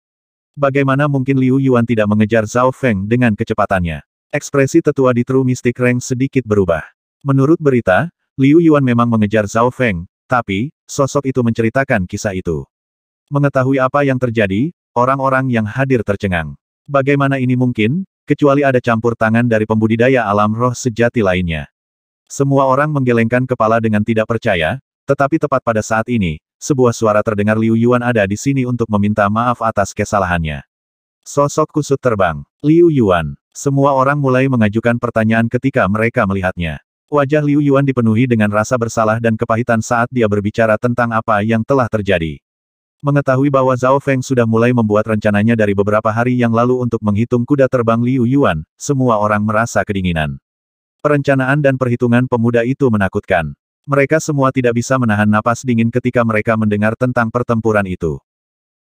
Bagaimana mungkin Liu Yuan tidak mengejar Zhao Feng dengan kecepatannya? Ekspresi tetua di True Mystic Rank sedikit berubah. Menurut berita, Liu Yuan memang mengejar Zhao Feng, tapi, sosok itu menceritakan kisah itu. Mengetahui apa yang terjadi, orang-orang yang hadir tercengang. Bagaimana ini mungkin, kecuali ada campur tangan dari pembudidaya alam roh sejati lainnya. Semua orang menggelengkan kepala dengan tidak percaya, tetapi tepat pada saat ini, sebuah suara terdengar Liu Yuan ada di sini untuk meminta maaf atas kesalahannya. Sosok kusut terbang. Liu Yuan. Semua orang mulai mengajukan pertanyaan ketika mereka melihatnya. Wajah Liu Yuan dipenuhi dengan rasa bersalah dan kepahitan saat dia berbicara tentang apa yang telah terjadi. Mengetahui bahwa Zhao Feng sudah mulai membuat rencananya dari beberapa hari yang lalu untuk menghitung kuda terbang Liu Yuan, semua orang merasa kedinginan. Perencanaan dan perhitungan pemuda itu menakutkan. Mereka semua tidak bisa menahan napas dingin ketika mereka mendengar tentang pertempuran itu.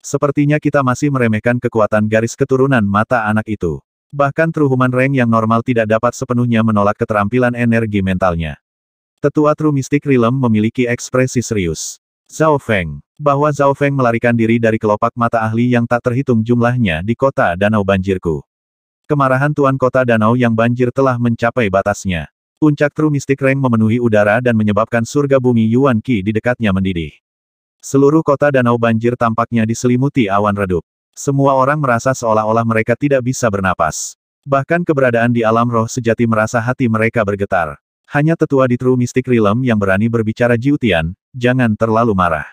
Sepertinya kita masih meremehkan kekuatan garis keturunan mata anak itu. Bahkan True Human Rank yang normal tidak dapat sepenuhnya menolak keterampilan energi mentalnya. Tetua True Mystic Realm memiliki ekspresi serius. Zhao Feng. Bahwa Zhao Feng melarikan diri dari kelopak mata ahli yang tak terhitung jumlahnya di kota danau banjirku. Kemarahan Tuan Kota Danau yang banjir telah mencapai batasnya. Puncak True Mystic Rank memenuhi udara dan menyebabkan surga bumi Yuan Qi di dekatnya mendidih. Seluruh kota danau banjir tampaknya diselimuti awan redup. Semua orang merasa seolah-olah mereka tidak bisa bernapas. Bahkan keberadaan di alam roh sejati merasa hati mereka bergetar. Hanya tetua di True Mystic Realm yang berani berbicara Jiutian, jangan terlalu marah.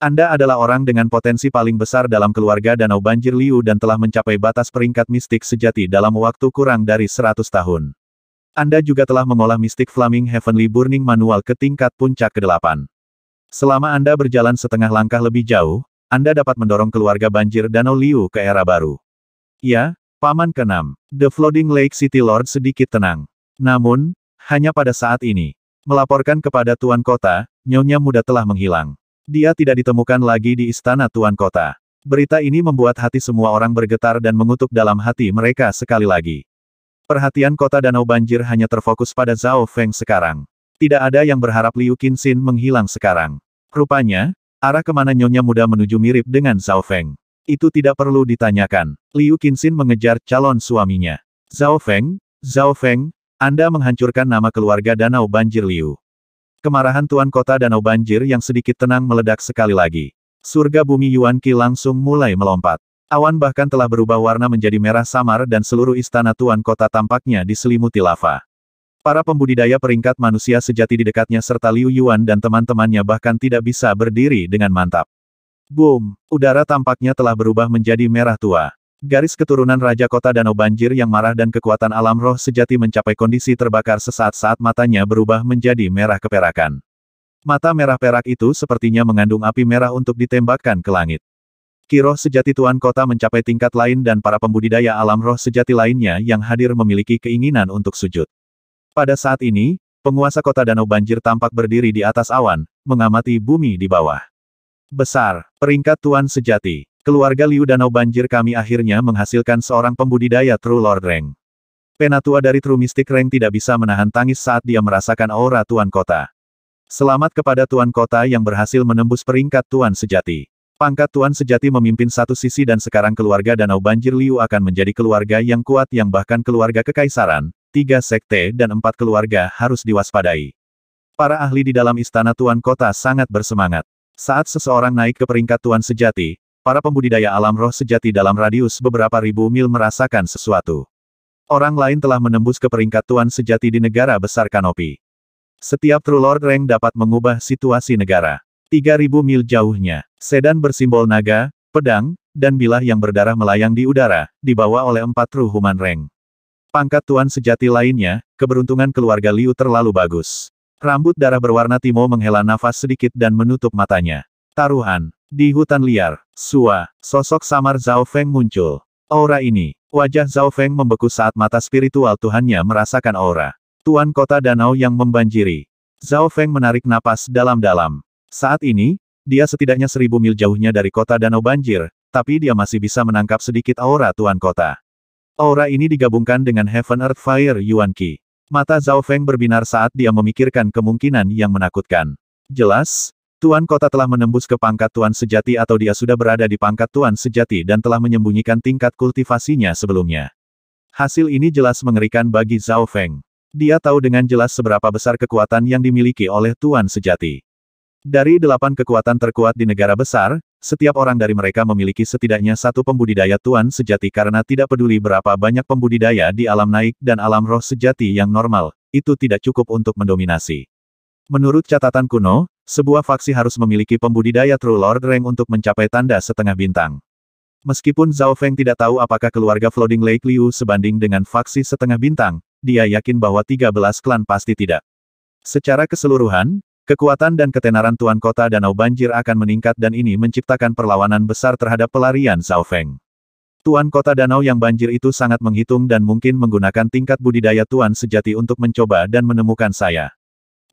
Anda adalah orang dengan potensi paling besar dalam keluarga Danau Banjir Liu dan telah mencapai batas peringkat mistik sejati dalam waktu kurang dari 100 tahun. Anda juga telah mengolah mistik Flaming Heavenly Burning Manual ke tingkat puncak ke-8. Selama Anda berjalan setengah langkah lebih jauh, Anda dapat mendorong keluarga banjir Danau Liu ke era baru. Ya, Paman ke-6. The Floating Lake City Lord sedikit tenang. Namun, hanya pada saat ini. Melaporkan kepada Tuan Kota, Nyonya Muda telah menghilang. Dia tidak ditemukan lagi di istana Tuan Kota. Berita ini membuat hati semua orang bergetar dan mengutuk dalam hati mereka sekali lagi. Perhatian kota Danau Banjir hanya terfokus pada Zhao Feng sekarang. Tidak ada yang berharap Liu Qinxin menghilang sekarang. Rupanya, arah ke mana Nyonya Muda menuju mirip dengan Zhao Feng. Itu tidak perlu ditanyakan. Liu Qinxin mengejar calon suaminya. Zhao Feng, Zhao Feng, Anda menghancurkan nama keluarga Danau Banjir Liu. Kemarahan Tuan Kota Danau Banjir yang sedikit tenang meledak sekali lagi. Surga bumi Yuan Qi langsung mulai melompat. Awan bahkan telah berubah warna menjadi merah samar dan seluruh istana Tuan Kota tampaknya diselimuti lava. Para pembudidaya peringkat manusia sejati di dekatnya serta Liu Yuan dan teman-temannya bahkan tidak bisa berdiri dengan mantap. Boom! Udara tampaknya telah berubah menjadi merah tua. Garis keturunan Raja Kota Danau Banjir yang marah dan kekuatan alam roh sejati mencapai kondisi terbakar sesaat saat matanya berubah menjadi merah keperakan. Mata merah perak itu sepertinya mengandung api merah untuk ditembakkan ke langit. Kiroh sejati Tuan Kota mencapai tingkat lain dan para pembudidaya alam roh sejati lainnya yang hadir memiliki keinginan untuk sujud. Pada saat ini, penguasa kota danau banjir tampak berdiri di atas awan, mengamati bumi di bawah. Besar, peringkat tuan sejati. Keluarga Liu Danau Banjir kami akhirnya menghasilkan seorang pembudidaya True Lord Rank. Penatua dari True Mystic Rank tidak bisa menahan tangis saat dia merasakan aura tuan kota. Selamat kepada tuan kota yang berhasil menembus peringkat tuan sejati. Pangkat tuan sejati memimpin satu sisi dan sekarang keluarga Danau Banjir Liu akan menjadi keluarga yang kuat yang bahkan keluarga kekaisaran, tiga sekte dan empat keluarga harus diwaspadai. Para ahli di dalam istana Tuan Kota sangat bersemangat. Saat seseorang naik ke peringkat Tuan Sejati, para pembudidaya alam roh sejati dalam radius beberapa ribu mil merasakan sesuatu. Orang lain telah menembus ke peringkat Tuan Sejati di negara besar Kanopi. Setiap True Lord Rank dapat mengubah situasi negara. 3000 mil jauhnya, sedan bersimbol naga, pedang, dan bilah yang berdarah melayang di udara, dibawa oleh empat True Human Rank. Pangkat tuan sejati lainnya, keberuntungan keluarga Liu terlalu bagus. Rambut darah berwarna timo menghela nafas sedikit dan menutup matanya. Taruhan. Di hutan liar, Sua, sosok samar Zhao Feng muncul. Aura ini, wajah Zhao Feng membeku saat mata spiritual Tuhannya merasakan aura. Tuan kota danau yang membanjiri. Zhao Feng menarik napas dalam-dalam. Saat ini, dia setidaknya seribu mil jauhnya dari kota danau banjir, tapi dia masih bisa menangkap sedikit aura Tuan kota. Aura ini digabungkan dengan Heaven Earth Fire Yuan Qi. Mata Zhao Feng berbinar saat dia memikirkan kemungkinan yang menakutkan. Jelas, Tuan Kota telah menembus ke pangkat Tuan Sejati atau dia sudah berada di pangkat Tuan Sejati dan telah menyembunyikan tingkat kultivasinya sebelumnya. Hasil ini jelas mengerikan bagi Zhao Feng. Dia tahu dengan jelas seberapa besar kekuatan yang dimiliki oleh Tuan Sejati. Dari delapan kekuatan terkuat di negara besar, setiap orang dari mereka memiliki setidaknya satu pembudidaya tuan sejati karena tidak peduli berapa banyak pembudidaya di alam naik dan alam roh sejati yang normal, itu tidak cukup untuk mendominasi. Menurut catatan kuno, sebuah faksi harus memiliki pembudidaya True Lord Rank untuk mencapai tanda setengah bintang. Meskipun Zhao Feng tidak tahu apakah keluarga Flooding Lake Liu sebanding dengan faksi setengah bintang, dia yakin bahwa 13 klan pasti tidak. Secara keseluruhan, kekuatan dan ketenaran Tuan Kota Danau Banjir akan meningkat dan ini menciptakan perlawanan besar terhadap pelarian Zhao Feng. Tuan Kota Danau yang banjir itu sangat menghitung dan mungkin menggunakan tingkat budidaya Tuan sejati untuk mencoba dan menemukan saya.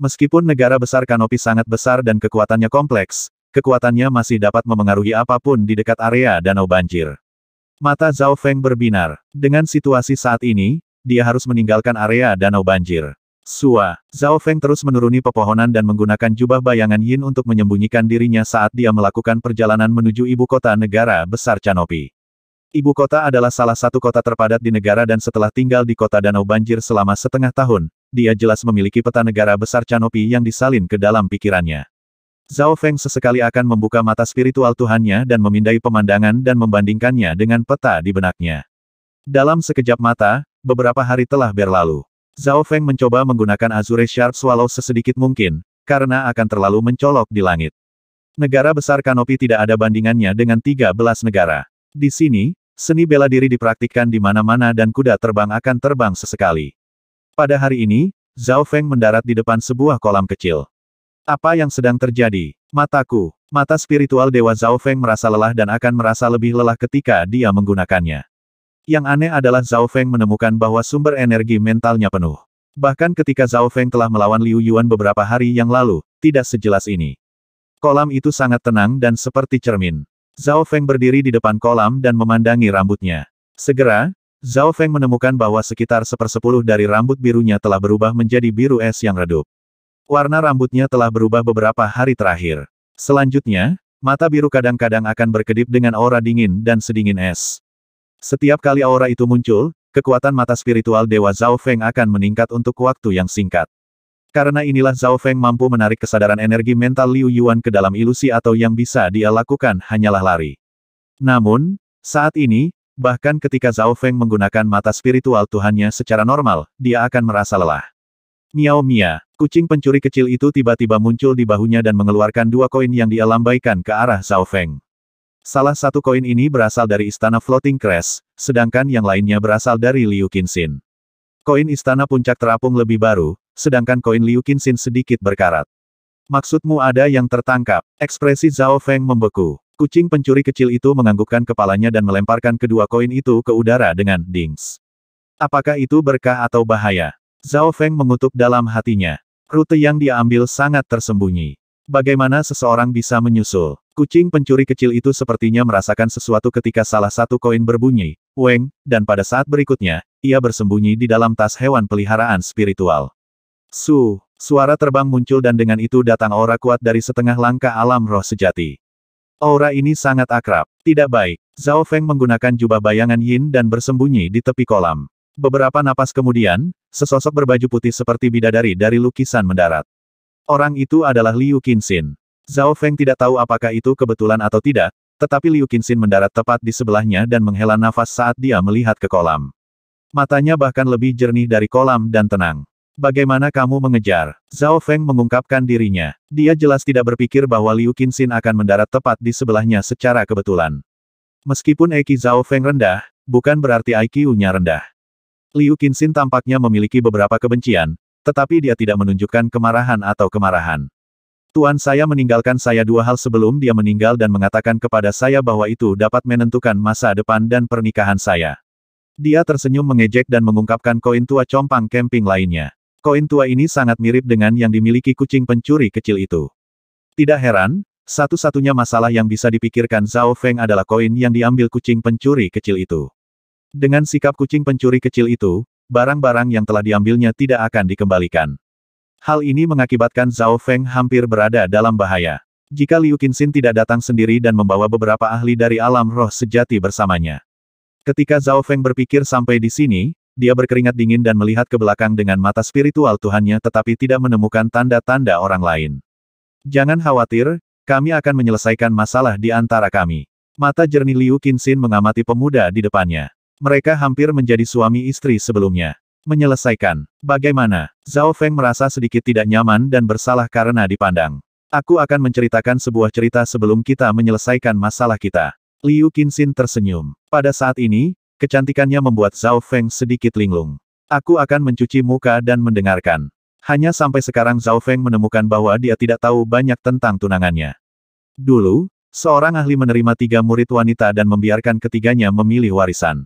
Meskipun negara besar kanopi sangat besar dan kekuatannya kompleks, kekuatannya masih dapat memengaruhi apa pun di dekat area danau banjir. Mata Zhao Feng berbinar. Dengan situasi saat ini, dia harus meninggalkan area danau banjir. Sua, Zhao Feng terus menuruni pepohonan dan menggunakan jubah bayangan Yin untuk menyembunyikan dirinya saat dia melakukan perjalanan menuju ibu kota negara besar Canopi. Ibu kota adalah salah satu kota terpadat di negara dan setelah tinggal di kota danau banjir selama setengah tahun, dia jelas memiliki peta negara besar Canopi yang disalin ke dalam pikirannya. Zhao Feng sesekali akan membuka mata spiritual Tuhannya dan memindai pemandangan dan membandingkannya dengan peta di benaknya. Dalam sekejap mata, beberapa hari telah berlalu. Zhao Feng mencoba menggunakan Azure Sharp Swallow sesedikit mungkin, karena akan terlalu mencolok di langit. Negara besar kanopi tidak ada bandingannya dengan 13 negara. Di sini, seni bela diri dipraktikkan di mana-mana dan kuda terbang akan terbang sesekali. Pada hari ini, Zhao Feng mendarat di depan sebuah kolam kecil. Apa yang sedang terjadi? Mataku. Mata spiritual Dewa Zhao Feng merasa lelah dan akan merasa lebih lelah ketika dia menggunakannya. Yang aneh adalah Zhao Feng menemukan bahwa sumber energi mentalnya penuh. Bahkan ketika Zhao Feng telah melawan Liu Yuan beberapa hari yang lalu, tidak sejelas ini. Kolam itu sangat tenang dan seperti cermin. Zhao Feng berdiri di depan kolam dan memandangi rambutnya. Segera, Zhao Feng menemukan bahwa sekitar sepersepuluh dari rambut birunya telah berubah menjadi biru es yang redup. Warna rambutnya telah berubah beberapa hari terakhir. Selanjutnya, mata biru kadang-kadang akan berkedip dengan aura dingin dan sedingin es. Setiap kali aura itu muncul, kekuatan mata spiritual Dewa Zhao Feng akan meningkat untuk waktu yang singkat. Karena inilah Zhao Feng mampu menarik kesadaran energi mental Liu Yuan ke dalam ilusi atau yang bisa dia lakukan hanyalah lari. Namun, saat ini, bahkan ketika Zhao Feng menggunakan mata spiritual Tuhannya secara normal, dia akan merasa lelah. Miao Mia, kucing pencuri kecil itu tiba-tiba muncul di bahunya dan mengeluarkan dua koin yang dia lambaikan ke arah Zhao Feng. Salah satu koin ini berasal dari istana Floating Crest, sedangkan yang lainnya berasal dari Liu Qinxin. Koin istana puncak terapung lebih baru, sedangkan koin Liu Qinxin sedikit berkarat. Maksudmu ada yang tertangkap. Ekspresi Zhao Feng membeku. Kucing pencuri kecil itu menganggukkan kepalanya dan melemparkan kedua koin itu ke udara dengan dings. Apakah itu berkah atau bahaya? Zhao Feng mengutuk dalam hatinya. Rute yang dia ambil sangat tersembunyi. Bagaimana seseorang bisa menyusul? Kucing pencuri kecil itu sepertinya merasakan sesuatu ketika salah satu koin berbunyi, Weng, dan pada saat berikutnya, ia bersembunyi di dalam tas hewan peliharaan spiritual. Su, suara terbang muncul dan dengan itu datang aura kuat dari setengah langkah alam roh sejati. Aura ini sangat akrab, tidak baik. Zhao Feng menggunakan jubah bayangan yin dan bersembunyi di tepi kolam. Beberapa napas kemudian, sesosok berbaju putih seperti bidadari dari lukisan mendarat. Orang itu adalah Liu Qinxin. Zhao Feng tidak tahu apakah itu kebetulan atau tidak, tetapi Liu Qinxin mendarat tepat di sebelahnya dan menghela nafas saat dia melihat ke kolam. Matanya bahkan lebih jernih dari kolam dan tenang. Bagaimana kamu mengejar? Zhao Feng mengungkapkan dirinya. Dia jelas tidak berpikir bahwa Liu Qinxin akan mendarat tepat di sebelahnya secara kebetulan. Meskipun Eki Zhao Feng rendah, bukan berarti IQ-nya rendah. Liu Qinxin tampaknya memiliki beberapa kebencian, tetapi dia tidak menunjukkan kemarahan atau kemarahan. Tuan saya meninggalkan saya dua hal sebelum dia meninggal dan mengatakan kepada saya bahwa itu dapat menentukan masa depan dan pernikahan saya. Dia tersenyum mengejek dan mengungkapkan koin tua compang camping lainnya. Koin tua ini sangat mirip dengan yang dimiliki kucing pencuri kecil itu. Tidak heran, satu-satunya masalah yang bisa dipikirkan Zhao Feng adalah koin yang diambil kucing pencuri kecil itu. Dengan sikap kucing pencuri kecil itu, barang-barang yang telah diambilnya tidak akan dikembalikan. Hal ini mengakibatkan Zhao Feng hampir berada dalam bahaya. Jika Liu Qinxin tidak datang sendiri dan membawa beberapa ahli dari alam roh sejati bersamanya. Ketika Zhao Feng berpikir sampai di sini, dia berkeringat dingin dan melihat ke belakang dengan mata spiritual Tuhannya tetapi tidak menemukan tanda-tanda orang lain. Jangan khawatir, kami akan menyelesaikan masalah di antara kami. Mata jernih Liu Qinxin mengamati pemuda di depannya. Mereka hampir menjadi suami istri sebelumnya menyelesaikan. Bagaimana? Zhao Feng merasa sedikit tidak nyaman dan bersalah karena dipandang. Aku akan menceritakan sebuah cerita sebelum kita menyelesaikan masalah kita. Liu Qinxin tersenyum. Pada saat ini, kecantikannya membuat Zhao Feng sedikit linglung. Aku akan mencuci muka dan mendengarkan. Hanya sampai sekarang Zhao Feng menemukan bahwa dia tidak tahu banyak tentang tunangannya. Dulu, seorang ahli menerima tiga murid wanita dan membiarkan ketiganya memilih warisan.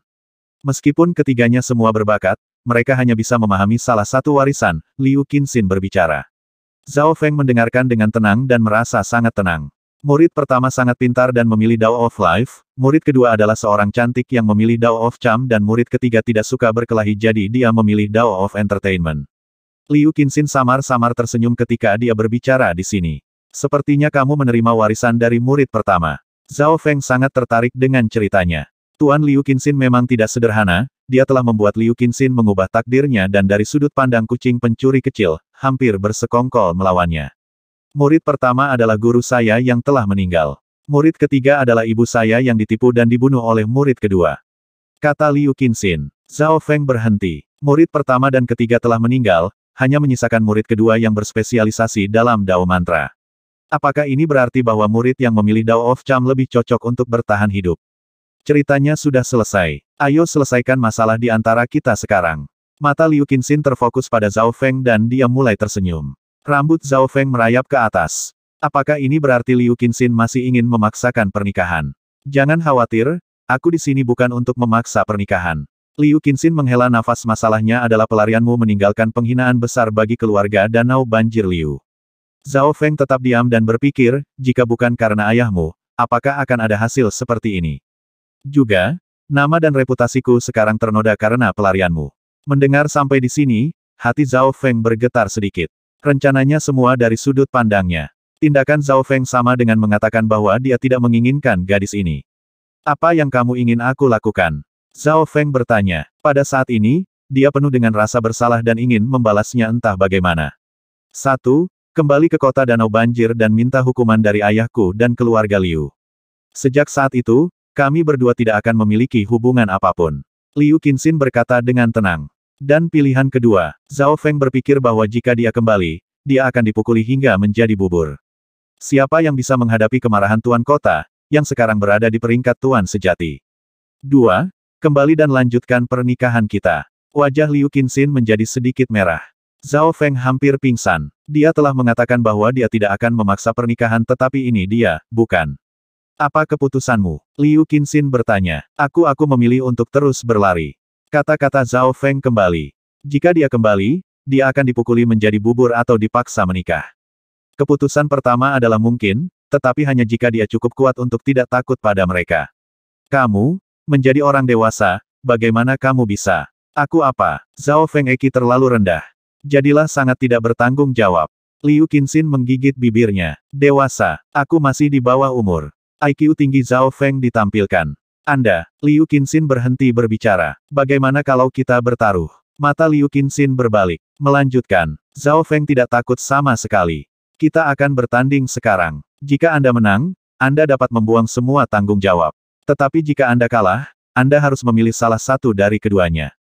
Meskipun ketiganya semua berbakat, mereka hanya bisa memahami salah satu warisan, Liu Qinxin berbicara. Zhao Feng mendengarkan dengan tenang dan merasa sangat tenang. Murid pertama sangat pintar dan memilih Dao of Life, murid kedua adalah seorang cantik yang memilih Dao of Charm dan murid ketiga tidak suka berkelahi jadi dia memilih Dao of Entertainment. Liu Qinxin samar-samar tersenyum ketika dia berbicara di sini. Sepertinya kamu menerima warisan dari murid pertama. Zhao Feng sangat tertarik dengan ceritanya. Tuan Liu Qinxin memang tidak sederhana, dia telah membuat Liu Qinxin mengubah takdirnya dan dari sudut pandang kucing pencuri kecil, hampir bersekongkol melawannya. Murid pertama adalah guru saya yang telah meninggal. Murid ketiga adalah ibu saya yang ditipu dan dibunuh oleh murid kedua. Kata Liu Qinxin. Zhao Feng berhenti. Murid pertama dan ketiga telah meninggal, hanya menyisakan murid kedua yang berspesialisasi dalam Dao Mantra. Apakah ini berarti bahwa murid yang memilih Dao of Cham lebih cocok untuk bertahan hidup? Ceritanya sudah selesai. Ayo selesaikan masalah di antara kita sekarang. Mata Liu Qinxin terfokus pada Zhao Feng dan dia mulai tersenyum. Rambut Zhao Feng merayap ke atas. Apakah ini berarti Liu Qinxin masih ingin memaksakan pernikahan? Jangan khawatir, aku di sini bukan untuk memaksa pernikahan. Liu Qinxin menghela nafas masalahnya adalah pelarianmu meninggalkan penghinaan besar bagi keluarga Danau Banjir Liu. Zhao Feng tetap diam dan berpikir, jika bukan karena ayahmu, apakah akan ada hasil seperti ini? Juga, nama dan reputasiku sekarang ternoda karena pelarianmu. Mendengar sampai di sini, hati Zhao Feng bergetar sedikit. Rencananya semua dari sudut pandangnya. Tindakan Zhao Feng sama dengan mengatakan bahwa dia tidak menginginkan gadis ini. Apa yang kamu ingin aku lakukan? Zhao Feng bertanya. Pada saat ini, dia penuh dengan rasa bersalah dan ingin membalasnya entah bagaimana. Satu, Kembali ke kota Danau Banjir dan minta hukuman dari ayahku dan keluarga Liu. Sejak saat itu, kami berdua tidak akan memiliki hubungan apa pun. Liu Qinxin berkata dengan tenang. Dan pilihan kedua, Zhao Feng berpikir bahwa jika dia kembali, dia akan dipukuli hingga menjadi bubur. Siapa yang bisa menghadapi kemarahan Tuan Kota, yang sekarang berada di peringkat Tuan Sejati? Dua, kembali dan lanjutkan pernikahan kita. Wajah Liu Qinxin menjadi sedikit merah. Zhao Feng hampir pingsan. Dia telah mengatakan bahwa dia tidak akan memaksa pernikahan tetapi ini dia, bukan. Apa keputusanmu? Liu Qinxin bertanya. Aku aku memilih untuk terus berlari. Kata-kata Zhao Feng kembali. Jika dia kembali, dia akan dipukuli menjadi bubur atau dipaksa menikah. Keputusan pertama adalah mungkin, tetapi hanya jika dia cukup kuat untuk tidak takut pada mereka. Kamu, menjadi orang dewasa, bagaimana kamu bisa? Aku apa? Zhao Feng Eki terlalu rendah. Jadilah sangat tidak bertanggung jawab. Liu Qinxin menggigit bibirnya. Dewasa, aku masih di bawah umur. IQ tinggi Zhao Feng ditampilkan. Anda, Liu Qinxin berhenti berbicara. Bagaimana kalau kita bertaruh? Mata Liu Qinxin berbalik. Melanjutkan. Zhao Feng tidak takut sama sekali. Kita akan bertanding sekarang. Jika Anda menang, Anda dapat membuang semua tanggung jawab. Tetapi jika Anda kalah, Anda harus memilih salah satu dari keduanya.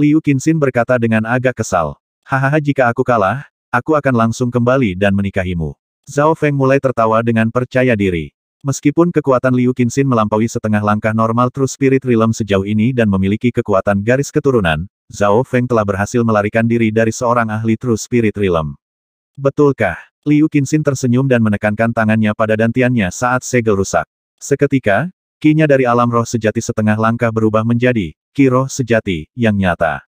Liu Qinxin berkata dengan agak kesal. Hahaha jika aku kalah, aku akan langsung kembali dan menikahimu. Zhao Feng mulai tertawa dengan percaya diri. Meskipun kekuatan Liu Qinxin melampaui setengah langkah normal True Spirit Realm sejauh ini dan memiliki kekuatan garis keturunan, Zhao Feng telah berhasil melarikan diri dari seorang ahli True Spirit Realm. Betulkah? Liu Qinxin tersenyum dan menekankan tangannya pada dantiannya saat segel rusak. Seketika, kinya dari alam roh sejati setengah langkah berubah menjadi ki roh sejati yang nyata.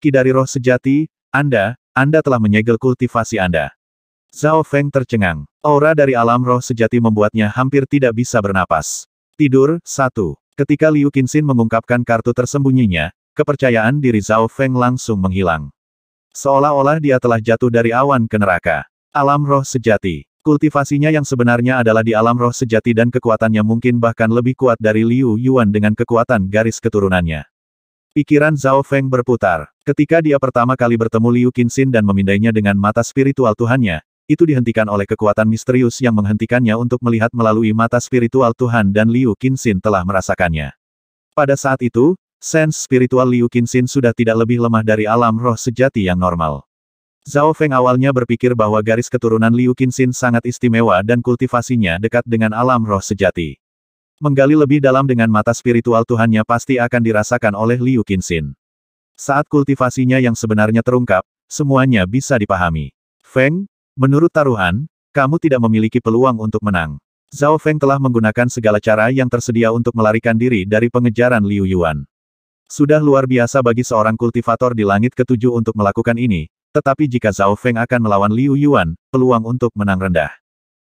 Ki dari roh sejati, Anda, Anda telah menyegel kultivasi Anda. Zhao Feng tercengang. Aura dari alam roh sejati membuatnya hampir tidak bisa bernapas. Tidur, satu. Ketika Liu Qinxin mengungkapkan kartu tersembunyinya, kepercayaan diri Zhao Feng langsung menghilang. Seolah-olah dia telah jatuh dari awan ke neraka. Alam roh sejati. Kultivasinya yang sebenarnya adalah di alam roh sejati dan kekuatannya mungkin bahkan lebih kuat dari Liu Yuan dengan kekuatan garis keturunannya. Pikiran Zhao Feng berputar. Ketika dia pertama kali bertemu Liu Qinxin dan memindainya dengan mata spiritual Tuhannya, itu dihentikan oleh kekuatan misterius yang menghentikannya untuk melihat melalui mata spiritual Tuhan dan Liu Qinxin telah merasakannya. Pada saat itu, sense spiritual Liu Qinxin sudah tidak lebih lemah dari alam roh sejati yang normal. Zhao Feng awalnya berpikir bahwa garis keturunan Liu Qinxin sangat istimewa dan kultivasinya dekat dengan alam roh sejati. Menggali lebih dalam dengan mata spiritual Tuhannya pasti akan dirasakan oleh Liu Qinxin. Saat kultivasinya yang sebenarnya terungkap, semuanya bisa dipahami. Feng, menurut taruhan, kamu tidak memiliki peluang untuk menang. Zhao Feng telah menggunakan segala cara yang tersedia untuk melarikan diri dari pengejaran Liu Yuan. Sudah luar biasa bagi seorang kultivator di langit ketujuh untuk melakukan ini, tetapi jika Zhao Feng akan melawan Liu Yuan, peluang untuk menang rendah.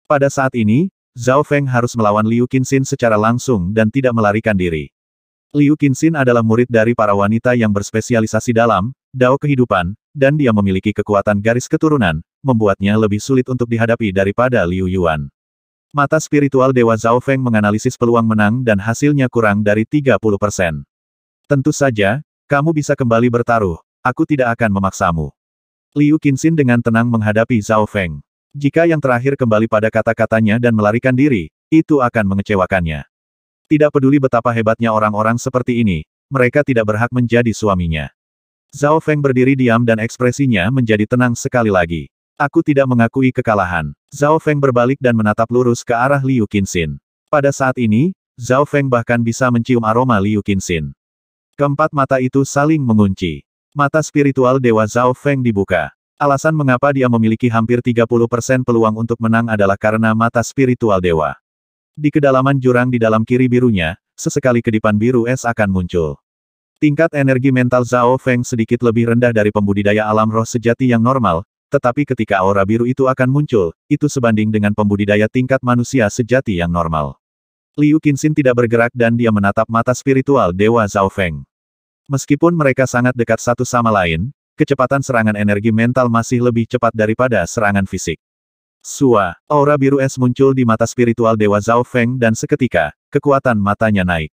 Pada saat ini, Zhao Feng harus melawan Liu Qinxin secara langsung dan tidak melarikan diri. Liu Qinxin adalah murid dari para wanita yang berspesialisasi dalam dao kehidupan, dan dia memiliki kekuatan garis keturunan, membuatnya lebih sulit untuk dihadapi daripada Liu Yuan. Mata spiritual Dewa Zhao Feng menganalisis peluang menang dan hasilnya kurang dari 30%. Tentu saja, kamu bisa kembali bertaruh, aku tidak akan memaksamu. Liu Qinxin dengan tenang menghadapi Zhao Feng. Jika yang terakhir kembali pada kata-katanya dan melarikan diri, itu akan mengecewakannya. Tidak peduli betapa hebatnya orang-orang seperti ini, mereka tidak berhak menjadi suaminya. Zhao Feng berdiri diam dan ekspresinya menjadi tenang sekali lagi. Aku tidak mengakui kekalahan. Zhao Feng berbalik dan menatap lurus ke arah Liu Qinxin. Pada saat ini, Zhao Feng bahkan bisa mencium aroma Liu Qinxin. Keempat mata itu saling mengunci. Mata spiritual Dewa Zhao Feng dibuka. Alasan mengapa dia memiliki hampir 30% peluang untuk menang adalah karena mata spiritual dewa. Di kedalaman jurang di dalam kiri birunya, sesekali kedipan biru es akan muncul. Tingkat energi mental Zhao Feng sedikit lebih rendah dari pembudidaya alam roh sejati yang normal, tetapi ketika aura biru itu akan muncul, itu sebanding dengan pembudidaya tingkat manusia sejati yang normal. Liu Qinxin tidak bergerak dan dia menatap mata spiritual Dewa Zhao Feng. Meskipun mereka sangat dekat satu sama lain, kecepatan serangan energi mental masih lebih cepat daripada serangan fisik. Sua, aura biru es muncul di mata spiritual Dewa Zhao Feng dan seketika, kekuatan matanya naik.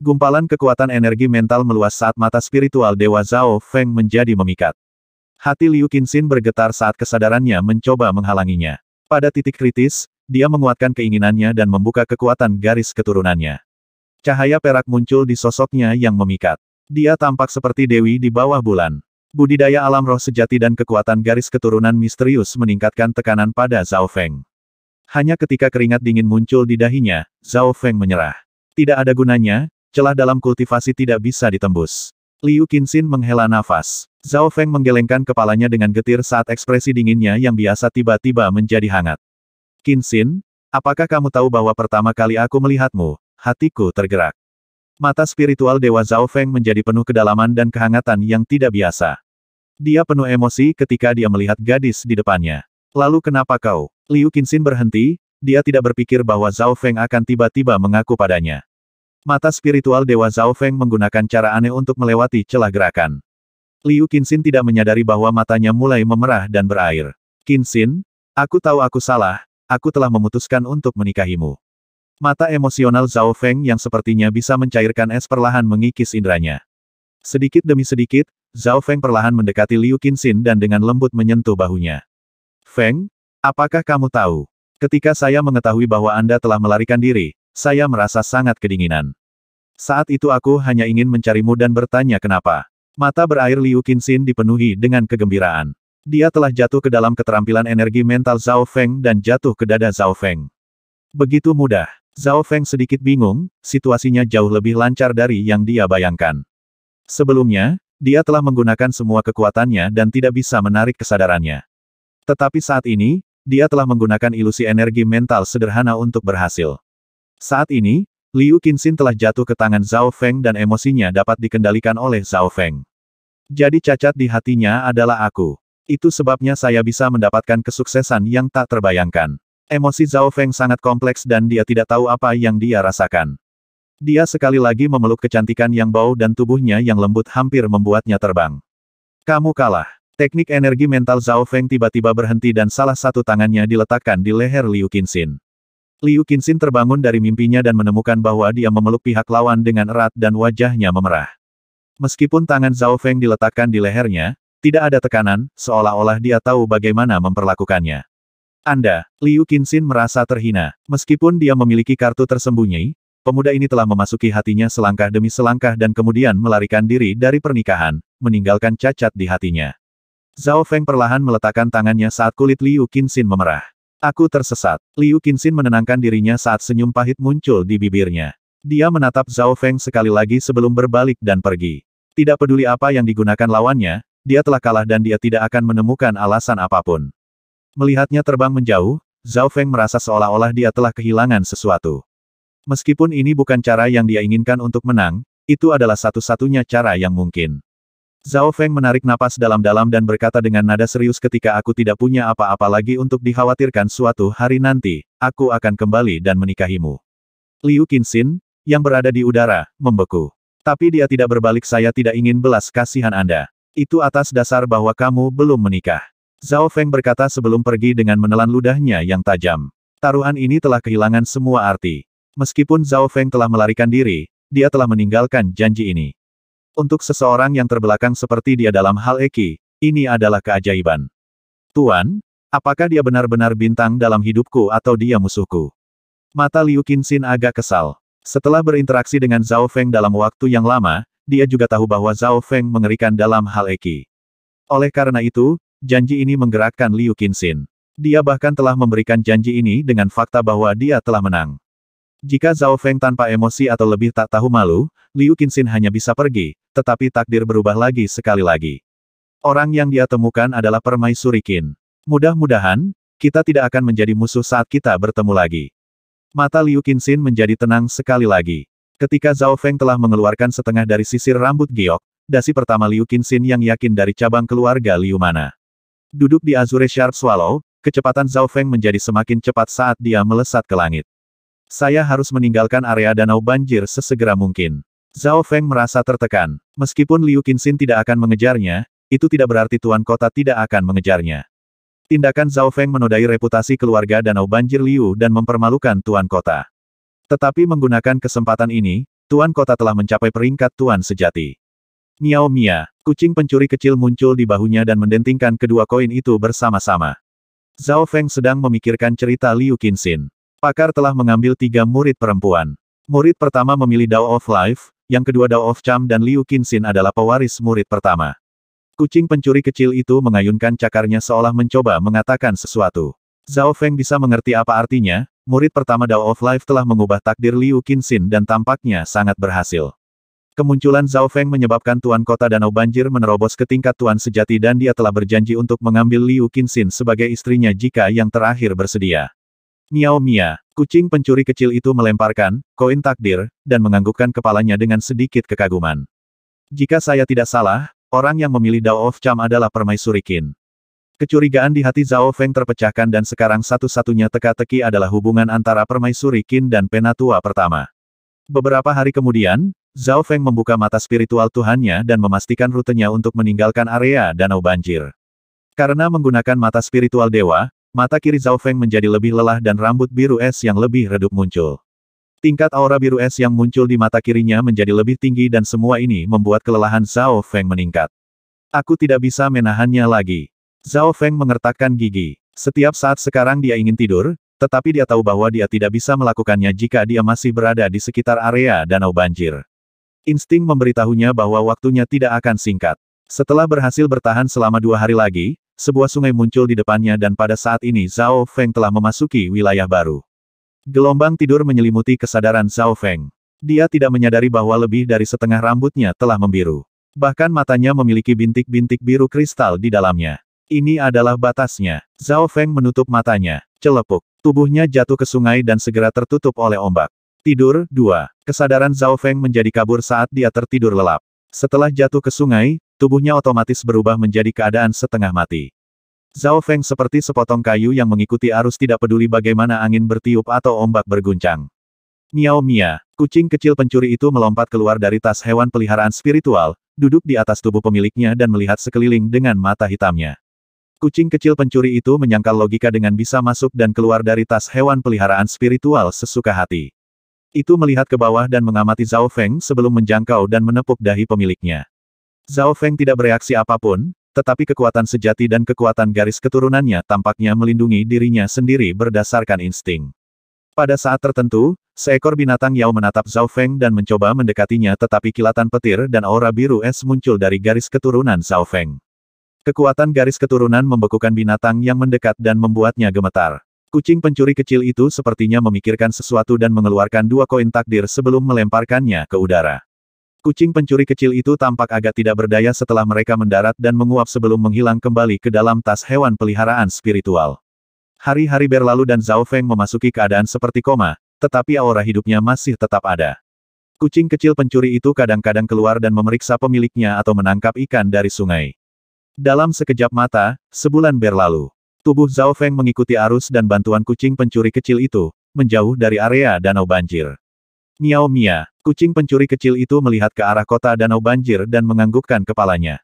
Gumpalan kekuatan energi mental meluas saat mata spiritual Dewa Zhao Feng menjadi memikat. Hati Liu Qinxin bergetar saat kesadarannya mencoba menghalanginya. Pada titik kritis, dia menguatkan keinginannya dan membuka kekuatan garis keturunannya. Cahaya perak muncul di sosoknya yang memikat. Dia tampak seperti dewi di bawah bulan. Budidaya alam roh sejati dan kekuatan garis keturunan misterius meningkatkan tekanan pada Zhao Feng. Hanya ketika keringat dingin muncul di dahinya, Zhao Feng menyerah. Tidak ada gunanya, celah dalam kultivasi tidak bisa ditembus. Liu Qinxin menghela nafas. Zhao Feng menggelengkan kepalanya dengan getir saat ekspresi dinginnya yang biasa tiba-tiba menjadi hangat. Qinxin, apakah kamu tahu bahwa pertama kali aku melihatmu, hatiku tergerak. Mata spiritual Dewa Zhao Feng menjadi penuh kedalaman dan kehangatan yang tidak biasa. Dia penuh emosi ketika dia melihat gadis di depannya. Lalu kenapa kau? Liu Qinxin berhenti, dia tidak berpikir bahwa Zhao Feng akan tiba-tiba mengaku padanya. Mata spiritual Dewa Zhao Feng menggunakan cara aneh untuk melewati celah gerakan. Liu Qinxin tidak menyadari bahwa matanya mulai memerah dan berair. Qinxin, aku tahu aku salah, aku telah memutuskan untuk menikahimu. Mata emosional Zhao Feng yang sepertinya bisa mencairkan es perlahan mengikis indranya. Sedikit demi sedikit, Zhao Feng perlahan mendekati Liu Qinxin dan dengan lembut menyentuh bahunya. Feng, apakah kamu tahu? Ketika saya mengetahui bahwa Anda telah melarikan diri, saya merasa sangat kedinginan. Saat itu aku hanya ingin mencarimu dan bertanya kenapa. Mata berair Liu Qinxin dipenuhi dengan kegembiraan. Dia telah jatuh ke dalam keterampilan energi mental Zhao Feng dan jatuh ke dada Zhao Feng. Begitu mudah. Zhao Feng sedikit bingung, situasinya jauh lebih lancar dari yang dia bayangkan. Sebelumnya, dia telah menggunakan semua kekuatannya dan tidak bisa menarik kesadarannya. Tetapi saat ini, dia telah menggunakan ilusi energi mental sederhana untuk berhasil. Saat ini, Liu Qinxin telah jatuh ke tangan Zhao Feng dan emosinya dapat dikendalikan oleh Zhao Feng. Jadi cacat di hatinya adalah aku. Itu sebabnya saya bisa mendapatkan kesuksesan yang tak terbayangkan. Emosi Zhao Feng sangat kompleks dan dia tidak tahu apa yang dia rasakan. Dia sekali lagi memeluk kecantikan yang bau dan tubuhnya yang lembut hampir membuatnya terbang. Kamu kalah. Teknik energi mental Zhao Feng tiba-tiba berhenti dan salah satu tangannya diletakkan di leher Liu Qinxin. Liu Qinxin terbangun dari mimpinya dan menemukan bahwa dia memeluk pihak lawan dengan erat dan wajahnya memerah. Meskipun tangan Zhao Feng diletakkan di lehernya, tidak ada tekanan, seolah-olah dia tahu bagaimana memperlakukannya. Anda, Liu Qinxin merasa terhina. Meskipun dia memiliki kartu tersembunyi, pemuda ini telah memasuki hatinya selangkah demi selangkah dan kemudian melarikan diri dari pernikahan, meninggalkan cacat di hatinya. Zhao Feng perlahan meletakkan tangannya saat kulit Liu Qinxin memerah. Aku tersesat. Liu Qinxin menenangkan dirinya saat senyum pahit muncul di bibirnya. Dia menatap Zhao Feng sekali lagi sebelum berbalik dan pergi. Tidak peduli apa yang digunakan lawannya, dia telah kalah dan dia tidak akan menemukan alasan apa pun. Melihatnya terbang menjauh, Zhao Feng merasa seolah-olah dia telah kehilangan sesuatu. Meskipun ini bukan cara yang dia inginkan untuk menang, itu adalah satu-satunya cara yang mungkin. Zhao Feng menarik napas dalam-dalam dan berkata dengan nada serius ketika aku tidak punya apa-apa lagi untuk dikhawatirkan suatu hari nanti, aku akan kembali dan menikahimu. Liu Qinxin, yang berada di udara, membeku. Tapi dia tidak berbalik saya tidak ingin belas kasihan Anda. Itu atas dasar bahwa kamu belum menikah. Zhao Feng berkata sebelum pergi dengan menelan ludahnya yang tajam. Taruhan ini telah kehilangan semua arti. Meskipun Zhao Feng telah melarikan diri, dia telah meninggalkan janji ini. Untuk seseorang yang terbelakang seperti dia dalam hal Eki, ini adalah keajaiban. Tuan, apakah dia benar-benar bintang dalam hidupku atau dia musuhku? Mata Liu Qinxin agak kesal. Setelah berinteraksi dengan Zhao Feng dalam waktu yang lama, dia juga tahu bahwa Zhao Feng mengerikan dalam hal Eki. Oleh karena itu, janji ini menggerakkan Liu Qinxin. Dia bahkan telah memberikan janji ini dengan fakta bahwa dia telah menang. Jika Zhao Feng tanpa emosi atau lebih tak tahu malu, Liu Qinxin hanya bisa pergi, tetapi takdir berubah lagi sekali lagi. Orang yang dia temukan adalah permaisuri Qin. Mudah-mudahan, kita tidak akan menjadi musuh saat kita bertemu lagi. Mata Liu Qinxin menjadi tenang sekali lagi. Ketika Zhao Feng telah mengeluarkan setengah dari sisir rambut giok, dasi pertama Liu Qinxin yang yakin dari cabang keluarga Liu Mana. Duduk di Azure Sharp Swallow, kecepatan Zhao Feng menjadi semakin cepat saat dia melesat ke langit. Saya harus meninggalkan area danau banjir sesegera mungkin. Zhao Feng merasa tertekan. Meskipun Liu Qinxin tidak akan mengejarnya, itu tidak berarti tuan kota tidak akan mengejarnya. Tindakan Zhao Feng menodai reputasi keluarga danau banjir Liu dan mempermalukan tuan kota. Tetapi menggunakan kesempatan ini, tuan kota telah mencapai peringkat tuan sejati. Miao Mia, kucing pencuri kecil muncul di bahunya dan mendentingkan kedua koin itu bersama-sama. Zhao Feng sedang memikirkan cerita Liu Qinxin. Pakar telah mengambil tiga murid perempuan. Murid pertama memilih Dao of Life, yang kedua Dao of Cham dan Liu Qinxin adalah pewaris murid pertama. Kucing pencuri kecil itu mengayunkan cakarnya seolah mencoba mengatakan sesuatu. Zhao Feng bisa mengerti apa artinya, murid pertama Dao of Life telah mengubah takdir Liu Qinxin dan tampaknya sangat berhasil. Kemunculan Zhao Feng menyebabkan Tuan Kota Danau Banjir menerobos ke tingkat Tuan Sejati dan dia telah berjanji untuk mengambil Liu Qinxin sebagai istrinya jika yang terakhir bersedia. Miao Mia, kucing pencuri kecil itu melemparkan koin takdir dan menganggukkan kepalanya dengan sedikit kekaguman. Jika saya tidak salah, orang yang memilih Dao of Cham adalah permaisuri Qin. Kecurigaan di hati Zhao Feng terpecahkan dan sekarang satu-satunya teka-teki adalah hubungan antara permaisuri Qin dan penatua pertama. Beberapa hari kemudian, Zhao Feng membuka mata spiritual Tuhannya dan memastikan rutenya untuk meninggalkan area danau banjir. Karena menggunakan mata spiritual dewa, Mata kiri Zhao Feng menjadi lebih lelah dan rambut biru es yang lebih redup muncul. Tingkat aura biru es yang muncul di mata kirinya menjadi lebih tinggi dan semua ini membuat kelelahan Zhao Feng meningkat. Aku tidak bisa menahannya lagi. Zhao Feng mengertakkan gigi. Setiap saat sekarang dia ingin tidur, tetapi dia tahu bahwa dia tidak bisa melakukannya jika dia masih berada di sekitar area danau banjir. Insting memberitahunya bahwa waktunya tidak akan singkat. Setelah berhasil bertahan selama dua hari lagi, sebuah sungai muncul di depannya dan pada saat ini Zhao Feng telah memasuki wilayah baru. Gelombang tidur menyelimuti kesadaran Zhao Feng. Dia tidak menyadari bahwa lebih dari setengah rambutnya telah membiru. Bahkan matanya memiliki bintik-bintik biru kristal di dalamnya. Ini adalah batasnya. Zhao Feng menutup matanya. Celepuk. Tubuhnya jatuh ke sungai dan segera tertutup oleh ombak. Tidur, 2. Kesadaran Zhao Feng menjadi kabur saat dia tertidur lelap. Setelah jatuh ke sungai, tubuhnya otomatis berubah menjadi keadaan setengah mati. Zhao Feng seperti sepotong kayu yang mengikuti arus tidak peduli bagaimana angin bertiup atau ombak berguncang. Miao Mia, kucing kecil pencuri itu melompat keluar dari tas hewan peliharaan spiritual, duduk di atas tubuh pemiliknya dan melihat sekeliling dengan mata hitamnya. Kucing kecil pencuri itu menyangkal logika dengan bisa masuk dan keluar dari tas hewan peliharaan spiritual sesuka hati. Itu melihat ke bawah dan mengamati Zhao Feng sebelum menjangkau dan menepuk dahi pemiliknya. Zhao Feng tidak bereaksi apa pun, tetapi kekuatan sejati dan kekuatan garis keturunannya tampaknya melindungi dirinya sendiri berdasarkan insting. Pada saat tertentu, seekor binatang Yao menatap Zhao Feng dan mencoba mendekatinya tetapi kilatan petir dan aura biru es muncul dari garis keturunan Zhao Feng. Kekuatan garis keturunan membekukan binatang yang mendekat dan membuatnya gemetar. Kucing pencuri kecil itu sepertinya memikirkan sesuatu dan mengeluarkan dua koin takdir sebelum melemparkannya ke udara. Kucing pencuri kecil itu tampak agak tidak berdaya setelah mereka mendarat dan menguap sebelum menghilang kembali ke dalam tas hewan peliharaan spiritual. Hari-hari berlalu dan Zhao Feng memasuki keadaan seperti koma, tetapi aura hidupnya masih tetap ada. Kucing kecil pencuri itu kadang-kadang keluar dan memeriksa pemiliknya atau menangkap ikan dari sungai. Dalam sekejap mata, sebulan berlalu. Tubuh Zhao Feng mengikuti arus dan bantuan kucing pencuri kecil itu, menjauh dari area danau banjir. Miao Mia, kucing pencuri kecil itu melihat ke arah kota danau banjir dan menganggukkan kepalanya.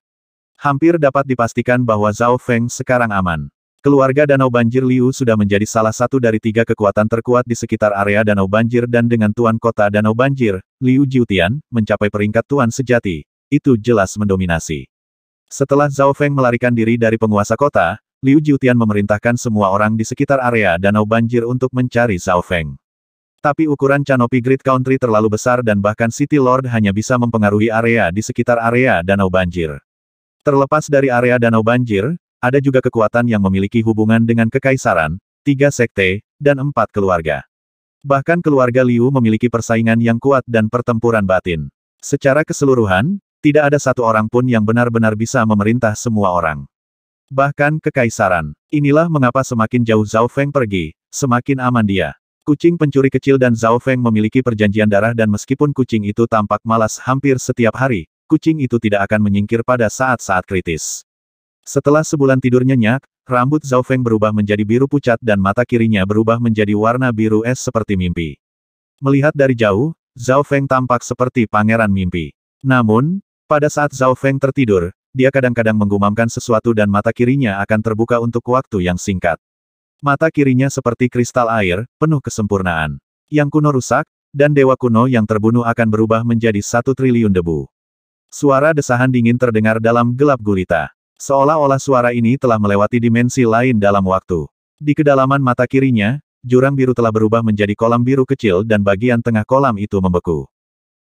Hampir dapat dipastikan bahwa Zhao Feng sekarang aman. Keluarga Danau Banjir Liu sudah menjadi salah satu dari tiga kekuatan terkuat di sekitar area Danau Banjir dan dengan Tuan Kota Danau Banjir, Liu Jiutian, mencapai peringkat Tuan sejati. Itu jelas mendominasi. Setelah Zhao Feng melarikan diri dari penguasa kota, Liu Jiutian memerintahkan semua orang di sekitar area danau banjir untuk mencari Zhao Feng. Tapi ukuran Canopy Great Country terlalu besar dan bahkan City Lord hanya bisa mempengaruhi area di sekitar area danau banjir. Terlepas dari area danau banjir, ada juga kekuatan yang memiliki hubungan dengan kekaisaran, tiga sekte, dan empat keluarga. Bahkan keluarga Liu memiliki persaingan yang kuat dan pertempuran batin. Secara keseluruhan, tidak ada satu orang pun yang benar-benar bisa memerintah semua orang. Bahkan kekaisaran. Inilah mengapa semakin jauh Zhao Feng pergi, semakin aman dia. Kucing pencuri kecil dan Zhao Feng memiliki perjanjian darah dan meskipun kucing itu tampak malas hampir setiap hari, kucing itu tidak akan menyingkir pada saat-saat kritis. Setelah sebulan tidur nyenyak, rambut Zhao Feng berubah menjadi biru pucat dan mata kirinya berubah menjadi warna biru es seperti mimpi. Melihat dari jauh, Zhao Feng tampak seperti pangeran mimpi. Namun, pada saat Zhao Feng tertidur, dia kadang-kadang menggumamkan sesuatu dan mata kirinya akan terbuka untuk waktu yang singkat. Mata kirinya seperti kristal air, penuh kesempurnaan. Yang kuno rusak, dan dewa kuno yang terbunuh akan berubah menjadi satu triliun debu. Suara desahan dingin terdengar dalam gelap gulita. Seolah-olah suara ini telah melewati dimensi lain dalam waktu. Di kedalaman mata kirinya, jurang biru telah berubah menjadi kolam biru kecil dan bagian tengah kolam itu membeku.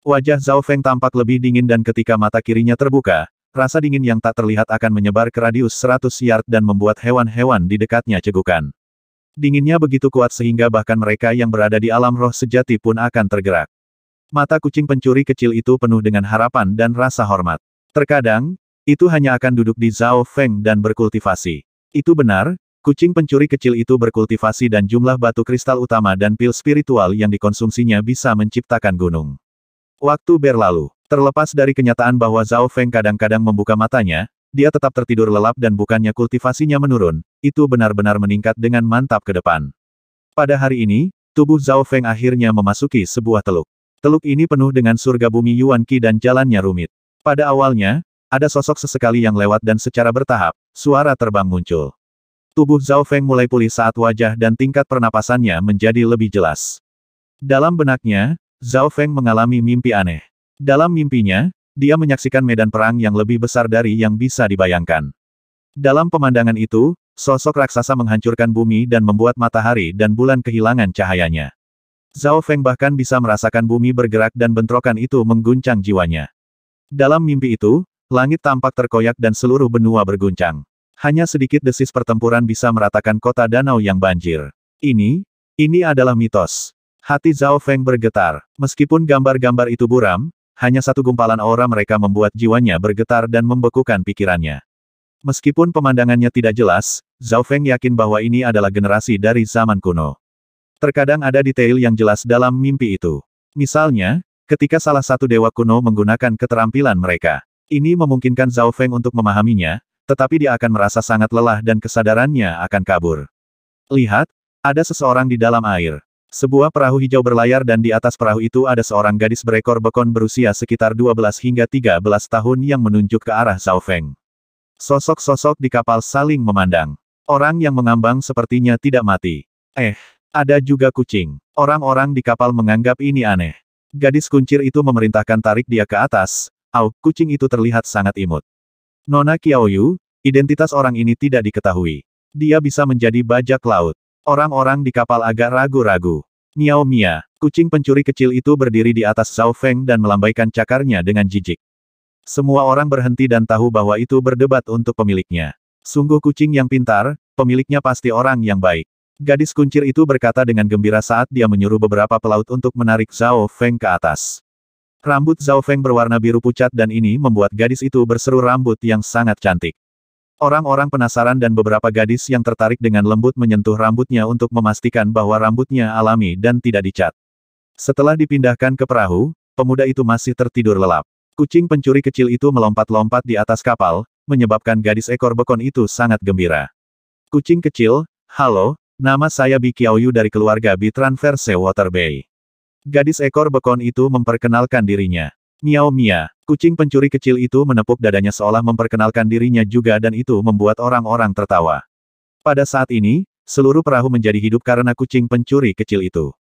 Wajah Zhao Feng tampak lebih dingin dan ketika mata kirinya terbuka, Rasa dingin yang tak terlihat akan menyebar ke radius 100 yard dan membuat hewan-hewan di dekatnya cegukan. Dinginnya begitu kuat sehingga bahkan mereka yang berada di alam roh sejati pun akan tergerak. Mata kucing pencuri kecil itu penuh dengan harapan dan rasa hormat. Terkadang, itu hanya akan duduk di Zhao Feng dan berkultivasi. Itu benar, kucing pencuri kecil itu berkultivasi dan jumlah batu kristal utama dan pil spiritual yang dikonsumsinya bisa menciptakan gunung. Waktu berlalu. Terlepas dari kenyataan bahwa Zhao Feng kadang-kadang membuka matanya, dia tetap tertidur lelap dan bukannya kultivasinya menurun, itu benar-benar meningkat dengan mantap ke depan. Pada hari ini, tubuh Zhao Feng akhirnya memasuki sebuah teluk. Teluk ini penuh dengan surga bumi Yuan Qi dan jalannya rumit. Pada awalnya, ada sosok sesekali yang lewat dan secara bertahap, suara terbang muncul. Tubuh Zhao Feng mulai pulih saat wajah dan tingkat pernapasannya menjadi lebih jelas. Dalam benaknya, Zhao Feng mengalami mimpi aneh. Dalam mimpinya, dia menyaksikan medan perang yang lebih besar dari yang bisa dibayangkan. Dalam pemandangan itu, sosok raksasa menghancurkan bumi dan membuat matahari dan bulan kehilangan cahayanya. Zhao Feng bahkan bisa merasakan bumi bergerak dan bentrokan itu mengguncang jiwanya. Dalam mimpi itu, langit tampak terkoyak dan seluruh benua berguncang. Hanya sedikit desis pertempuran bisa meratakan kota danau yang banjir. Ini, ini adalah mitos. Hati Zhao Feng bergetar. Meskipun gambar-gambar itu buram, hanya satu gumpalan aura mereka membuat jiwanya bergetar dan membekukan pikirannya. Meskipun pemandangannya tidak jelas, Zhao Feng yakin bahwa ini adalah generasi dari zaman kuno. Terkadang ada detail yang jelas dalam mimpi itu. Misalnya, ketika salah satu dewa kuno menggunakan keterampilan mereka. Ini memungkinkan Zhao Feng untuk memahaminya, tetapi dia akan merasa sangat lelah dan kesadarannya akan kabur. Lihat, ada seseorang di dalam air. Sebuah perahu hijau berlayar dan di atas perahu itu ada seorang gadis berekor bekon berusia sekitar 12 hingga 13 tahun yang menunjuk ke arah Zhao Feng. Sosok-sosok di kapal saling memandang. Orang yang mengambang sepertinya tidak mati. Eh, ada juga kucing. Orang-orang di kapal menganggap ini aneh. Gadis kuncir itu memerintahkan tarik dia ke atas. Au, kucing itu terlihat sangat imut. Nona Qiaoyu, identitas orang ini tidak diketahui. Dia bisa menjadi bajak laut. Orang-orang di kapal agak ragu-ragu. Miao Mia, kucing pencuri kecil itu berdiri di atas Zhao Feng dan melambaikan cakarnya dengan jijik. Semua orang berhenti dan tahu bahwa itu berdebat untuk pemiliknya. Sungguh kucing yang pintar, pemiliknya pasti orang yang baik. Gadis kuncir itu berkata dengan gembira saat dia menyuruh beberapa pelaut untuk menarik Zhao Feng ke atas. Rambut Zhao Feng berwarna biru pucat dan ini membuat gadis itu berseru rambut yang sangat cantik. Orang-orang penasaran dan beberapa gadis yang tertarik dengan lembut menyentuh rambutnya untuk memastikan bahwa rambutnya alami dan tidak dicat. Setelah dipindahkan ke perahu, pemuda itu masih tertidur lelap. Kucing pencuri kecil itu melompat-lompat di atas kapal, menyebabkan gadis ekor bekon itu sangat gembira. Kucing kecil, halo, Nama saya Bi Qiaoyu dari keluarga Bi Transverse Water Bay. Gadis ekor bekon itu memperkenalkan dirinya. Miao Mia, kucing pencuri kecil itu menepuk dadanya seolah memperkenalkan dirinya juga dan itu membuat orang-orang tertawa. Pada saat ini, seluruh perahu menjadi hidup karena kucing pencuri kecil itu.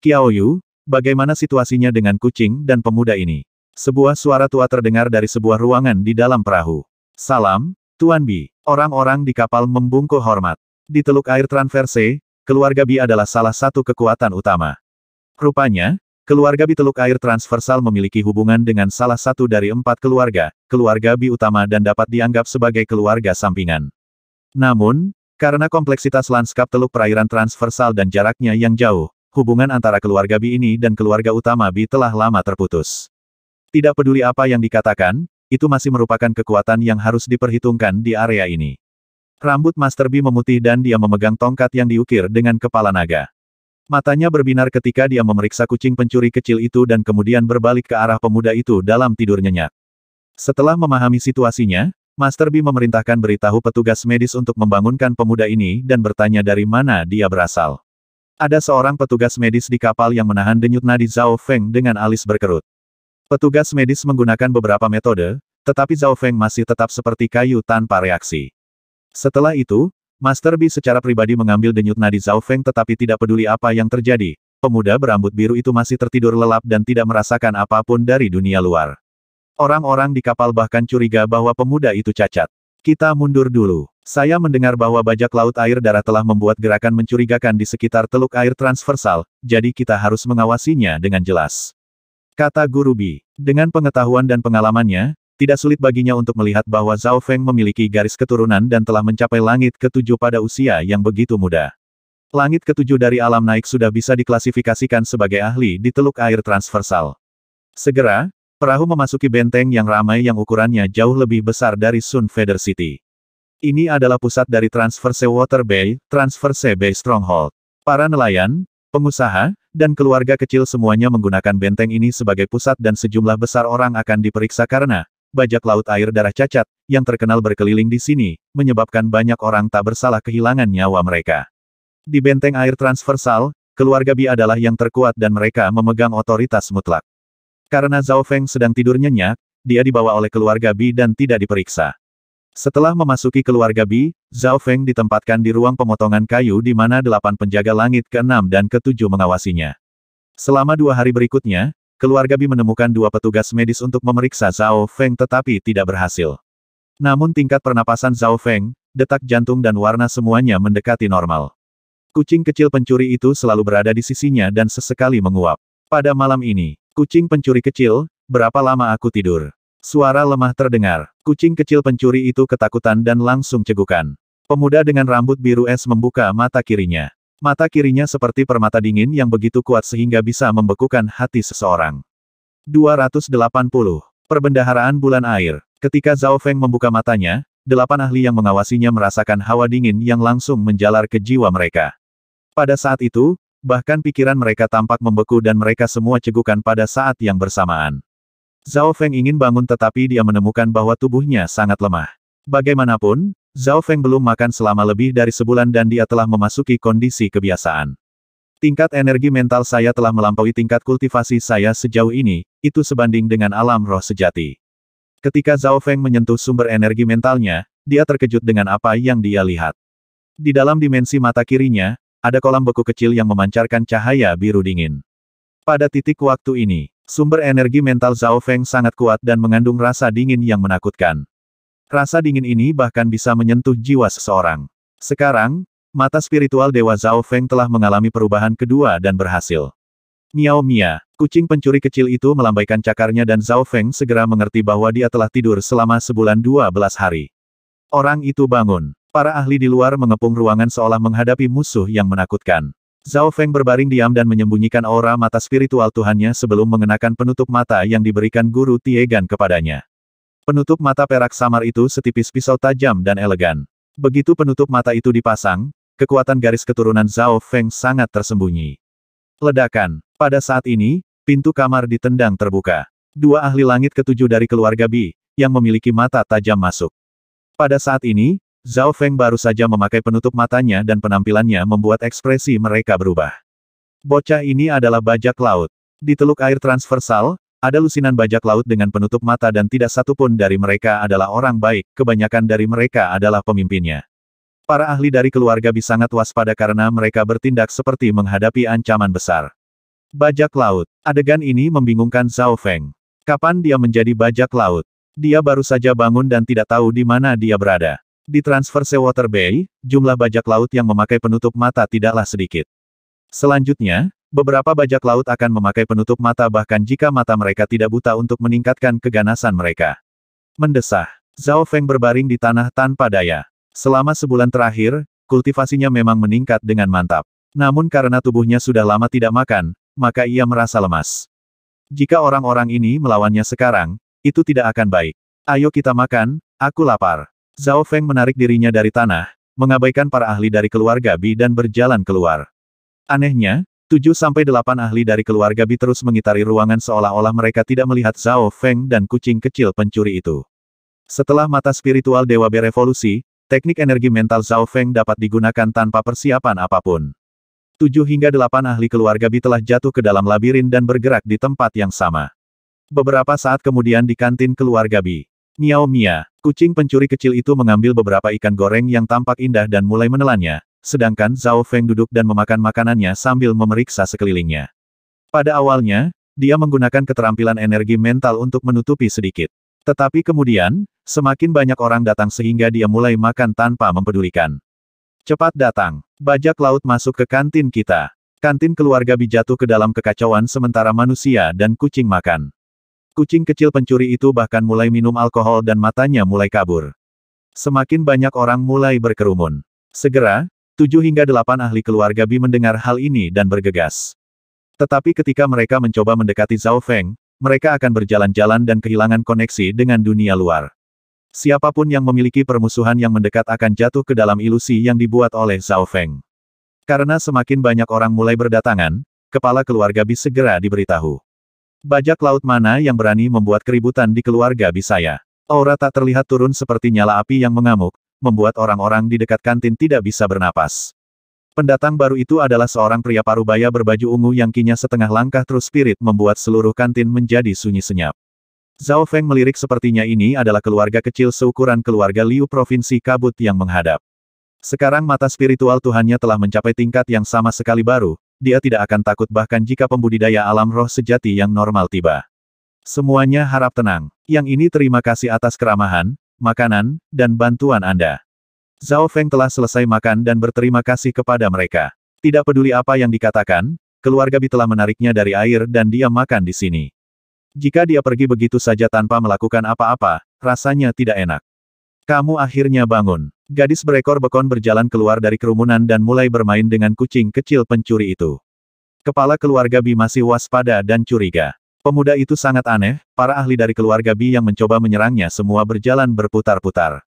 Qiaoyu, bagaimana situasinya dengan kucing dan pemuda ini? Sebuah suara tua terdengar dari sebuah ruangan di dalam perahu. Salam, Tuan Bi. Orang-orang di kapal membungkuk hormat. Di Teluk Air Transverse, keluarga Bi adalah salah satu kekuatan utama. Rupanya, keluarga Bi Teluk Air Transversal memiliki hubungan dengan salah satu dari empat keluarga, keluarga Bi utama dan dapat dianggap sebagai keluarga sampingan. Namun, karena kompleksitas lanskap Teluk Perairan Transversal dan jaraknya yang jauh, hubungan antara keluarga Bi ini dan keluarga utama Bi telah lama terputus. Tidak peduli apa yang dikatakan, itu masih merupakan kekuatan yang harus diperhitungkan di area ini. Rambut Master B memutih dan dia memegang tongkat yang diukir dengan kepala naga. Matanya berbinar ketika dia memeriksa kucing pencuri kecil itu dan kemudian berbalik ke arah pemuda itu dalam tidur nyenyak. Setelah memahami situasinya, Master B memerintahkan beritahu petugas medis untuk membangunkan pemuda ini dan bertanya dari mana dia berasal. Ada seorang petugas medis di kapal yang menahan denyut nadi Zhao Feng dengan alis berkerut. Petugas medis menggunakan beberapa metode, tetapi Zhao Feng masih tetap seperti kayu tanpa reaksi. Setelah itu, Master B secara pribadi mengambil denyut nadi Zhao Feng tetapi tidak peduli apa yang terjadi. Pemuda berambut biru itu masih tertidur lelap dan tidak merasakan apa pun dari dunia luar. Orang-orang di kapal bahkan curiga bahwa pemuda itu cacat. Kita mundur dulu. Saya mendengar bahwa bajak laut air darah telah membuat gerakan mencurigakan di sekitar teluk air transversal, jadi kita harus mengawasinya dengan jelas. Kata Guru Bi. Dengan pengetahuan dan pengalamannya, tidak sulit baginya untuk melihat bahwa Zhao Feng memiliki garis keturunan dan telah mencapai langit ketujuh pada usia yang begitu muda. Langit ketujuh dari alam naik sudah bisa diklasifikasikan sebagai ahli di teluk air transversal. Segera, perahu memasuki benteng yang ramai yang ukurannya jauh lebih besar dari Sun Feather City. Ini adalah pusat dari Transverse Water Bay, Transverse Bay Stronghold. Para nelayan, pengusaha, dan keluarga kecil semuanya menggunakan benteng ini sebagai pusat dan sejumlah besar orang akan diperiksa karena, bajak laut air darah cacat, yang terkenal berkeliling di sini, menyebabkan banyak orang tak bersalah kehilangan nyawa mereka. Di benteng air transversal, keluarga Bi adalah yang terkuat dan mereka memegang otoritas mutlak. Karena Zhao Feng sedang tidur nyenyak, dia dibawa oleh keluarga Bi dan tidak diperiksa. Setelah memasuki keluarga Bi, Zhao Feng ditempatkan di ruang pemotongan kayu di mana delapan penjaga langit ke-6 dan ke-7 mengawasinya. Selama dua hari berikutnya, keluarga Bi menemukan dua petugas medis untuk memeriksa Zhao Feng tetapi tidak berhasil. Namun tingkat pernapasan Zhao Feng, detak jantung dan warna semuanya mendekati normal. Kucing kecil pencuri itu selalu berada di sisinya dan sesekali menguap. Pada malam ini, kucing pencuri kecil, berapa lama aku tidur? Suara lemah terdengar. Kucing kecil pencuri itu ketakutan dan langsung cegukan. Pemuda dengan rambut biru es membuka mata kirinya. Mata kirinya seperti permata dingin yang begitu kuat sehingga bisa membekukan hati seseorang. 280. Perbendaharaan bulan air. Ketika Zhao Feng membuka matanya, delapan ahli yang mengawasinya merasakan hawa dingin yang langsung menjalar ke jiwa mereka. Pada saat itu, bahkan pikiran mereka tampak membeku dan mereka semua cegukan pada saat yang bersamaan. Zhao Feng ingin bangun tetapi dia menemukan bahwa tubuhnya sangat lemah. Bagaimanapun, Zhao Feng belum makan selama lebih dari sebulan dan dia telah memasuki kondisi kebiasaan. Tingkat energi mental saya telah melampaui tingkat kultivasi saya sejauh ini, itu sebanding dengan alam roh sejati. Ketika Zhao Feng menyentuh sumber energi mentalnya, dia terkejut dengan apa yang dia lihat. Di dalam dimensi mata kirinya, ada kolam beku kecil yang memancarkan cahaya biru dingin. Pada titik waktu ini, sumber energi mental Zhao Feng sangat kuat dan mengandung rasa dingin yang menakutkan. Rasa dingin ini bahkan bisa menyentuh jiwa seseorang. Sekarang, mata spiritual Dewa Zhao Feng telah mengalami perubahan kedua dan berhasil. Miao Mia, kucing pencuri kecil itu melambaikan cakarnya dan Zhao Feng segera mengerti bahwa dia telah tidur selama sebulan dua belas hari. Orang itu bangun. Para ahli di luar mengepung ruangan seolah menghadapi musuh yang menakutkan. Zhao Feng berbaring diam dan menyembunyikan aura mata spiritual Tuhannya sebelum mengenakan penutup mata yang diberikan guru Tiegan kepadanya. Penutup mata perak samar itu setipis pisau tajam dan elegan. Begitu penutup mata itu dipasang, kekuatan garis keturunan Zhao Feng sangat tersembunyi. Ledakan. Pada saat ini, pintu kamar ditendang terbuka. Dua ahli langit ketujuh dari keluarga Bi, yang memiliki mata tajam masuk. Pada saat ini, Zhao Feng baru saja memakai penutup matanya dan penampilannya membuat ekspresi mereka berubah. Bocah ini adalah bajak laut. Di teluk air transversal, ada lusinan bajak laut dengan penutup mata dan tidak satupun dari mereka adalah orang baik, kebanyakan dari mereka adalah pemimpinnya. Para ahli dari keluarga Bi sangat waspada karena mereka bertindak seperti menghadapi ancaman besar. Bajak laut. Adegan ini membingungkan Zhao Feng. Kapan dia menjadi bajak laut? Dia baru saja bangun dan tidak tahu di mana dia berada. Di transfer Seawater Bay, jumlah bajak laut yang memakai penutup mata tidaklah sedikit. Selanjutnya, beberapa bajak laut akan memakai penutup mata bahkan jika mata mereka tidak buta untuk meningkatkan keganasan mereka. Mendesah. Zhao Feng berbaring di tanah tanpa daya. Selama sebulan terakhir, kultivasinya memang meningkat dengan mantap. Namun karena tubuhnya sudah lama tidak makan, maka ia merasa lemas. Jika orang-orang ini melawannya sekarang, itu tidak akan baik. Ayo kita makan, aku lapar. Zhao Feng menarik dirinya dari tanah, mengabaikan para ahli dari keluarga Bi dan berjalan keluar. Anehnya, tujuh sampai delapan ahli dari keluarga Bi terus mengitari ruangan seolah-olah mereka tidak melihat Zhao Feng dan kucing kecil pencuri itu. Setelah mata spiritual Dewa berevolusi, teknik energi mental Zhao Feng dapat digunakan tanpa persiapan apa pun. Tujuh hingga delapan ahli keluarga Bi telah jatuh ke dalam labirin dan bergerak di tempat yang sama. Beberapa saat kemudian di kantin keluarga Bi. Miao Mia, kucing pencuri kecil itu mengambil beberapa ikan goreng yang tampak indah dan mulai menelannya, sedangkan Zhao Feng duduk dan memakan makanannya sambil memeriksa sekelilingnya. Pada awalnya, dia menggunakan keterampilan energi mental untuk menutupi sedikit. Tetapi kemudian, semakin banyak orang datang sehingga dia mulai makan tanpa mempedulikan. Cepat datang. Bajak laut masuk ke kantin kita. Kantin keluarga Bi jatuh ke dalam kekacauan sementara manusia dan kucing makan. Kucing kecil pencuri itu bahkan mulai minum alkohol dan matanya mulai kabur. Semakin banyak orang mulai berkerumun. Segera, tujuh hingga delapan ahli keluarga Bi mendengar hal ini dan bergegas. Tetapi ketika mereka mencoba mendekati Zhao Feng, mereka akan berjalan-jalan dan kehilangan koneksi dengan dunia luar. Siapa pun yang memiliki permusuhan yang mendekat akan jatuh ke dalam ilusi yang dibuat oleh Zhao Feng. Karena semakin banyak orang mulai berdatangan, kepala keluarga Bi segera diberitahu. Bajak laut mana yang berani membuat keributan di keluarga Bisaya? Aura tak terlihat turun seperti nyala api yang mengamuk, membuat orang-orang di dekat kantin tidak bisa bernapas. Pendatang baru itu adalah seorang pria parubaya berbaju ungu yang kinya setengah langkah terus spirit membuat seluruh kantin menjadi sunyi senyap. Zhao Feng melirik sepertinya ini adalah keluarga kecil seukuran keluarga Liu Provinsi Kabut yang menghadap. Sekarang mata spiritual Tuhannya telah mencapai tingkat yang sama sekali baru, dia tidak akan takut bahkan jika pembudidaya alam roh sejati yang normal tiba. Semuanya harap tenang. Yang ini terima kasih atas keramahan, makanan, dan bantuan Anda. Zhao Feng telah selesai makan dan berterima kasih kepada mereka. Tidak peduli apa yang dikatakan, keluarga Bi telah menariknya dari air dan dia makan di sini. Jika dia pergi begitu saja tanpa melakukan apa-apa, rasanya tidak enak. Kamu akhirnya bangun. Gadis berekor bekon berjalan keluar dari kerumunan dan mulai bermain dengan kucing kecil pencuri itu. Kepala keluarga Bi masih waspada dan curiga. Pemuda itu sangat aneh, para ahli dari keluarga Bi yang mencoba menyerangnya semua berjalan berputar-putar.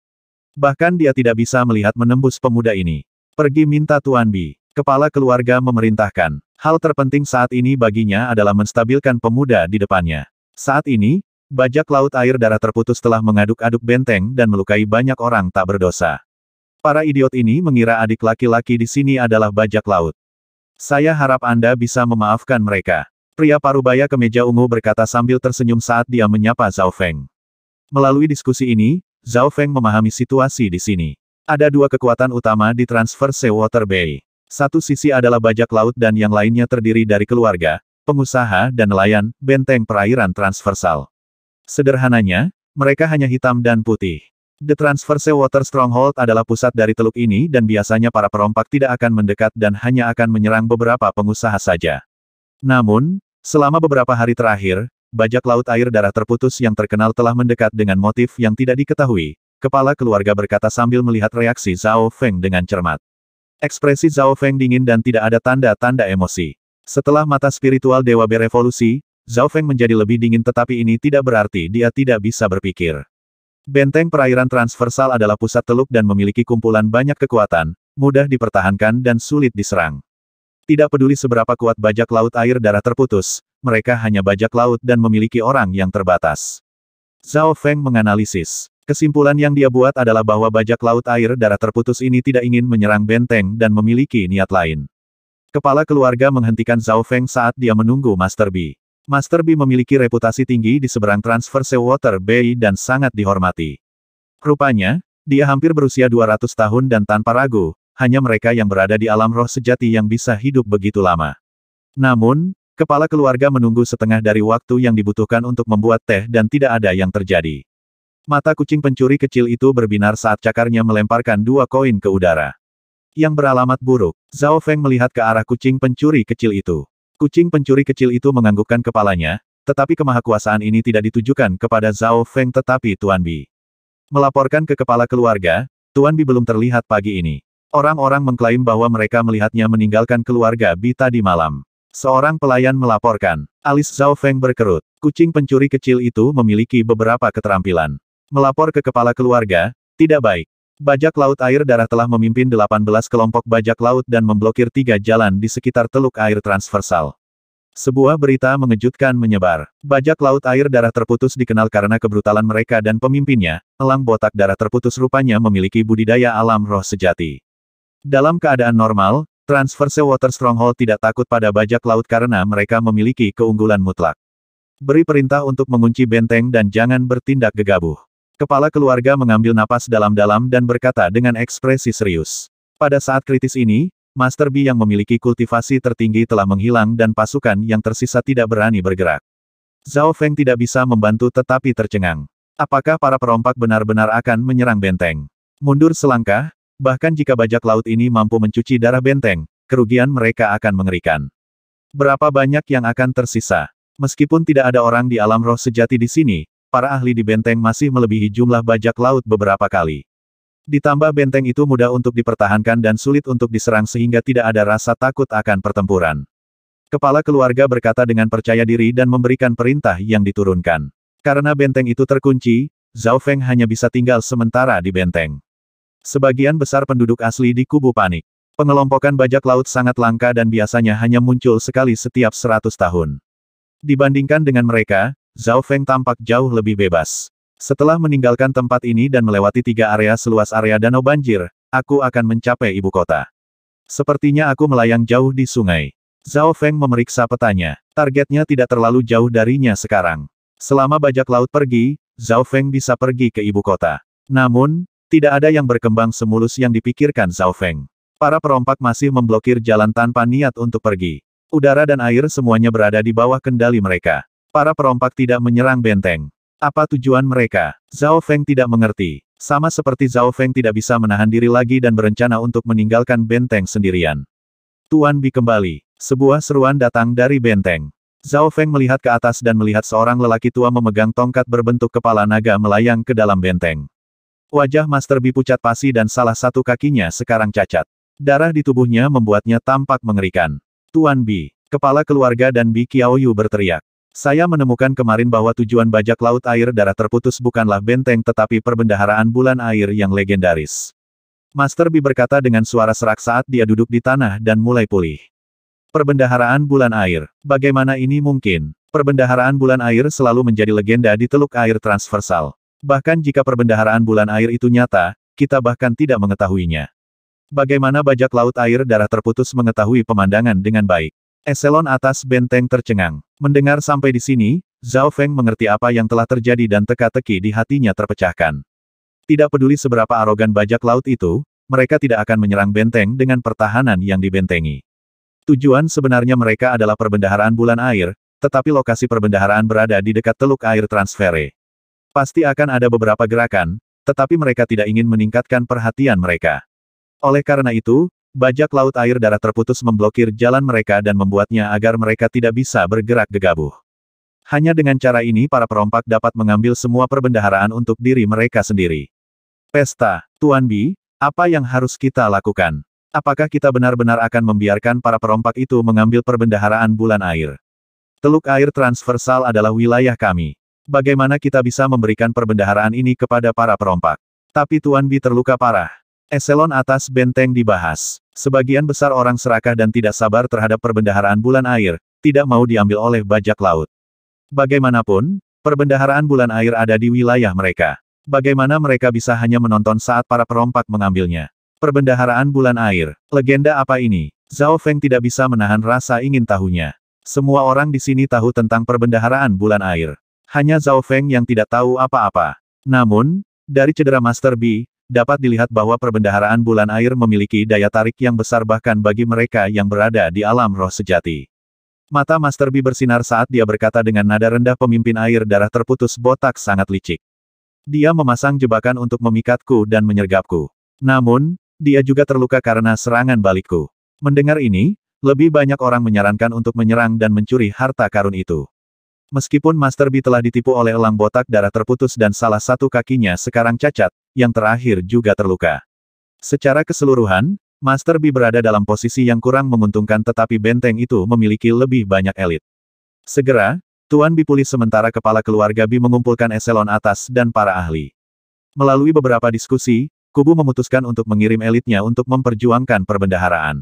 Bahkan dia tidak bisa melihat menembus pemuda ini. Pergi minta Tuan Bi. Kepala keluarga memerintahkan. Hal terpenting saat ini baginya adalah menstabilkan pemuda di depannya. Saat ini, bajak laut air darah terputus telah mengaduk-aduk benteng dan melukai banyak orang tak berdosa. Para idiot ini mengira adik laki-laki di sini adalah bajak laut. Saya harap Anda bisa memaafkan mereka. Pria parubaya kemeja ungu berkata sambil tersenyum saat dia menyapa Zhao Feng. Melalui diskusi ini, Zhao Feng memahami situasi di sini. Ada dua kekuatan utama di transfer Seawater Bay. Satu sisi adalah bajak laut dan yang lainnya terdiri dari keluarga, pengusaha dan nelayan, benteng perairan transversal. Sederhananya, mereka hanya hitam dan putih. The Transfer Water Stronghold adalah pusat dari teluk ini dan biasanya para perompak tidak akan mendekat dan hanya akan menyerang beberapa pengusaha saja. Namun, selama beberapa hari terakhir, bajak laut air darah terputus yang terkenal telah mendekat dengan motif yang tidak diketahui, kepala keluarga berkata sambil melihat reaksi Zhao Feng dengan cermat. Ekspresi Zhao Feng dingin dan tidak ada tanda-tanda emosi. Setelah mata spiritual dewa berevolusi, Zhao Feng menjadi lebih dingin tetapi ini tidak berarti dia tidak bisa berpikir. Benteng perairan transversal adalah pusat teluk dan memiliki kumpulan banyak kekuatan, mudah dipertahankan dan sulit diserang. Tidak peduli seberapa kuat bajak laut air darah terputus, mereka hanya bajak laut dan memiliki orang yang terbatas. Zhao Feng menganalisis. Kesimpulan yang dia buat adalah bahwa bajak laut air darah terputus ini tidak ingin menyerang benteng dan memiliki niat lain. Kepala keluarga menghentikan Zhao Feng saat dia menunggu Master B. Master B memiliki reputasi tinggi di seberang Transverse Water Bay dan sangat dihormati. Rupanya, dia hampir berusia 200 tahun dan tanpa ragu, hanya mereka yang berada di alam roh sejati yang bisa hidup begitu lama. Namun, Kepala keluarga menunggu setengah dari waktu yang dibutuhkan untuk membuat teh dan tidak ada yang terjadi. Mata kucing pencuri kecil itu berbinar saat cakarnya melemparkan dua koin ke udara. Yang beralamat buruk, Zhao Feng melihat ke arah kucing pencuri kecil itu. Kucing pencuri kecil itu menganggukkan kepalanya, tetapi kemahakuasaan ini tidak ditujukan kepada Zhao Feng tetapi Tuan Bi. Melaporkan ke kepala keluarga, Tuan Bi belum terlihat pagi ini. Orang-orang mengklaim bahwa mereka melihatnya meninggalkan keluarga Bi tadi malam. Seorang pelayan melaporkan. Alis Zhao Feng berkerut. Kucing pencuri kecil itu memiliki beberapa keterampilan. Melapor ke kepala keluarga, tidak baik. Bajak laut air darah telah memimpin 18 kelompok bajak laut dan memblokir tiga jalan di sekitar teluk air transversal. Sebuah berita mengejutkan menyebar. Bajak laut air darah terputus dikenal karena kebrutalan mereka dan pemimpinnya, elang botak darah terputus rupanya memiliki budidaya alam roh sejati. Dalam keadaan normal, Transverse Water Stronghold tidak takut pada bajak laut karena mereka memiliki keunggulan mutlak. Beri perintah untuk mengunci benteng dan jangan bertindak gegabah. Kepala keluarga mengambil napas dalam-dalam dan berkata dengan ekspresi serius. Pada saat kritis ini, Master B yang memiliki kultivasi tertinggi telah menghilang dan pasukan yang tersisa tidak berani bergerak. Zhao Feng tidak bisa membantu tetapi tercengang. Apakah para perompak benar-benar akan menyerang benteng? Mundur selangkah, Bahkan jika bajak laut ini mampu mencuci darah benteng, kerugian mereka akan mengerikan. Berapa banyak yang akan tersisa? Meskipun tidak ada orang di alam roh sejati di sini, para ahli di benteng masih melebihi jumlah bajak laut beberapa kali. Ditambah benteng itu mudah untuk dipertahankan dan sulit untuk diserang sehingga tidak ada rasa takut akan pertempuran. Kepala keluarga berkata dengan percaya diri dan memberikan perintah yang diturunkan. Karena benteng itu terkunci, Zhao Feng hanya bisa tinggal sementara di benteng. Sebagian besar penduduk asli di kubu panik. Pengelompokan bajak laut sangat langka dan biasanya hanya muncul sekali setiap seratus tahun. Dibandingkan dengan mereka, Zhao Feng tampak jauh lebih bebas. Setelah meninggalkan tempat ini dan melewati tiga area seluas area danau banjir, aku akan mencapai ibu kota. Sepertinya aku melayang jauh di sungai. Zhao Feng memeriksa petanya. Targetnya tidak terlalu jauh darinya sekarang. Selama bajak laut pergi, Zhao Feng bisa pergi ke ibu kota. Namun, tidak ada yang berkembang semulus yang dipikirkan Zhao Feng. Para perompak masih memblokir jalan tanpa niat untuk pergi. Udara dan air semuanya berada di bawah kendali mereka. Para perompak tidak menyerang benteng. Apa tujuan mereka? Zhao Feng tidak mengerti. Sama seperti Zhao Feng tidak bisa menahan diri lagi dan berencana untuk meninggalkan benteng sendirian. Tuan Bi kembali. Sebuah seruan datang dari benteng. Zhao Feng melihat ke atas dan melihat seorang lelaki tua memegang tongkat berbentuk kepala naga melayang ke dalam benteng. Wajah Master B pucat pasi dan salah satu kakinya sekarang cacat. Darah di tubuhnya membuatnya tampak mengerikan. Tuan B, kepala keluarga dan Bi Qiaoyu berteriak. Saya menemukan kemarin bahwa tujuan bajak laut air darah terputus bukanlah benteng tetapi perbendaharaan bulan air yang legendaris. Master B berkata dengan suara serak saat dia duduk di tanah dan mulai pulih. Perbendaharaan bulan air. Bagaimana ini mungkin? Perbendaharaan bulan air selalu menjadi legenda di teluk air transversal. Bahkan jika perbendaharaan bulan air itu nyata, kita bahkan tidak mengetahuinya. Bagaimana bajak laut air darah terputus mengetahui pemandangan dengan baik? Eselon atas benteng tercengang. Mendengar sampai di sini, Zhao Feng mengerti apa yang telah terjadi dan teka-teki di hatinya terpecahkan. Tidak peduli seberapa arogan bajak laut itu, mereka tidak akan menyerang benteng dengan pertahanan yang dibentengi. Tujuan sebenarnya mereka adalah perbendaharaan bulan air, tetapi lokasi perbendaharaan berada di dekat teluk air transfere. Pasti akan ada beberapa gerakan, tetapi mereka tidak ingin meningkatkan perhatian mereka. Oleh karena itu, bajak laut air darah terputus memblokir jalan mereka dan membuatnya agar mereka tidak bisa bergerak gegabah. Hanya dengan cara ini para perompak dapat mengambil semua perbendaharaan untuk diri mereka sendiri. Pesta, Tuan Bi, apa yang harus kita lakukan? Apakah kita benar-benar akan membiarkan para perompak itu mengambil perbendaharaan bulan air? Teluk air transversal adalah wilayah kami. Bagaimana kita bisa memberikan perbendaharaan ini kepada para perompak? Tapi Tuan Bi terluka parah. Eselon atas benteng dibahas. Sebagian besar orang serakah dan tidak sabar terhadap perbendaharaan bulan air, tidak mau diambil oleh bajak laut. Bagaimanapun, perbendaharaan bulan air ada di wilayah mereka. Bagaimana mereka bisa hanya menonton saat para perompak mengambilnya? Perbendaharaan bulan air. Legenda apa ini? Zhao Feng tidak bisa menahan rasa ingin tahunya. Semua orang di sini tahu tentang perbendaharaan bulan air. Hanya Zhao Feng yang tidak tahu apa-apa. Namun, dari cedera Master B, dapat dilihat bahwa perbendaharaan bulan air memiliki daya tarik yang besar bahkan bagi mereka yang berada di alam roh sejati. Mata Master B bersinar saat dia berkata dengan nada rendah pemimpin air darah terputus botak sangat licik. Dia memasang jebakan untuk memikatku dan menyergapku. Namun, dia juga terluka karena serangan balikku. Mendengar ini, lebih banyak orang menyarankan untuk menyerang dan mencuri harta karun itu. Meskipun Master B telah ditipu oleh elang botak darah terputus dan salah satu kakinya sekarang cacat, yang terakhir juga terluka. Secara keseluruhan, Master B berada dalam posisi yang kurang menguntungkan tetapi benteng itu memiliki lebih banyak elit. Segera, Tuan Bi pulih sementara kepala keluarga Bi mengumpulkan eselon atas dan para ahli. Melalui beberapa diskusi, kubu memutuskan untuk mengirim elitnya untuk memperjuangkan perbendaharaan.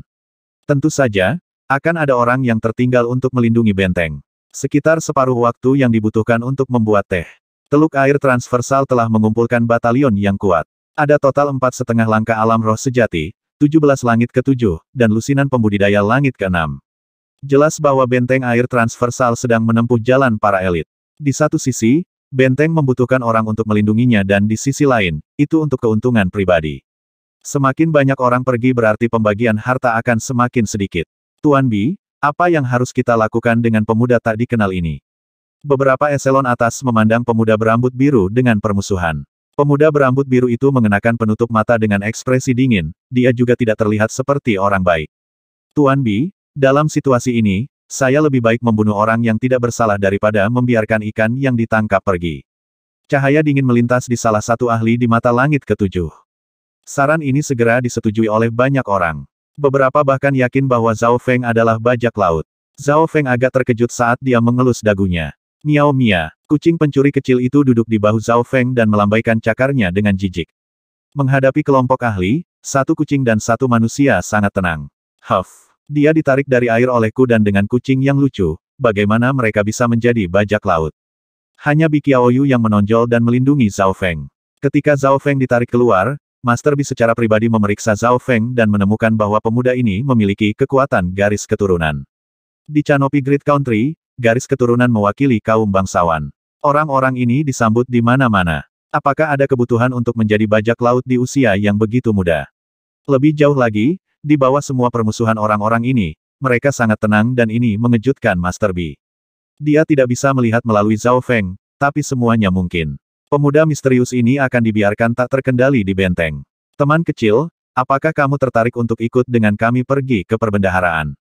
Tentu saja, akan ada orang yang tertinggal untuk melindungi benteng. Sekitar separuh waktu yang dibutuhkan untuk membuat teh. Teluk air transversal telah mengumpulkan batalion yang kuat. Ada total empat setengah langkah alam roh sejati, 17 langit ketujuh, dan lusinan pembudidaya langit keenam. Jelas bahwa benteng air transversal sedang menempuh jalan para elit. Di satu sisi, benteng membutuhkan orang untuk melindunginya dan di sisi lain, itu untuk keuntungan pribadi. Semakin banyak orang pergi berarti pembagian harta akan semakin sedikit. Tuan Bi, apa yang harus kita lakukan dengan pemuda tak dikenal ini? Beberapa eselon atas memandang pemuda berambut biru dengan permusuhan. Pemuda berambut biru itu mengenakan penutup mata dengan ekspresi dingin, dia juga tidak terlihat seperti orang baik. Tuan Bi, dalam situasi ini, saya lebih baik membunuh orang yang tidak bersalah daripada membiarkan ikan yang ditangkap pergi. Cahaya dingin melintas di salah satu ahli di mata langit ketujuh. Saran ini segera disetujui oleh banyak orang. Beberapa bahkan yakin bahwa Zhao Feng adalah bajak laut. Zhao Feng agak terkejut saat dia mengelus dagunya. Miao Mia, kucing pencuri kecil itu duduk di bahu Zhao Feng dan melambaikan cakarnya dengan jijik. Menghadapi kelompok ahli, satu kucing dan satu manusia sangat tenang. Huff. Dia ditarik dari air olehku dan dengan kucing yang lucu, bagaimana mereka bisa menjadi bajak laut. Hanya Bi Qiaoyu yang menonjol dan melindungi Zhao Feng. Ketika Zhao Feng ditarik keluar, Master Bi secara pribadi memeriksa Zhao Feng dan menemukan bahwa pemuda ini memiliki kekuatan garis keturunan. Di Canopy Great Country, garis keturunan mewakili kaum bangsawan. Orang-orang ini disambut di mana-mana. Apakah ada kebutuhan untuk menjadi bajak laut di usia yang begitu muda? Lebih jauh lagi, di bawah semua permusuhan orang-orang ini, mereka sangat tenang dan ini mengejutkan Master B. Dia tidak bisa melihat melalui Zhao Feng, tapi semuanya mungkin. Pemuda misterius ini akan dibiarkan tak terkendali di benteng. Teman kecil, apakah kamu tertarik untuk ikut dengan kami pergi ke perbendaharaan?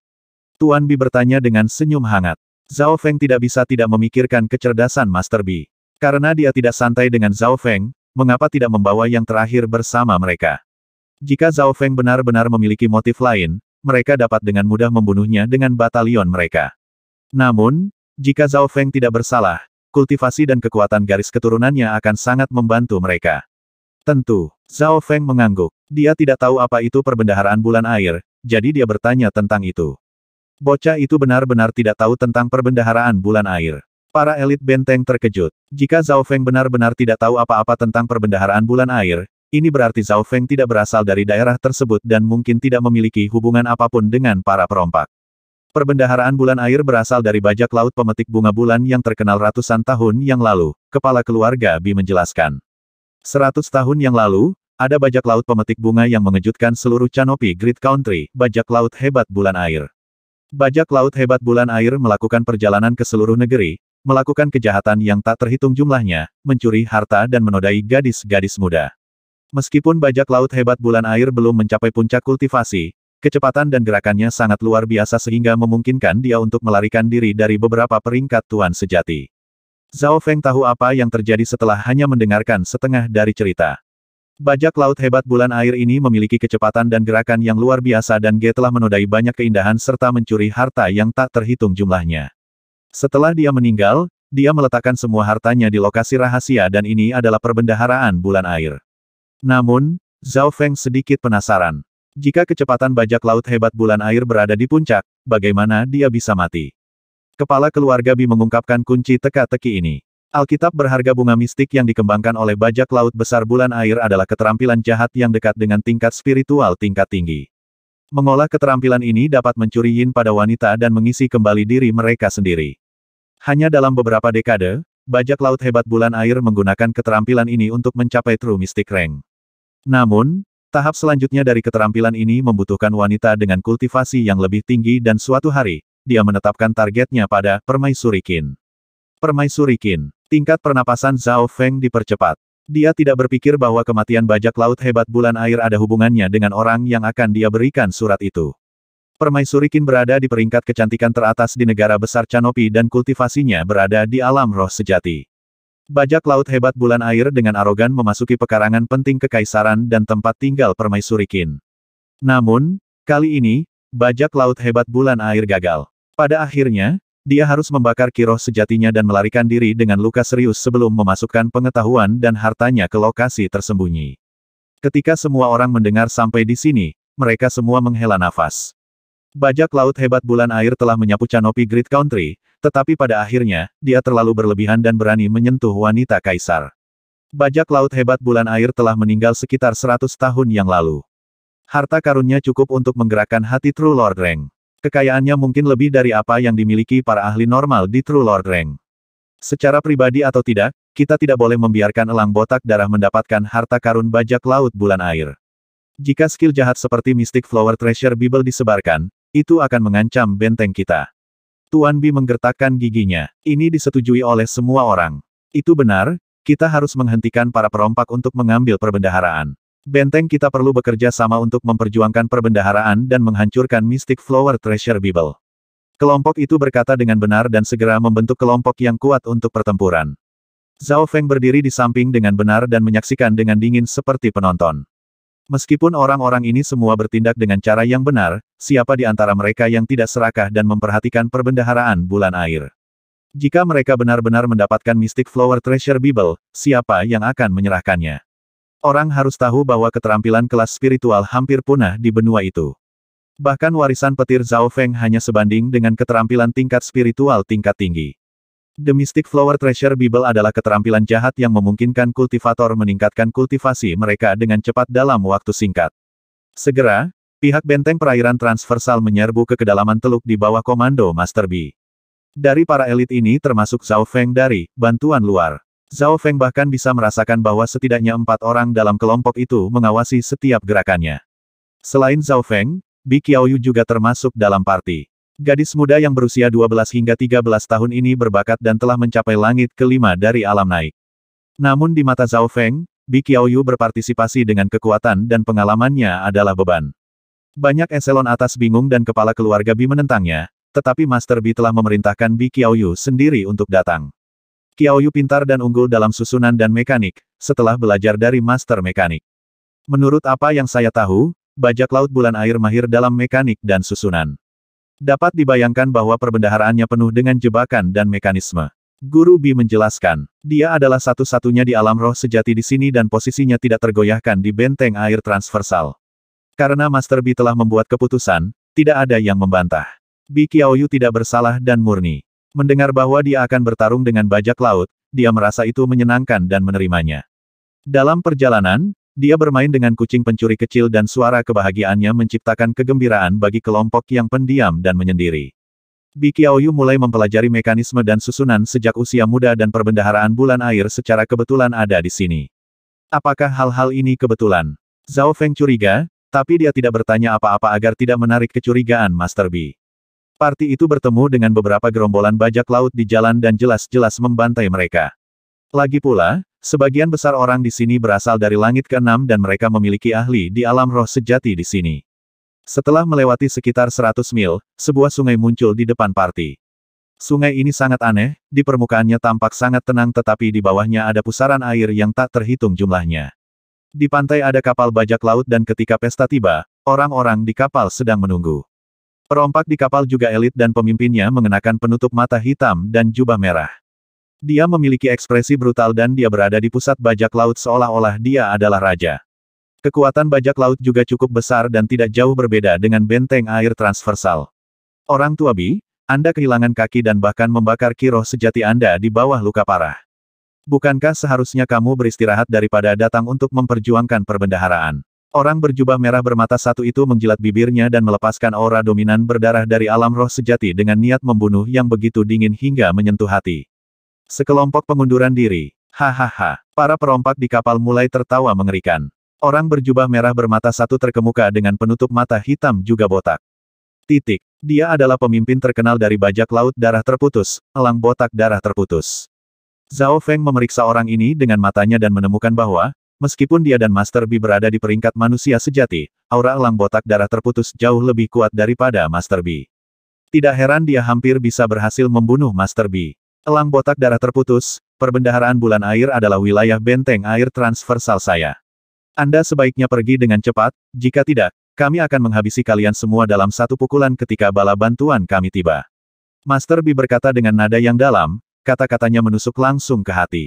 Tuan Bi bertanya dengan senyum hangat. Zhao Feng tidak bisa tidak memikirkan kecerdasan Master B. Karena dia tidak santai dengan Zhao Feng, mengapa tidak membawa yang terakhir bersama mereka? Jika Zhao Feng benar-benar memiliki motif lain, mereka dapat dengan mudah membunuhnya dengan batalion mereka. Namun, jika Zhao Feng tidak bersalah, kultivasi dan kekuatan garis keturunannya akan sangat membantu mereka. Tentu, Zhao Feng mengangguk. Dia tidak tahu apa itu perbendaharaan bulan air, jadi dia bertanya tentang itu. Bocah itu benar-benar tidak tahu tentang perbendaharaan bulan air. Para elit benteng terkejut. Jika Zhao Feng benar-benar tidak tahu apa-apa tentang perbendaharaan bulan air, ini berarti Zhao Feng tidak berasal dari daerah tersebut dan mungkin tidak memiliki hubungan apa pun dengan para perompak. Perbendaharaan bulan air berasal dari bajak laut pemetik bunga bulan yang terkenal ratusan tahun yang lalu, kepala keluarga Bi menjelaskan. Seratus tahun yang lalu, ada bajak laut pemetik bunga yang mengejutkan seluruh Canopy Great Country, bajak laut hebat bulan air. Bajak laut hebat bulan air melakukan perjalanan ke seluruh negeri, melakukan kejahatan yang tak terhitung jumlahnya, mencuri harta dan menodai gadis-gadis muda. Meskipun bajak laut hebat bulan air belum mencapai puncak kultivasi, kecepatan dan gerakannya sangat luar biasa sehingga memungkinkan dia untuk melarikan diri dari beberapa peringkat tuan sejati. Zhao Feng tahu apa yang terjadi setelah hanya mendengarkan setengah dari cerita. Bajak laut hebat bulan air ini memiliki kecepatan dan gerakan yang luar biasa dan G telah menodai banyak keindahan serta mencuri harta yang tak terhitung jumlahnya. Setelah dia meninggal, dia meletakkan semua hartanya di lokasi rahasia dan ini adalah perbendaharaan bulan air. Namun, Zhao Feng sedikit penasaran. Jika kecepatan bajak laut hebat bulan air berada di puncak, bagaimana dia bisa mati? Kepala keluarga Bi mengungkapkan kunci teka-teki ini. Alkitab berharga bunga mistik yang dikembangkan oleh bajak laut besar bulan air adalah keterampilan jahat yang dekat dengan tingkat spiritual tingkat tinggi. Mengolah keterampilan ini dapat mencuri yin pada wanita dan mengisi kembali diri mereka sendiri. Hanya dalam beberapa dekade, bajak laut hebat bulan air menggunakan keterampilan ini untuk mencapai true mystic rank. Namun, tahap selanjutnya dari keterampilan ini membutuhkan wanita dengan kultivasi yang lebih tinggi dan suatu hari, dia menetapkan targetnya pada permaisuri Qin. Permaisuri Qin. Tingkat pernapasan Zhao Feng dipercepat. Dia tidak berpikir bahwa kematian bajak laut hebat bulan air ada hubungannya dengan orang yang akan dia berikan surat itu. Permaisuri Qin berada di peringkat kecantikan teratas di negara besar Canopi dan kultivasinya berada di alam roh sejati. Bajak laut hebat bulan air dengan arogan memasuki pekarangan penting kekaisaran dan tempat tinggal permaisuri Qin. Namun, kali ini, bajak laut hebat bulan air gagal. Pada akhirnya, dia harus membakar kiroh sejatinya dan melarikan diri dengan luka serius sebelum memasukkan pengetahuan dan hartanya ke lokasi tersembunyi. Ketika semua orang mendengar sampai di sini, mereka semua menghela nafas. Bajak laut hebat bulan air telah menyapu Canopi Great Country, tetapi pada akhirnya, dia terlalu berlebihan dan berani menyentuh wanita kaisar. Bajak laut hebat bulan air telah meninggal sekitar 100 tahun yang lalu. Harta karunnya cukup untuk menggerakkan hati True Lord Reng. Kekayaannya mungkin lebih dari apa yang dimiliki para ahli normal di True Lord Rank. Secara pribadi atau tidak, kita tidak boleh membiarkan elang botak darah mendapatkan harta karun bajak laut bulan air. Jika skill jahat seperti Mystic Flower Treasure Bible disebarkan, itu akan mengancam benteng kita. Tuan Bi menggertakkan giginya. Ini disetujui oleh semua orang. Itu benar, kita harus menghentikan para perompak untuk mengambil perbendaharaan. Benteng kita perlu bekerja sama untuk memperjuangkan perbendaharaan dan menghancurkan Mystic Flower Treasure Bible. Kelompok itu berkata dengan benar dan segera membentuk kelompok yang kuat untuk pertempuran. Zhao Feng berdiri di samping dengan benar dan menyaksikan dengan dingin seperti penonton. Meskipun orang-orang ini semua bertindak dengan cara yang benar, siapa di antara mereka yang tidak serakah dan memperhatikan perbendaharaan bulan air? Jika mereka benar-benar mendapatkan Mystic Flower Treasure Bible, siapa yang akan menyerahkannya? Orang harus tahu bahwa keterampilan kelas spiritual hampir punah di benua itu. Bahkan warisan petir Zhao Feng hanya sebanding dengan keterampilan tingkat spiritual tingkat tinggi. The Mystic Flower Treasure Bible adalah keterampilan jahat yang memungkinkan kultivator meningkatkan kultivasi mereka dengan cepat dalam waktu singkat. Segera, pihak benteng perairan transversal menyerbu ke kedalaman teluk di bawah komando Master B. Dari para elit ini termasuk Zhao Feng dari bantuan luar. Zhao Feng bahkan bisa merasakan bahwa setidaknya empat orang dalam kelompok itu mengawasi setiap gerakannya. Selain Zhao Feng, Bi Qiaoyu juga termasuk dalam party. Gadis muda yang berusia 12 hingga 13 tahun ini berbakat dan telah mencapai langit kelima dari alam naik. Namun di mata Zhao Feng, Bi Qiaoyu berpartisipasi dengan kekuatan dan pengalamannya adalah beban. Banyak eselon atas bingung dan kepala keluarga Bi menentangnya, tetapi Master Bi telah memerintahkan Bi Qiaoyu sendiri untuk datang. Qiao Yu pintar dan unggul dalam susunan dan mekanik, setelah belajar dari master mekanik. Menurut apa yang saya tahu, bajak laut bulan air mahir dalam mekanik dan susunan. Dapat dibayangkan bahwa perbendaharaannya penuh dengan jebakan dan mekanisme. Guru Bi menjelaskan, dia adalah satu-satunya di alam roh sejati di sini dan posisinya tidak tergoyahkan di benteng air transversal. Karena Master Bi telah membuat keputusan, tidak ada yang membantah. Bi Qiaoyu tidak bersalah dan murni. Mendengar bahwa dia akan bertarung dengan bajak laut, dia merasa itu menyenangkan dan menerimanya. Dalam perjalanan, dia bermain dengan kucing pencuri kecil dan suara kebahagiaannya menciptakan kegembiraan bagi kelompok yang pendiam dan menyendiri. Bi Qiaoyu mulai mempelajari mekanisme dan susunan sejak usia muda dan perbendaharaan bulan air secara kebetulan ada di sini. Apakah hal-hal ini kebetulan? Zhao Feng curiga, tapi dia tidak bertanya apa-apa agar tidak menarik kecurigaan Master Bi. Parti itu bertemu dengan beberapa gerombolan bajak laut di jalan dan jelas-jelas membantai mereka. Lagi pula, sebagian besar orang di sini berasal dari langit keenam dan mereka memiliki ahli di alam roh sejati di sini. Setelah melewati sekitar 100 mil, sebuah sungai muncul di depan parti. Sungai ini sangat aneh, di permukaannya tampak sangat tenang tetapi di bawahnya ada pusaran air yang tak terhitung jumlahnya. Di pantai ada kapal bajak laut dan ketika pesta tiba, orang-orang di kapal sedang menunggu. Perompak di kapal juga elit dan pemimpinnya mengenakan penutup mata hitam dan jubah merah. Dia memiliki ekspresi brutal dan dia berada di pusat bajak laut seolah-olah dia adalah raja. Kekuatan bajak laut juga cukup besar dan tidak jauh berbeda dengan benteng air transversal. Orang tua Bi, Anda kehilangan kaki dan bahkan membakar kiroh sejati Anda di bawah luka parah. Bukankah seharusnya kamu beristirahat daripada datang untuk memperjuangkan perbendaharaan? Orang berjubah merah bermata satu itu menjilat bibirnya dan melepaskan aura dominan berdarah dari alam roh sejati dengan niat membunuh yang begitu dingin hingga menyentuh hati. Sekelompok pengunduran diri. Hahaha. Para perompak di kapal mulai tertawa mengerikan. Orang berjubah merah bermata satu terkemuka dengan penutup mata hitam juga botak. Titik. Dia adalah pemimpin terkenal dari bajak laut darah terputus, elang botak darah terputus. Zhao Feng memeriksa orang ini dengan matanya dan menemukan bahwa, meskipun dia dan Master B berada di peringkat manusia sejati, aura elang botak darah terputus jauh lebih kuat daripada Master B. Tidak heran dia hampir bisa berhasil membunuh Master B. Elang botak darah terputus, perbendaharaan bulan air adalah wilayah benteng air transversal saya. Anda sebaiknya pergi dengan cepat, jika tidak, kami akan menghabisi kalian semua dalam satu pukulan ketika bala bantuan kami tiba. Master B berkata dengan nada yang dalam, kata-katanya menusuk langsung ke hati.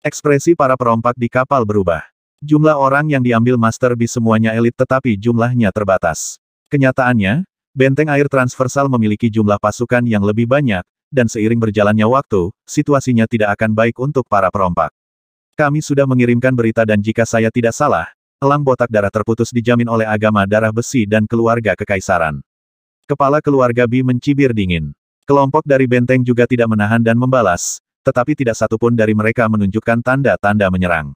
Ekspresi para perompak di kapal berubah. Jumlah orang yang diambil Master B semuanya elit tetapi jumlahnya terbatas. Kenyataannya, benteng air transversal memiliki jumlah pasukan yang lebih banyak, dan seiring berjalannya waktu, situasinya tidak akan baik untuk para perompak. Kami sudah mengirimkan berita dan jika saya tidak salah, elang botak darah terputus dijamin oleh agama darah besi dan keluarga kekaisaran. Kepala keluarga B mencibir dingin. Kelompok dari benteng juga tidak menahan dan membalas, tetapi tidak satupun dari mereka menunjukkan tanda-tanda menyerang.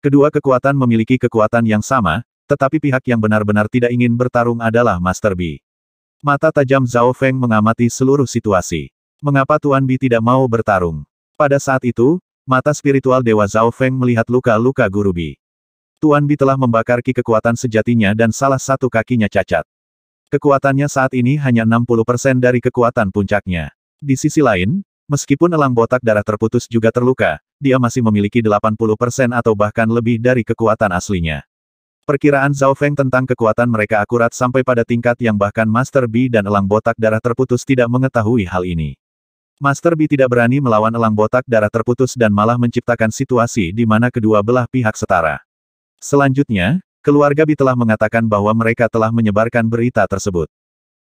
Kedua kekuatan memiliki kekuatan yang sama, tetapi pihak yang benar-benar tidak ingin bertarung adalah Master B. Mata tajam Zhao Feng mengamati seluruh situasi. Mengapa Tuan B tidak mau bertarung? Pada saat itu, mata spiritual Dewa Zhao Feng melihat luka-luka Guru B. Tuan B telah membakar ki kekuatan sejatinya dan salah satu kakinya cacat. Kekuatannya saat ini hanya 60% dari kekuatan puncaknya. Di sisi lain, meskipun elang botak darah terputus juga terluka, dia masih memiliki 80% atau bahkan lebih dari kekuatan aslinya. Perkiraan Zhao Feng tentang kekuatan mereka akurat sampai pada tingkat yang bahkan Master B dan elang botak darah terputus tidak mengetahui hal ini. Master B tidak berani melawan elang botak darah terputus dan malah menciptakan situasi di mana kedua belah pihak setara. Selanjutnya, Keluarga Bi telah mengatakan bahwa mereka telah menyebarkan berita tersebut.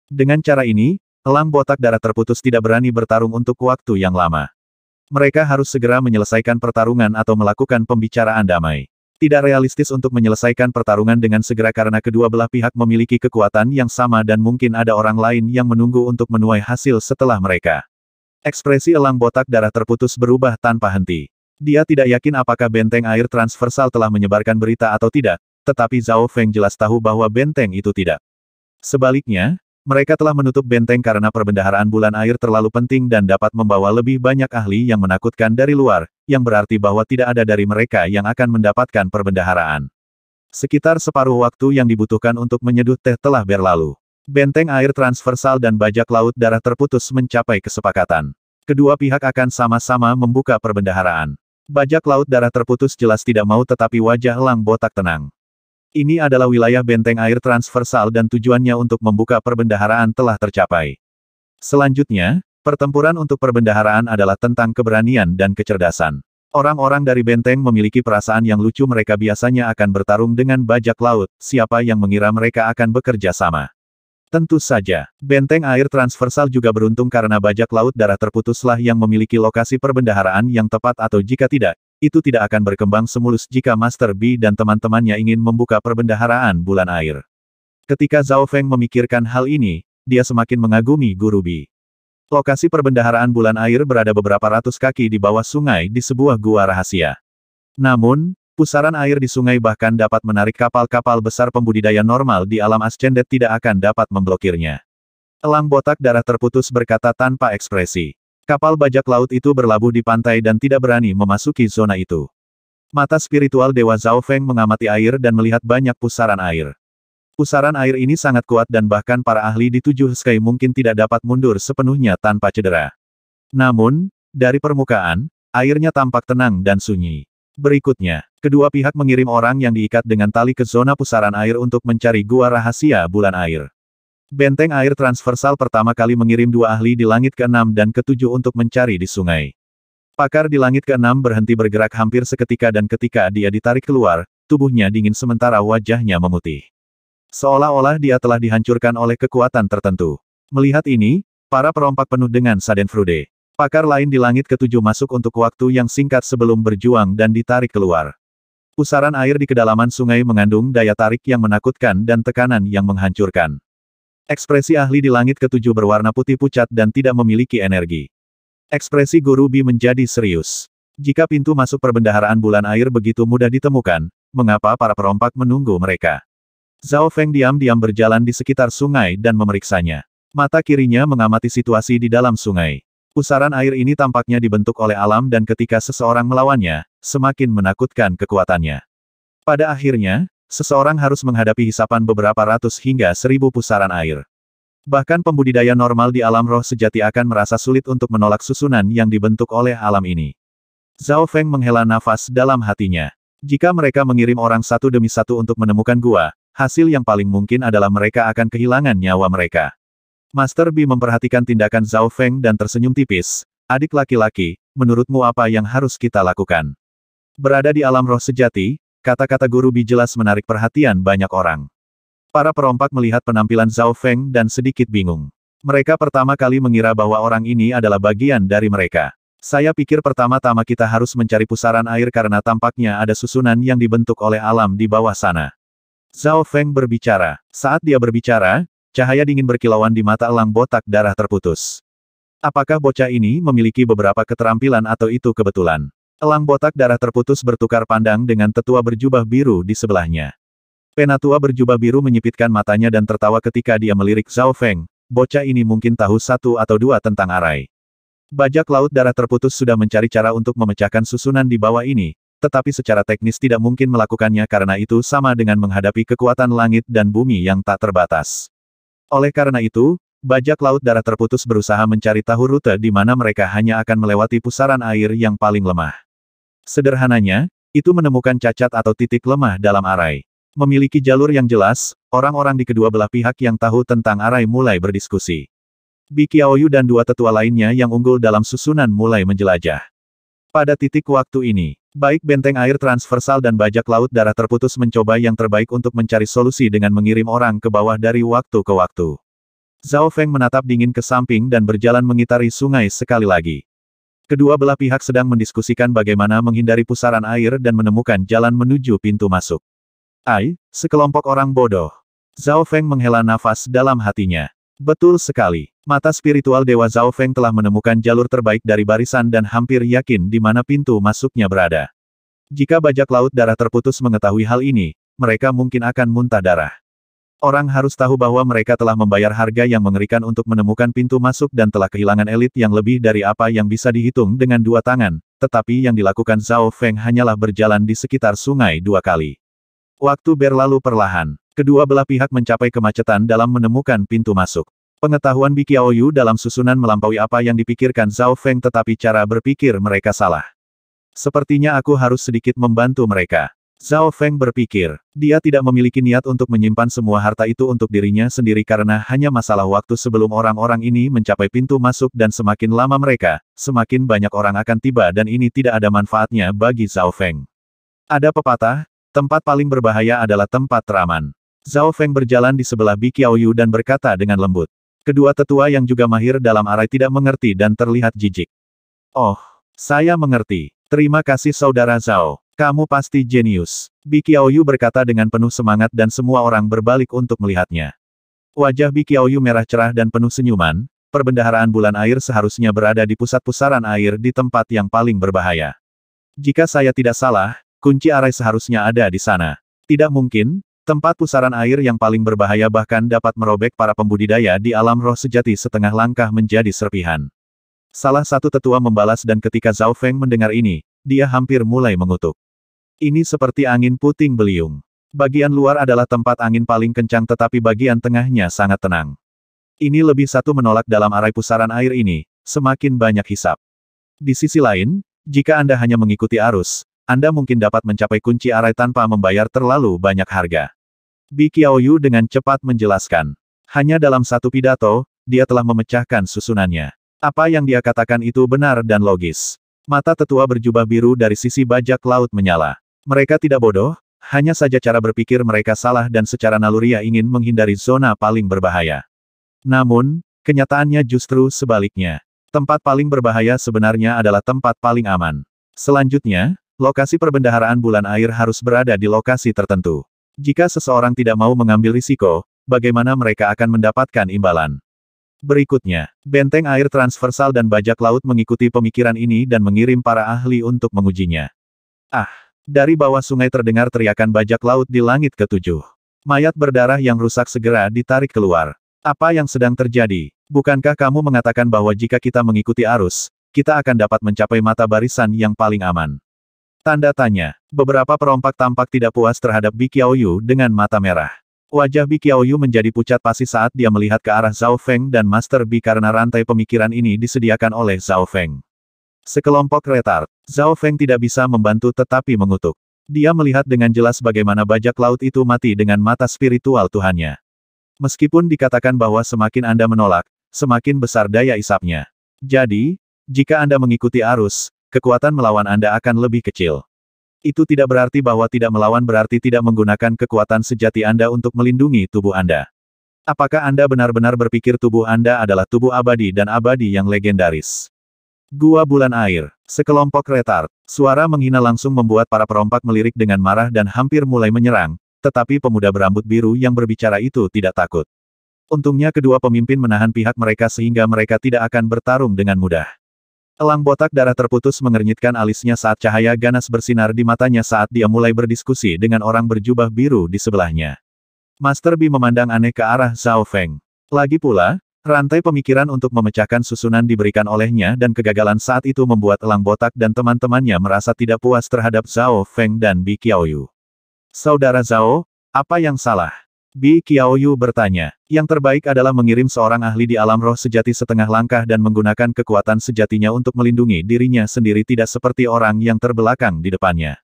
Dengan cara ini, elang botak darah terputus tidak berani bertarung untuk waktu yang lama. Mereka harus segera menyelesaikan pertarungan atau melakukan pembicaraan damai. Tidak realistis untuk menyelesaikan pertarungan dengan segera karena kedua belah pihak memiliki kekuatan yang sama dan mungkin ada orang lain yang menunggu untuk menuai hasil setelah mereka. Ekspresi elang botak darah terputus berubah tanpa henti. Dia tidak yakin apakah benteng air transversal telah menyebarkan berita atau tidak, tetapi Zhao Feng jelas tahu bahwa benteng itu tidak. Sebaliknya, mereka telah menutup benteng karena perbendaharaan bulan air terlalu penting dan dapat membawa lebih banyak ahli yang menakutkan dari luar, yang berarti bahwa tidak ada dari mereka yang akan mendapatkan perbendaharaan. Sekitar separuh waktu yang dibutuhkan untuk menyeduh teh telah berlalu. Benteng air transversal dan bajak laut darah terputus mencapai kesepakatan. Kedua pihak akan sama-sama membuka perbendaharaan. Bajak laut darah terputus jelas tidak mau tetapi wajah elang botak tenang. Ini adalah wilayah benteng air transversal dan tujuannya untuk membuka perbendaharaan telah tercapai. Selanjutnya, pertempuran untuk perbendaharaan adalah tentang keberanian dan kecerdasan. Orang-orang dari benteng memiliki perasaan yang lucu mereka biasanya akan bertarung dengan bajak laut, siapa yang mengira mereka akan bekerja sama. Tentu saja, benteng air transversal juga beruntung karena bajak laut darah terputuslah yang memiliki lokasi perbendaharaan yang tepat atau jika tidak, itu tidak akan berkembang semulus jika Master B dan teman-temannya ingin membuka perbendaharaan bulan air. Ketika Zhao Feng memikirkan hal ini, dia semakin mengagumi Guru B. Lokasi perbendaharaan bulan air berada beberapa ratus kaki di bawah sungai di sebuah gua rahasia. Namun, pusaran air di sungai bahkan dapat menarik kapal-kapal besar pembudidaya normal di alam ascendet tidak akan dapat memblokirnya. Elang botak darah terputus berkata tanpa ekspresi. Kapal bajak laut itu berlabuh di pantai dan tidak berani memasuki zona itu. Mata spiritual Dewa Zhao Feng mengamati air dan melihat banyak pusaran air. Pusaran air ini sangat kuat dan bahkan para ahli di tujuh sky mungkin tidak dapat mundur sepenuhnya tanpa cedera. Namun, dari permukaan, airnya tampak tenang dan sunyi. Berikutnya, Kedua pihak mengirim orang yang diikat dengan tali ke zona pusaran air untuk mencari gua rahasia bulan air. Benteng air transversal pertama kali mengirim dua ahli di langit ke-6 dan ke-7 untuk mencari di sungai. Pakar di langit ke-6 berhenti bergerak hampir seketika dan ketika dia ditarik keluar, tubuhnya dingin sementara wajahnya memutih. Seolah-olah dia telah dihancurkan oleh kekuatan tertentu. Melihat ini, para perompak penuh dengan Sadenfrude. Pakar lain di langit ketujuh masuk untuk waktu yang singkat sebelum berjuang dan ditarik keluar. Pusaran air di kedalaman sungai mengandung daya tarik yang menakutkan dan tekanan yang menghancurkan. Ekspresi ahli di langit ketujuh berwarna putih pucat dan tidak memiliki energi. Ekspresi Guru Bi menjadi serius. Jika pintu masuk perbendaharaan bulan air begitu mudah ditemukan, mengapa para perompak menunggu mereka? Zhao Feng diam-diam berjalan di sekitar sungai dan memeriksanya. Mata kirinya mengamati situasi di dalam sungai. Pusaran air ini tampaknya dibentuk oleh alam dan ketika seseorang melawannya, semakin menakutkan kekuatannya. Pada akhirnya, seseorang harus menghadapi hisapan beberapa ratus hingga seribu pusaran air. Bahkan pembudidaya normal di alam roh sejati akan merasa sulit untuk menolak susunan yang dibentuk oleh alam ini. Zhao Feng menghela nafas dalam hatinya. Jika mereka mengirim orang satu demi satu untuk menemukan gua, hasil yang paling mungkin adalah mereka akan kehilangan nyawa mereka. Master Bi memperhatikan tindakan Zhao Feng dan tersenyum tipis. Adik laki-laki, menurutmu apa yang harus kita lakukan? Berada di alam roh sejati, kata-kata Guru Bi jelas menarik perhatian banyak orang. Para perompak melihat penampilan Zhao Feng dan sedikit bingung. Mereka pertama kali mengira bahwa orang ini adalah bagian dari mereka. Saya pikir pertama-tama kita harus mencari pusaran air karena tampaknya ada susunan yang dibentuk oleh alam di bawah sana. Zhao Feng berbicara. Saat dia berbicara, Cahaya dingin berkilauan di mata elang botak darah terputus. Apakah bocah ini memiliki beberapa keterampilan atau itu kebetulan? Elang botak darah terputus bertukar pandang dengan tetua berjubah biru di sebelahnya. Penatua berjubah biru menyipitkan matanya dan tertawa ketika dia melirik Zhao Feng. Bocah ini mungkin tahu satu atau dua tentang arai. Bajak laut darah terputus sudah mencari cara untuk memecahkan susunan di bawah ini, tetapi secara teknis tidak mungkin melakukannya karena itu sama dengan menghadapi kekuatan langit dan bumi yang tak terbatas. Oleh karena itu, bajak laut darah terputus berusaha mencari tahu rute di mana mereka hanya akan melewati pusaran air yang paling lemah. Sederhananya, itu menemukan cacat atau titik lemah dalam arai. Memiliki jalur yang jelas, orang-orang di kedua belah pihak yang tahu tentang arai mulai berdiskusi. Bi Qiaoyu dan dua tetua lainnya yang unggul dalam susunan mulai menjelajah. Pada titik waktu ini, baik benteng air transversal dan bajak laut darah terputus mencoba yang terbaik untuk mencari solusi dengan mengirim orang ke bawah dari waktu ke waktu. Zhao Feng menatap dingin ke samping dan berjalan mengitari sungai sekali lagi. Kedua belah pihak sedang mendiskusikan bagaimana menghindari pusaran air dan menemukan jalan menuju pintu masuk. Ai, sekelompok orang bodoh. Zhao Feng menghela nafas dalam hatinya. Betul sekali. Mata spiritual Dewa Zhao Feng telah menemukan jalur terbaik dari barisan dan hampir yakin di mana pintu masuknya berada. Jika bajak laut darah terputus mengetahui hal ini, mereka mungkin akan muntah darah. Orang harus tahu bahwa mereka telah membayar harga yang mengerikan untuk menemukan pintu masuk dan telah kehilangan elit yang lebih dari apa yang bisa dihitung dengan dua tangan, tetapi yang dilakukan Zhao Feng hanyalah berjalan di sekitar sungai dua kali. Waktu berlalu perlahan. Kedua belah pihak mencapai kemacetan dalam menemukan pintu masuk. Pengetahuan Bi Qiaoyu dalam susunan melampaui apa yang dipikirkan Zhao Feng tetapi cara berpikir mereka salah. Sepertinya aku harus sedikit membantu mereka. Zhao Feng berpikir, dia tidak memiliki niat untuk menyimpan semua harta itu untuk dirinya sendiri karena hanya masalah waktu sebelum orang-orang ini mencapai pintu masuk dan semakin lama mereka, semakin banyak orang akan tiba dan ini tidak ada manfaatnya bagi Zhao Feng. Ada pepatah, tempat paling berbahaya adalah tempat teraman. Zhao Feng berjalan di sebelah Bi Qiaoyu dan berkata dengan lembut. Kedua tetua yang juga mahir dalam arai tidak mengerti dan terlihat jijik. Oh, saya mengerti. Terima kasih saudara Zhao. Kamu pasti jenius. Bi Qiaoyu berkata dengan penuh semangat dan semua orang berbalik untuk melihatnya. Wajah Bi Qiaoyu merah cerah dan penuh senyuman, perbendaharaan bulan air seharusnya berada di pusat pusaran air di tempat yang paling berbahaya. Jika saya tidak salah, kunci arai seharusnya ada di sana. Tidak mungkin, Tempat pusaran air yang paling berbahaya bahkan dapat merobek para pembudidaya di alam roh sejati setengah langkah menjadi serpihan. Salah satu tetua membalas dan ketika Zhao Feng mendengar ini, dia hampir mulai mengutuk. Ini seperti angin puting beliung. Bagian luar adalah tempat angin paling kencang tetapi bagian tengahnya sangat tenang. Ini lebih satu menolak dalam arai pusaran air ini, semakin banyak hisap. Di sisi lain, jika Anda hanya mengikuti arus, Anda mungkin dapat mencapai kunci arai tanpa membayar terlalu banyak harga. Bi Qiaoyu dengan cepat menjelaskan. Hanya dalam satu pidato, dia telah memecahkan susunannya. Apa yang dia katakan itu benar dan logis. Mata tetua berjubah biru dari sisi bajak laut menyala. Mereka tidak bodoh, hanya saja cara berpikir mereka salah dan secara naluriah ingin menghindari zona paling berbahaya. Namun, kenyataannya justru sebaliknya. Tempat paling berbahaya sebenarnya adalah tempat paling aman. Selanjutnya, lokasi perbendaharaan bulan air harus berada di lokasi tertentu. Jika seseorang tidak mau mengambil risiko, bagaimana mereka akan mendapatkan imbalan? Berikutnya, benteng air transversal dan bajak laut mengikuti pemikiran ini dan mengirim para ahli untuk mengujinya. Ah! Dari bawah sungai terdengar teriakan bajak laut di langit ketujuh. Mayat berdarah yang rusak segera ditarik keluar. Apa yang sedang terjadi? Bukankah kamu mengatakan bahwa jika kita mengikuti arus, kita akan dapat mencapai mata barisan yang paling aman? Tanda tanya. Beberapa perompak tampak tidak puas terhadap Bi Qiaoyu dengan mata merah. Wajah Bi Qiaoyu menjadi pucat pasi saat dia melihat ke arah Zhao Feng dan Master Bi karena rantai pemikiran ini disediakan oleh Zhao Feng. Sekelompok retard. Zhao Feng tidak bisa membantu tetapi mengutuk. Dia melihat dengan jelas bagaimana bajak laut itu mati dengan mata spiritual Tuhannya. Meskipun dikatakan bahwa semakin Anda menolak, semakin besar daya isapnya. Jadi, jika Anda mengikuti arus, kekuatan melawan Anda akan lebih kecil. Itu tidak berarti bahwa tidak melawan berarti tidak menggunakan kekuatan sejati Anda untuk melindungi tubuh Anda. Apakah Anda benar-benar berpikir tubuh Anda adalah tubuh abadi dan abadi yang legendaris? Gua Bulan Air. Sekelompok retard. Suara menghina langsung membuat para perompak melirik dengan marah dan hampir mulai menyerang, tetapi pemuda berambut biru yang berbicara itu tidak takut. Untungnya kedua pemimpin menahan pihak mereka sehingga mereka tidak akan bertarung dengan mudah. Elang botak darah terputus mengernyitkan alisnya saat cahaya ganas bersinar di matanya saat dia mulai berdiskusi dengan orang berjubah biru di sebelahnya. Master B memandang aneh ke arah Zhao Feng. Lagi pula, Rantai pemikiran untuk memecahkan susunan diberikan olehnya dan kegagalan saat itu membuat Elang Botak dan teman-temannya merasa tidak puas terhadap Zhao Feng dan Bi Qiaoyu. Saudara Zhao, apa yang salah? Bi Qiaoyu bertanya. Yang terbaik adalah mengirim seorang ahli di alam roh sejati setengah langkah dan menggunakan kekuatan sejatinya untuk melindungi dirinya sendiri tidak seperti orang yang terbelakang di depannya.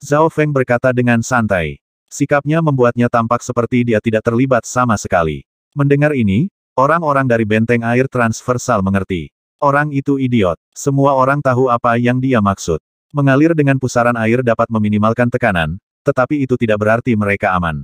Zhao Feng berkata dengan santai. Sikapnya membuatnya tampak seperti dia tidak terlibat sama sekali. Mendengar ini, Orang-orang dari benteng air transversal mengerti. Orang itu idiot. Semua orang tahu apa yang dia maksud. Mengalir dengan pusaran air dapat meminimalkan tekanan, tetapi itu tidak berarti mereka aman.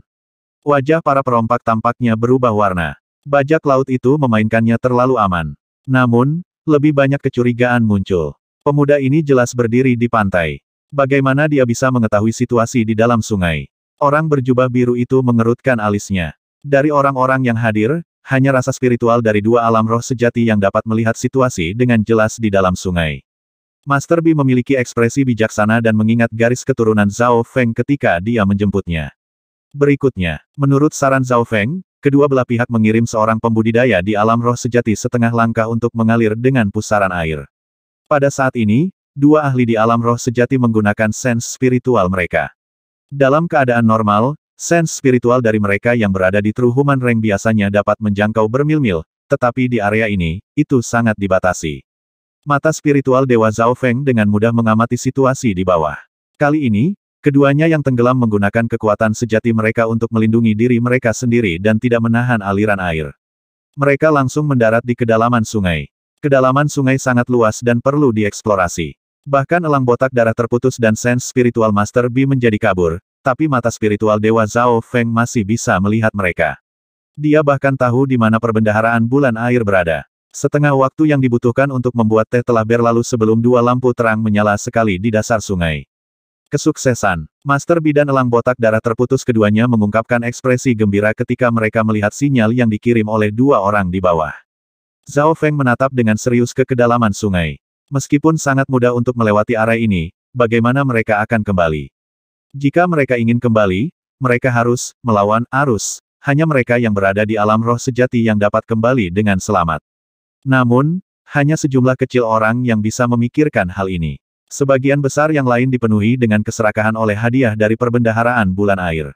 Wajah para perompak tampaknya berubah warna. Bajak laut itu memainkannya terlalu aman. Namun, lebih banyak kecurigaan muncul. Pemuda ini jelas berdiri di pantai. Bagaimana dia bisa mengetahui situasi di dalam sungai? Orang berjubah biru itu mengerutkan alisnya. Dari orang-orang yang hadir, hanya rasa spiritual dari dua alam roh sejati yang dapat melihat situasi dengan jelas di dalam sungai. Master B memiliki ekspresi bijaksana dan mengingat garis keturunan Zhao Feng ketika dia menjemputnya. Berikutnya, menurut saran Zhao Feng, kedua belah pihak mengirim seorang pembudidaya di alam roh sejati setengah langkah untuk mengalir dengan pusaran air. Pada saat ini, dua ahli di alam roh sejati menggunakan sense spiritual mereka. Dalam keadaan normal, Sense spiritual dari mereka yang berada di True Human Rank biasanya dapat menjangkau bermil-mil, tetapi di area ini, itu sangat dibatasi. Mata spiritual Dewa Zhao Feng dengan mudah mengamati situasi di bawah. Kali ini, keduanya yang tenggelam menggunakan kekuatan sejati mereka untuk melindungi diri mereka sendiri dan tidak menahan aliran air. Mereka langsung mendarat di kedalaman sungai. Kedalaman sungai sangat luas dan perlu dieksplorasi. Bahkan elang botak darah terputus dan sense spiritual Master B menjadi kabur, tapi mata spiritual Dewa Zhao Feng masih bisa melihat mereka. Dia bahkan tahu di mana perbendaharaan bulan air berada. Setengah waktu yang dibutuhkan untuk membuat teh telah berlalu sebelum dua lampu terang menyala sekali di dasar sungai. Kesuksesan. Master Bidan Elang Botak Darah terputus keduanya mengungkapkan ekspresi gembira ketika mereka melihat sinyal yang dikirim oleh dua orang di bawah. Zhao Feng menatap dengan serius ke kedalaman sungai. Meskipun sangat mudah untuk melewati area ini, bagaimana mereka akan kembali? Jika mereka ingin kembali, mereka harus melawan arus. Hanya mereka yang berada di alam roh sejati yang dapat kembali dengan selamat. Namun, hanya sejumlah kecil orang yang bisa memikirkan hal ini. Sebagian besar yang lain dipenuhi dengan keserakahan oleh hadiah dari perbendaharaan bulan air.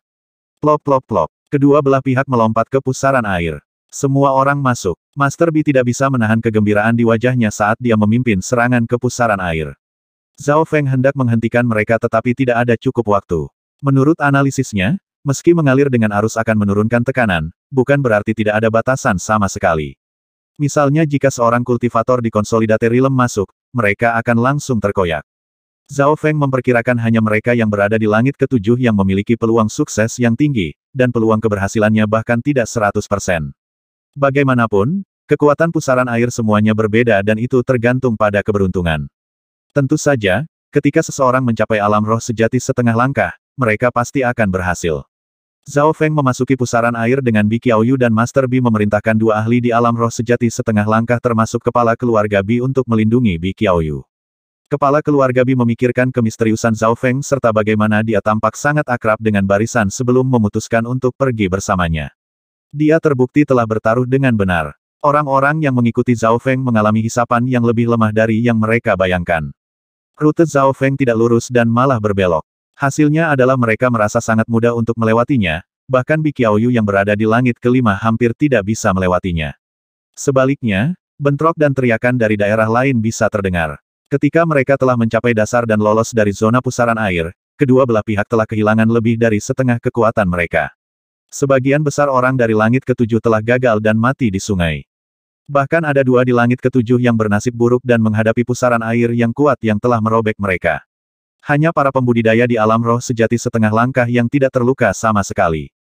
Plop plop plop. Kedua belah pihak melompat ke pusaran air. Semua orang masuk. Master B tidak bisa menahan kegembiraan di wajahnya saat dia memimpin serangan ke pusaran air. Zhao Feng hendak menghentikan mereka tetapi tidak ada cukup waktu. Menurut analisisnya, meski mengalir dengan arus akan menurunkan tekanan, bukan berarti tidak ada batasan sama sekali. Misalnya jika seorang kultivator di konsolidate realm masuk, mereka akan langsung terkoyak. Zhao Feng memperkirakan hanya mereka yang berada di langit ketujuh yang memiliki peluang sukses yang tinggi, dan peluang keberhasilannya bahkan tidak 100%. Bagaimanapun, kekuatan pusaran air semuanya berbeda dan itu tergantung pada keberuntungan. Tentu saja, ketika seseorang mencapai alam roh sejati setengah langkah, mereka pasti akan berhasil. Zhao Feng memasuki pusaran air dengan Bi Qiaoyu dan Master Bi memerintahkan dua ahli di alam roh sejati setengah langkah termasuk kepala keluarga Bi untuk melindungi Bi Qiaoyu. Kepala keluarga Bi memikirkan kemisteriusan Zhao Feng serta bagaimana dia tampak sangat akrab dengan barisan sebelum memutuskan untuk pergi bersamanya. Dia terbukti telah bertaruh dengan benar. Orang-orang yang mengikuti Zhao Feng mengalami hisapan yang lebih lemah dari yang mereka bayangkan. Rute Zhao Feng tidak lurus dan malah berbelok. Hasilnya adalah mereka merasa sangat mudah untuk melewatinya, bahkan Bi Qiaoyu yang berada di langit kelima hampir tidak bisa melewatinya. Sebaliknya, bentrok dan teriakan dari daerah lain bisa terdengar. Ketika mereka telah mencapai dasar dan lolos dari zona pusaran air, kedua belah pihak telah kehilangan lebih dari setengah kekuatan mereka. Sebagian besar orang dari langit ketujuh telah gagal dan mati di sungai. Bahkan ada dua di langit ketujuh yang bernasib buruk dan menghadapi pusaran air yang kuat yang telah merobek mereka. Hanya para pembudidaya di alam roh sejati setengah langkah yang tidak terluka sama sekali.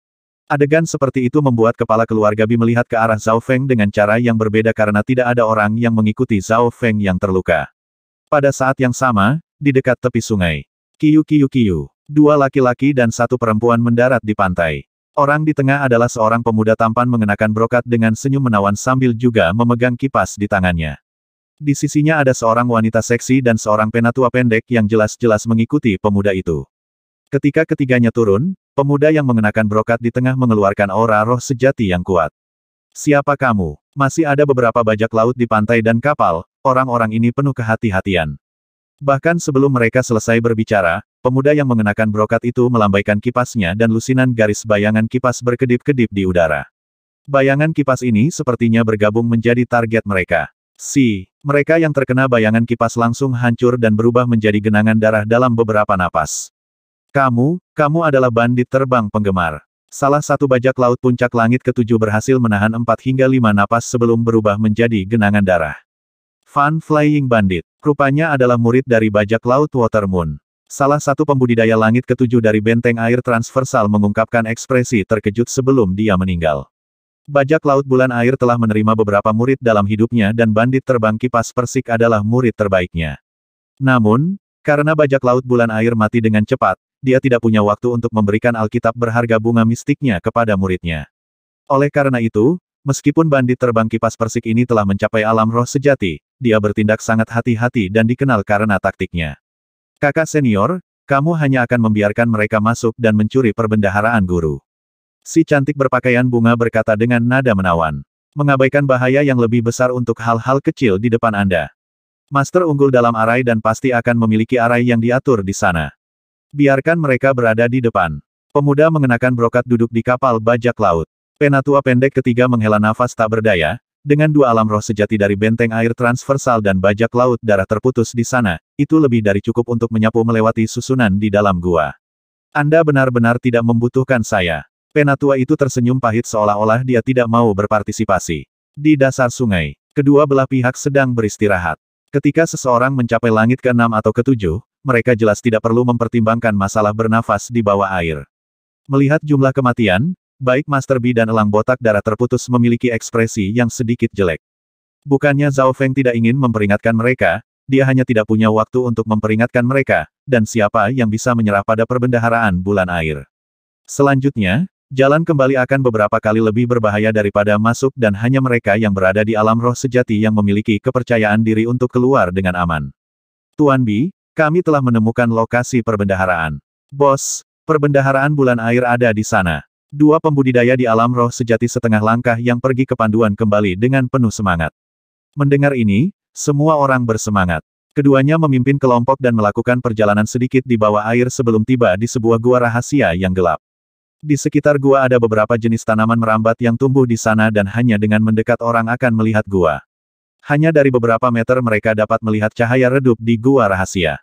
Adegan seperti itu membuat kepala keluarga Bi melihat ke arah Zhao Feng dengan cara yang berbeda karena tidak ada orang yang mengikuti Zhao Feng yang terluka. Pada saat yang sama, di dekat tepi sungai. Kiyu kiyu kiyu. Dua laki-laki dan satu perempuan mendarat di pantai. Orang di tengah adalah seorang pemuda tampan mengenakan brokat dengan senyum menawan sambil juga memegang kipas di tangannya. Di sisinya ada seorang wanita seksi dan seorang penatua pendek yang jelas-jelas mengikuti pemuda itu. Ketika ketiganya turun, pemuda yang mengenakan brokat di tengah mengeluarkan aura roh sejati yang kuat. Siapa kamu? Masih ada beberapa bajak laut di pantai dan kapal, orang-orang ini penuh kehati-hatian. Bahkan sebelum mereka selesai berbicara, pemuda yang mengenakan brokat itu melambaikan kipasnya dan lusinan garis bayangan kipas berkedip-kedip di udara. Bayangan kipas ini sepertinya bergabung menjadi target mereka. Si, mereka yang terkena bayangan kipas langsung hancur dan berubah menjadi genangan darah dalam beberapa napas. Kamu, kamu adalah bandit terbang penggemar. Salah satu bajak laut puncak langit ketujuh berhasil menahan empat hingga lima napas sebelum berubah menjadi genangan darah. Fun Flying Bandit. Rupanya adalah murid dari bajak laut Watermoon. Salah satu pembudidaya langit ketujuh dari benteng air transversal mengungkapkan ekspresi terkejut sebelum dia meninggal. Bajak laut bulan air telah menerima beberapa murid dalam hidupnya dan bandit terbang kipas persik adalah murid terbaiknya. Namun, karena bajak laut bulan air mati dengan cepat, dia tidak punya waktu untuk memberikan Alkitab berharga bunga mistiknya kepada muridnya. Oleh karena itu, meskipun bandit terbang kipas persik ini telah mencapai alam roh sejati, dia bertindak sangat hati-hati dan dikenal karena taktiknya. Kakak senior, kamu hanya akan membiarkan mereka masuk dan mencuri perbendaharaan guru. Si cantik berpakaian bunga berkata dengan nada menawan. Mengabaikan bahaya yang lebih besar untuk hal-hal kecil di depan Anda. Master unggul dalam arai dan pasti akan memiliki arai yang diatur di sana. Biarkan mereka berada di depan. Pemuda mengenakan brokat duduk di kapal bajak laut. Penatua pendek ketiga menghela nafas tak berdaya, dengan dua alam roh sejati dari benteng air transversal dan bajak laut darah terputus di sana, itu lebih dari cukup untuk menyapu melewati susunan di dalam gua. Anda benar-benar tidak membutuhkan saya. Penatua itu tersenyum pahit seolah-olah dia tidak mau berpartisipasi. Di dasar sungai, kedua belah pihak sedang beristirahat. Ketika seseorang mencapai langit ke-6 atau ke-7, mereka jelas tidak perlu mempertimbangkan masalah bernafas di bawah air. Melihat jumlah kematian, Baik Master Bi dan elang botak darah terputus memiliki ekspresi yang sedikit jelek. Bukannya Zhao Feng tidak ingin memperingatkan mereka, dia hanya tidak punya waktu untuk memperingatkan mereka, dan siapa yang bisa menyerah pada perbendaharaan bulan air. Selanjutnya, jalan kembali akan beberapa kali lebih berbahaya daripada masuk dan hanya mereka yang berada di alam roh sejati yang memiliki kepercayaan diri untuk keluar dengan aman. Tuan Bi, kami telah menemukan lokasi perbendaharaan. Bos, perbendaharaan bulan air ada di sana. Dua pembudidaya di alam roh sejati setengah langkah yang pergi ke panduan kembali dengan penuh semangat. Mendengar ini, semua orang bersemangat. Keduanya memimpin kelompok dan melakukan perjalanan sedikit di bawah air sebelum tiba di sebuah gua rahasia yang gelap. Di sekitar gua ada beberapa jenis tanaman merambat yang tumbuh di sana dan hanya dengan mendekat orang akan melihat gua. Hanya dari beberapa meter mereka dapat melihat cahaya redup di gua rahasia.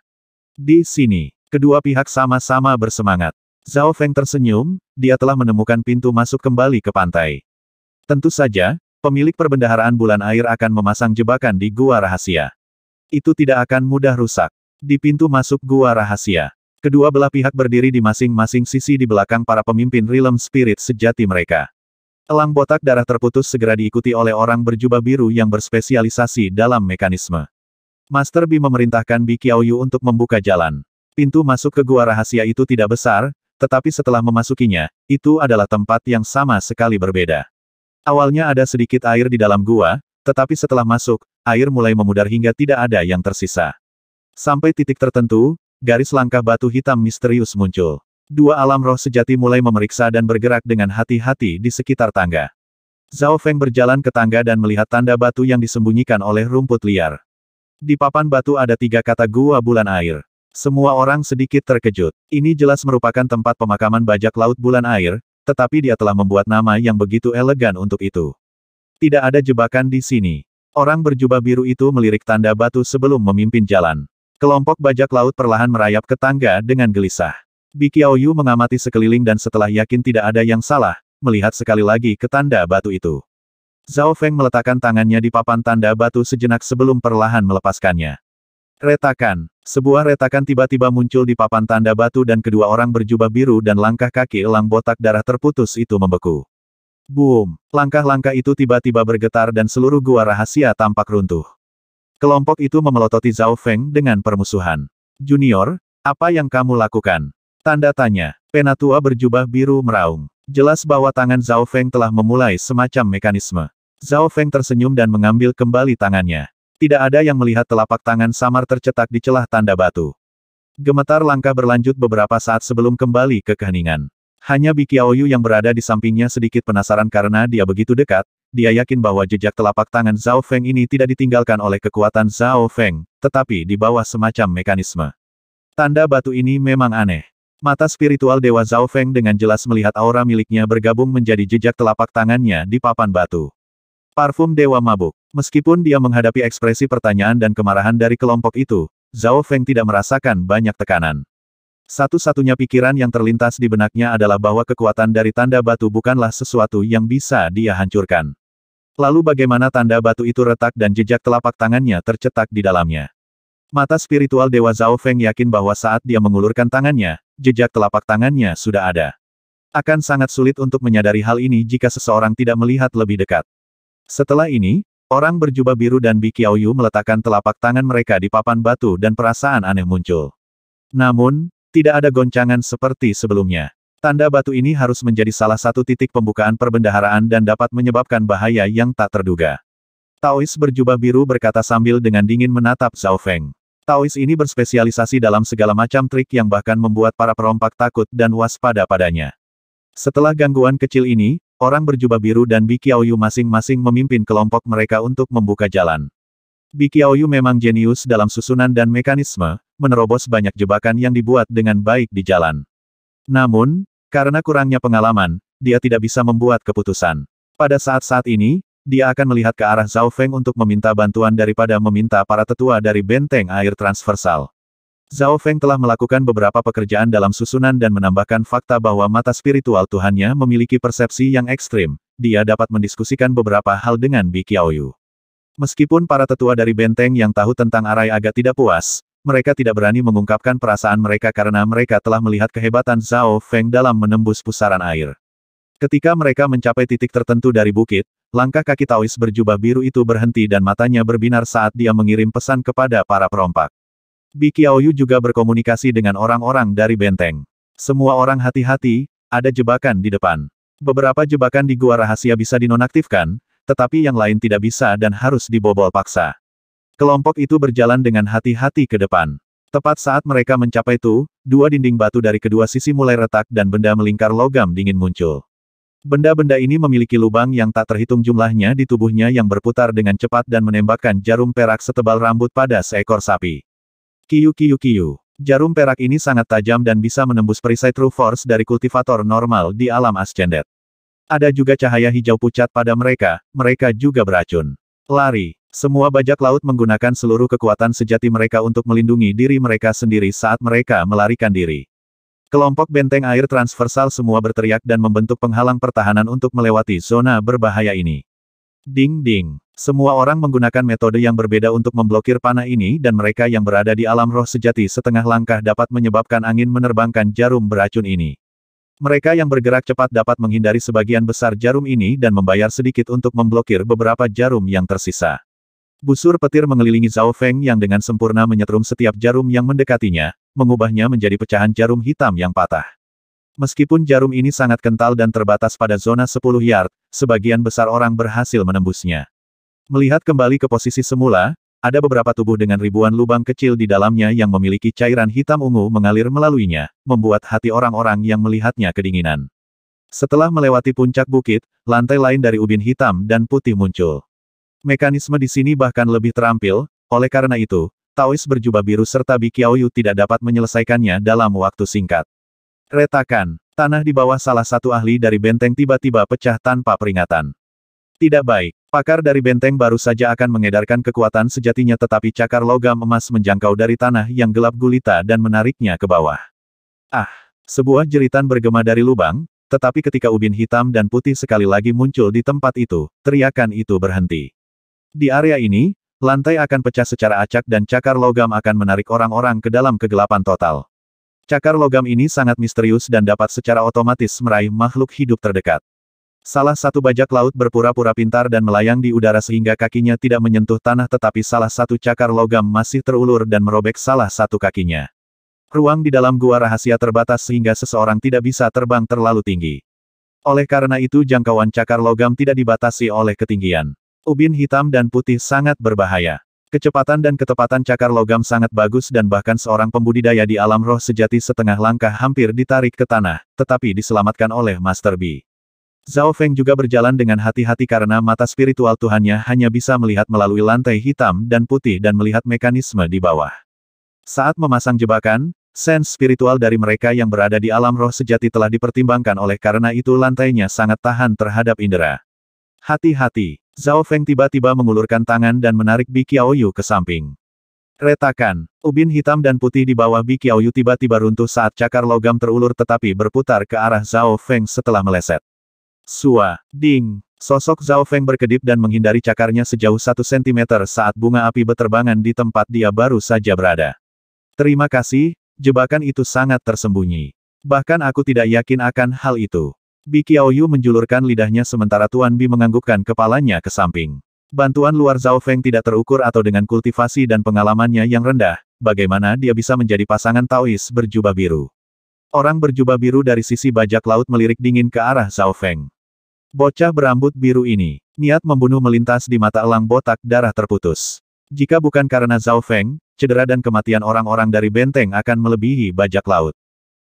Di sini, kedua pihak sama-sama bersemangat. Zhao Feng tersenyum, dia telah menemukan pintu masuk kembali ke pantai. Tentu saja, pemilik perbendaharaan bulan air akan memasang jebakan di gua rahasia. Itu tidak akan mudah rusak. Di pintu masuk gua rahasia, kedua belah pihak berdiri di masing-masing sisi di belakang para pemimpin Realm Spirit sejati mereka. Elang botak darah terputus segera diikuti oleh orang berjubah biru yang berspesialisasi dalam mekanisme. Master Bi memerintahkan Bi Qiaoyu untuk membuka jalan. Pintu masuk ke gua rahasia itu tidak besar, tetapi setelah memasukinya, itu adalah tempat yang sama sekali berbeda. Awalnya ada sedikit air di dalam gua, tetapi setelah masuk, air mulai memudar hingga tidak ada yang tersisa. Sampai titik tertentu, garis langkah batu hitam misterius muncul. Dua alam roh sejati mulai memeriksa dan bergerak dengan hati-hati di sekitar tangga. Zhao Feng berjalan ke tangga dan melihat tanda batu yang disembunyikan oleh rumput liar. Di papan batu ada tiga kata gua bulan air. Semua orang sedikit terkejut. Ini jelas merupakan tempat pemakaman bajak laut bulan air, tetapi dia telah membuat nama yang begitu elegan untuk itu. Tidak ada jebakan di sini. Orang berjubah biru itu melirik tanda batu sebelum memimpin jalan. Kelompok bajak laut perlahan merayap ke tangga dengan gelisah. Bi Qiaoyu mengamati sekeliling dan setelah yakin tidak ada yang salah, melihat sekali lagi ke tanda batu itu. Zhao Feng meletakkan tangannya di papan tanda batu sejenak sebelum perlahan melepaskannya. Retakan. Sebuah retakan tiba-tiba muncul di papan tanda batu dan kedua orang berjubah biru dan langkah kaki elang botak darah terputus itu membeku. Boom! Langkah-langkah itu tiba-tiba bergetar dan seluruh gua rahasia tampak runtuh. Kelompok itu memelototi Zhao Feng dengan permusuhan. Junior, apa yang kamu lakukan? Tanda tanya. Penatua berjubah biru meraung. Jelas bahwa tangan Zhao Feng telah memulai semacam mekanisme. Zhao Feng tersenyum dan mengambil kembali tangannya. Tidak ada yang melihat telapak tangan samar tercetak di celah tanda batu. Gemetar langkah berlanjut beberapa saat sebelum kembali ke keheningan. Hanya Bi Qiaoyu yang berada di sampingnya sedikit penasaran karena dia begitu dekat, dia yakin bahwa jejak telapak tangan Zhao Feng ini tidak ditinggalkan oleh kekuatan Zhao Feng, tetapi di bawah semacam mekanisme. Tanda batu ini memang aneh. Mata spiritual Dewa Zhao Feng dengan jelas melihat aura miliknya bergabung menjadi jejak telapak tangannya di papan batu. Parfum Dewa Mabuk. Meskipun dia menghadapi ekspresi pertanyaan dan kemarahan dari kelompok itu, Zhao Feng tidak merasakan banyak tekanan. Satu-satunya pikiran yang terlintas di benaknya adalah bahwa kekuatan dari tanda batu bukanlah sesuatu yang bisa dia hancurkan. Lalu bagaimana tanda batu itu retak dan jejak telapak tangannya tercetak di dalamnya. Mata spiritual Dewa Zhao Feng yakin bahwa saat dia mengulurkan tangannya, jejak telapak tangannya sudah ada. Akan sangat sulit untuk menyadari hal ini jika seseorang tidak melihat lebih dekat. Setelah ini, orang berjubah biru dan Bi Qiaoyu meletakkan telapak tangan mereka di papan batu dan perasaan aneh muncul. Namun, tidak ada goncangan seperti sebelumnya. Tanda batu ini harus menjadi salah satu titik pembukaan perbendaharaan dan dapat menyebabkan bahaya yang tak terduga. Taois berjubah biru berkata sambil dengan dingin menatap Zhao Feng. Taois ini berspesialisasi dalam segala macam trik yang bahkan membuat para perompak takut dan waspada padanya. Setelah gangguan kecil ini, Orang berjubah biru dan Bi Qiaoyu masing-masing memimpin kelompok mereka untuk membuka jalan. Bi Qiaoyu memang jenius dalam susunan dan mekanisme, menerobos banyak jebakan yang dibuat dengan baik di jalan. Namun, karena kurangnya pengalaman, dia tidak bisa membuat keputusan. Pada saat-saat ini, dia akan melihat ke arah Zhao Feng untuk meminta bantuan daripada meminta para tetua dari benteng air transversal. Zhao Feng telah melakukan beberapa pekerjaan dalam susunan dan menambahkan fakta bahwa mata spiritual Tuhannya memiliki persepsi yang ekstrim. Dia dapat mendiskusikan beberapa hal dengan Bi Qiaoyu. Meskipun para tetua dari benteng yang tahu tentang Arai agak tidak puas, mereka tidak berani mengungkapkan perasaan mereka karena mereka telah melihat kehebatan Zhao Feng dalam menembus pusaran air. Ketika mereka mencapai titik tertentu dari bukit, langkah kaki Taois berjubah biru itu berhenti dan matanya berbinar saat dia mengirim pesan kepada para perompak. Bi Qiaoyu juga berkomunikasi dengan orang-orang dari benteng. Semua orang hati-hati, ada jebakan di depan. Beberapa jebakan di gua rahasia bisa dinonaktifkan, tetapi yang lain tidak bisa dan harus dibobol paksa. Kelompok itu berjalan dengan hati-hati ke depan. Tepat saat mereka mencapai itu, dua dinding batu dari kedua sisi mulai retak dan benda melingkar logam dingin muncul. Benda-benda ini memiliki lubang yang tak terhitung jumlahnya di tubuhnya yang berputar dengan cepat dan menembakkan jarum perak setebal rambut pada seekor sapi. Kiyu kiyu kiyu. Jarum perak ini sangat tajam dan bisa menembus perisai True Force dari kultivator normal di alam Ascendet. Ada juga cahaya hijau pucat pada mereka, mereka juga beracun. Lari. Semua bajak laut menggunakan seluruh kekuatan sejati mereka untuk melindungi diri mereka sendiri saat mereka melarikan diri. Kelompok benteng air transversal semua berteriak dan membentuk penghalang pertahanan untuk melewati zona berbahaya ini. Ding-ding. Semua orang menggunakan metode yang berbeda untuk memblokir panah ini dan mereka yang berada di alam roh sejati setengah langkah dapat menyebabkan angin menerbangkan jarum beracun ini. Mereka yang bergerak cepat dapat menghindari sebagian besar jarum ini dan membayar sedikit untuk memblokir beberapa jarum yang tersisa. Busur petir mengelilingi Zhao Feng yang dengan sempurna menyetrum setiap jarum yang mendekatinya, mengubahnya menjadi pecahan jarum hitam yang patah. Meskipun jarum ini sangat kental dan terbatas pada zona 10 yard, sebagian besar orang berhasil menembusnya. Melihat kembali ke posisi semula, ada beberapa tubuh dengan ribuan lubang kecil di dalamnya yang memiliki cairan hitam ungu mengalir melaluinya, membuat hati orang-orang yang melihatnya kedinginan. Setelah melewati puncak bukit, lantai lain dari ubin hitam dan putih muncul. Mekanisme di sini bahkan lebih terampil, oleh karena itu, Taois berjubah biru serta Bi Qiaoyu tidak dapat menyelesaikannya dalam waktu singkat. Retakan, tanah di bawah salah satu ahli dari benteng tiba-tiba pecah tanpa peringatan. Tidak baik, pakar dari benteng baru saja akan mengedarkan kekuatan sejatinya tetapi cakar logam emas menjangkau dari tanah yang gelap gulita dan menariknya ke bawah. Ah, sebuah jeritan bergema dari lubang, tetapi ketika ubin hitam dan putih sekali lagi muncul di tempat itu, teriakan itu berhenti. Di area ini, lantai akan pecah secara acak dan cakar logam akan menarik orang-orang ke dalam kegelapan total. Cakar logam ini sangat misterius dan dapat secara otomatis meraih makhluk hidup terdekat. Salah satu bajak laut berpura-pura pintar dan melayang di udara sehingga kakinya tidak menyentuh tanah tetapi salah satu cakar logam masih terulur dan merobek salah satu kakinya. Ruang di dalam gua rahasia terbatas sehingga seseorang tidak bisa terbang terlalu tinggi. Oleh karena itu jangkauan cakar logam tidak dibatasi oleh ketinggian. Ubin hitam dan putih sangat berbahaya. Kecepatan dan ketepatan cakar logam sangat bagus dan bahkan seorang pembudidaya di alam roh sejati setengah langkah hampir ditarik ke tanah, tetapi diselamatkan oleh Master B. Zhao Feng juga berjalan dengan hati-hati karena mata spiritual Tuhannya hanya bisa melihat melalui lantai hitam dan putih dan melihat mekanisme di bawah. Saat memasang jebakan, sense spiritual dari mereka yang berada di alam roh sejati telah dipertimbangkan oleh karena itu lantainya sangat tahan terhadap indera. Hati-hati, Zhao Feng tiba-tiba mengulurkan tangan dan menarik Bi Qiaoyu ke samping. Retakan, ubin hitam dan putih di bawah Bi Qiaoyu tiba-tiba runtuh saat cakar logam terulur tetapi berputar ke arah Zhao Feng setelah meleset. Sua, ding, sosok Zhao Feng berkedip dan menghindari cakarnya sejauh satu sentimeter saat bunga api beterbangan di tempat dia baru saja berada. Terima kasih, jebakan itu sangat tersembunyi. Bahkan aku tidak yakin akan hal itu. Bi Qiaoyu menjulurkan lidahnya sementara Tuan Bi menganggukkan kepalanya ke samping. Bantuan luar Zhao Feng tidak terukur atau dengan kultivasi dan pengalamannya yang rendah, bagaimana dia bisa menjadi pasangan Taois berjubah biru. Orang berjubah biru dari sisi bajak laut melirik dingin ke arah Zhao Feng. Bocah berambut biru ini, niat membunuh melintas di mata elang botak darah terputus. Jika bukan karena Zhao Feng, cedera dan kematian orang-orang dari benteng akan melebihi bajak laut.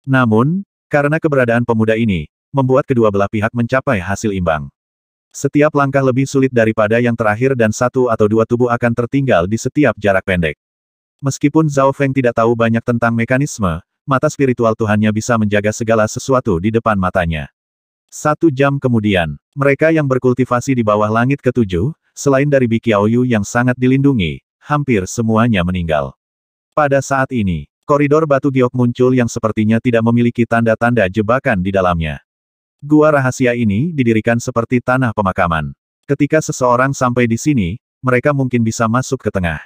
Namun, karena keberadaan pemuda ini, membuat kedua belah pihak mencapai hasil imbang. Setiap langkah lebih sulit daripada yang terakhir dan satu atau dua tubuh akan tertinggal di setiap jarak pendek. Meskipun Zhao Feng tidak tahu banyak tentang mekanisme, mata spiritual Tuhannya bisa menjaga segala sesuatu di depan matanya. Satu jam kemudian, mereka yang berkultivasi di bawah langit ketujuh, selain dari Bi Qiaoyu yang sangat dilindungi, hampir semuanya meninggal. Pada saat ini, koridor batu giok muncul yang sepertinya tidak memiliki tanda-tanda jebakan di dalamnya. Gua rahasia ini didirikan seperti tanah pemakaman. Ketika seseorang sampai di sini, mereka mungkin bisa masuk ke tengah.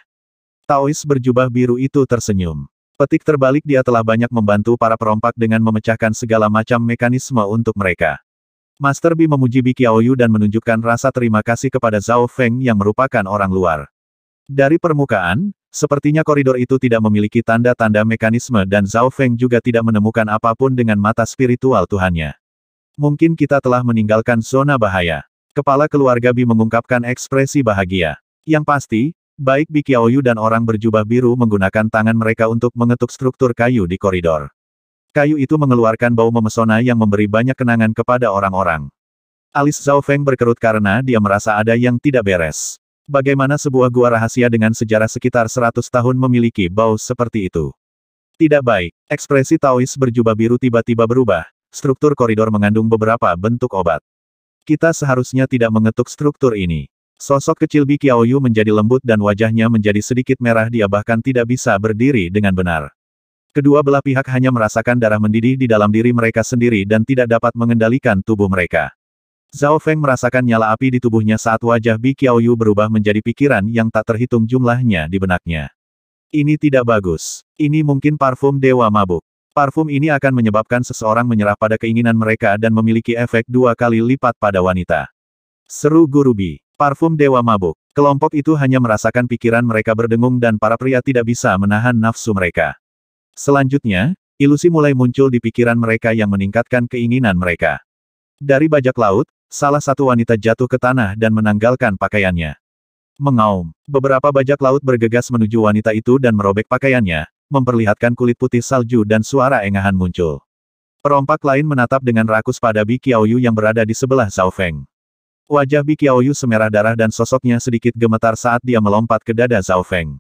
Taois berjubah biru itu tersenyum. Petik terbalik dia telah banyak membantu para perompak dengan memecahkan segala macam mekanisme untuk mereka. Master Bi memuji Bi Qiaoyu dan menunjukkan rasa terima kasih kepada Zhao Feng yang merupakan orang luar. Dari permukaan, sepertinya koridor itu tidak memiliki tanda-tanda mekanisme dan Zhao Feng juga tidak menemukan apa pun dengan mata spiritual Tuhannya. Mungkin kita telah meninggalkan zona bahaya. Kepala keluarga Bi mengungkapkan ekspresi bahagia. Yang pasti, baik Bi Qiaoyu dan orang berjubah biru menggunakan tangan mereka untuk mengetuk struktur kayu di koridor. Kayu itu mengeluarkan bau memesona yang memberi banyak kenangan kepada orang-orang. Alis Zhao Feng berkerut karena dia merasa ada yang tidak beres. Bagaimana sebuah gua rahasia dengan sejarah sekitar 100 tahun memiliki bau seperti itu? Tidak baik, ekspresi Taois berjubah biru tiba-tiba berubah, struktur koridor mengandung beberapa bentuk obat. Kita seharusnya tidak mengetuk struktur ini. Sosok kecil Bi Qiaoyu menjadi lembut dan wajahnya menjadi sedikit merah dia bahkan tidak bisa berdiri dengan benar. Kedua belah pihak hanya merasakan darah mendidih di dalam diri mereka sendiri dan tidak dapat mengendalikan tubuh mereka. Zhao Feng merasakan nyala api di tubuhnya saat wajah Bi Qiaoyu berubah menjadi pikiran yang tak terhitung jumlahnya di benaknya. Ini tidak bagus. Ini mungkin parfum Dewa Mabuk. Parfum ini akan menyebabkan seseorang menyerah pada keinginan mereka dan memiliki efek dua kali lipat pada wanita. Seru Guru Bi. Parfum Dewa Mabuk. Kelompok itu hanya merasakan pikiran mereka berdengung dan para pria tidak bisa menahan nafsu mereka. Selanjutnya, ilusi mulai muncul di pikiran mereka yang meningkatkan keinginan mereka. Dari bajak laut, salah satu wanita jatuh ke tanah dan menanggalkan pakaiannya. Mengaum, beberapa bajak laut bergegas menuju wanita itu dan merobek pakaiannya, memperlihatkan kulit putih salju dan suara engahan muncul. Perompak lain menatap dengan rakus pada Bi Qiaoyu yang berada di sebelah Zhao Feng. Wajah Bi Qiaoyu semerah darah dan sosoknya sedikit gemetar saat dia melompat ke dada Zhao Feng.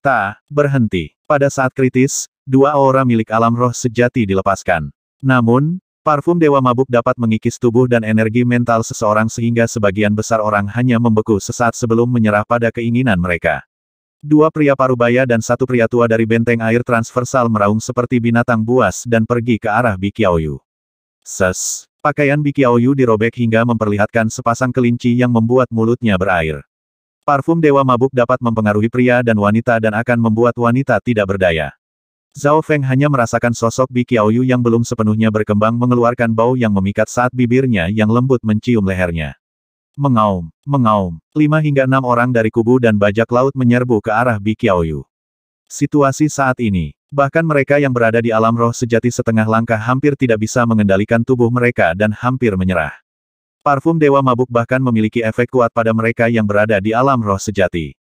Ta, berhenti. Pada saat kritis, dua aura milik alam roh sejati dilepaskan. Namun, parfum Dewa Mabuk dapat mengikis tubuh dan energi mental seseorang sehingga sebagian besar orang hanya membeku sesaat sebelum menyerah pada keinginan mereka. Dua pria parubaya dan satu pria tua dari benteng air transversal meraung seperti binatang buas dan pergi ke arah Bi Qiaoyu. Ses. Pakaian Bi Qiaoyu dirobek hingga memperlihatkan sepasang kelinci yang membuat mulutnya berair. Parfum Dewa Mabuk dapat mempengaruhi pria dan wanita dan akan membuat wanita tidak berdaya. Zhao Feng hanya merasakan sosok Bi Qiaoyu yang belum sepenuhnya berkembang mengeluarkan bau yang memikat saat bibirnya yang lembut mencium lehernya. Mengaum, mengaum, lima hingga enam orang dari kubu dan bajak laut menyerbu ke arah Bi Qiaoyu. Situasi saat ini, Bahkan mereka yang berada di alam roh sejati setengah langkah hampir tidak bisa mengendalikan tubuh mereka dan hampir menyerah. Parfum Dewa Mabuk bahkan memiliki efek kuat pada mereka yang berada di alam roh sejati.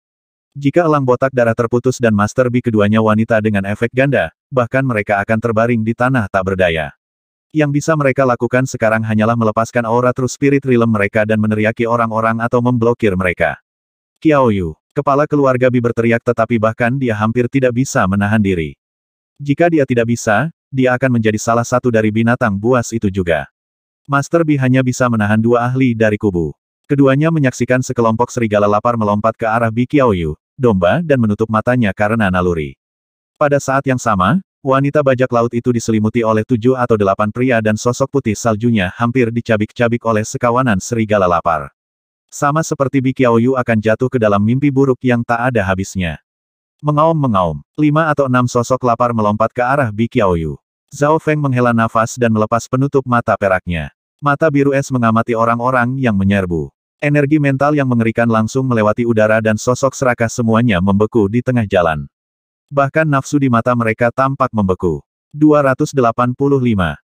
Jika elang botak darah terputus dan Master B keduanya wanita dengan efek ganda, bahkan mereka akan terbaring di tanah tak berdaya. Yang bisa mereka lakukan sekarang hanyalah melepaskan aura true spirit realm mereka dan meneriaki orang-orang atau memblokir mereka. Kiao Yu, kepala keluarga Bi berteriak tetapi bahkan dia hampir tidak bisa menahan diri. Jika dia tidak bisa, dia akan menjadi salah satu dari binatang buas itu juga. Master B hanya bisa menahan dua ahli dari kubu. Keduanya menyaksikan sekelompok serigala lapar melompat ke arah Bi Qiaoyu, domba dan menutup matanya karena naluri. Pada saat yang sama, wanita bajak laut itu diselimuti oleh tujuh atau delapan pria dan sosok putih saljunya hampir dicabik-cabik oleh sekawanan serigala lapar. Sama seperti Bi Qiaoyu akan jatuh ke dalam mimpi buruk yang tak ada habisnya. Mengaum-mengaum, lima atau enam sosok lapar melompat ke arah Bi Qiaoyu. Zhao Feng menghela nafas dan melepas penutup mata peraknya. Mata biru es mengamati orang-orang yang menyerbu. Energi mental yang mengerikan langsung melewati udara dan sosok serakah semuanya membeku di tengah jalan. Bahkan nafsu di mata mereka tampak membeku. 285.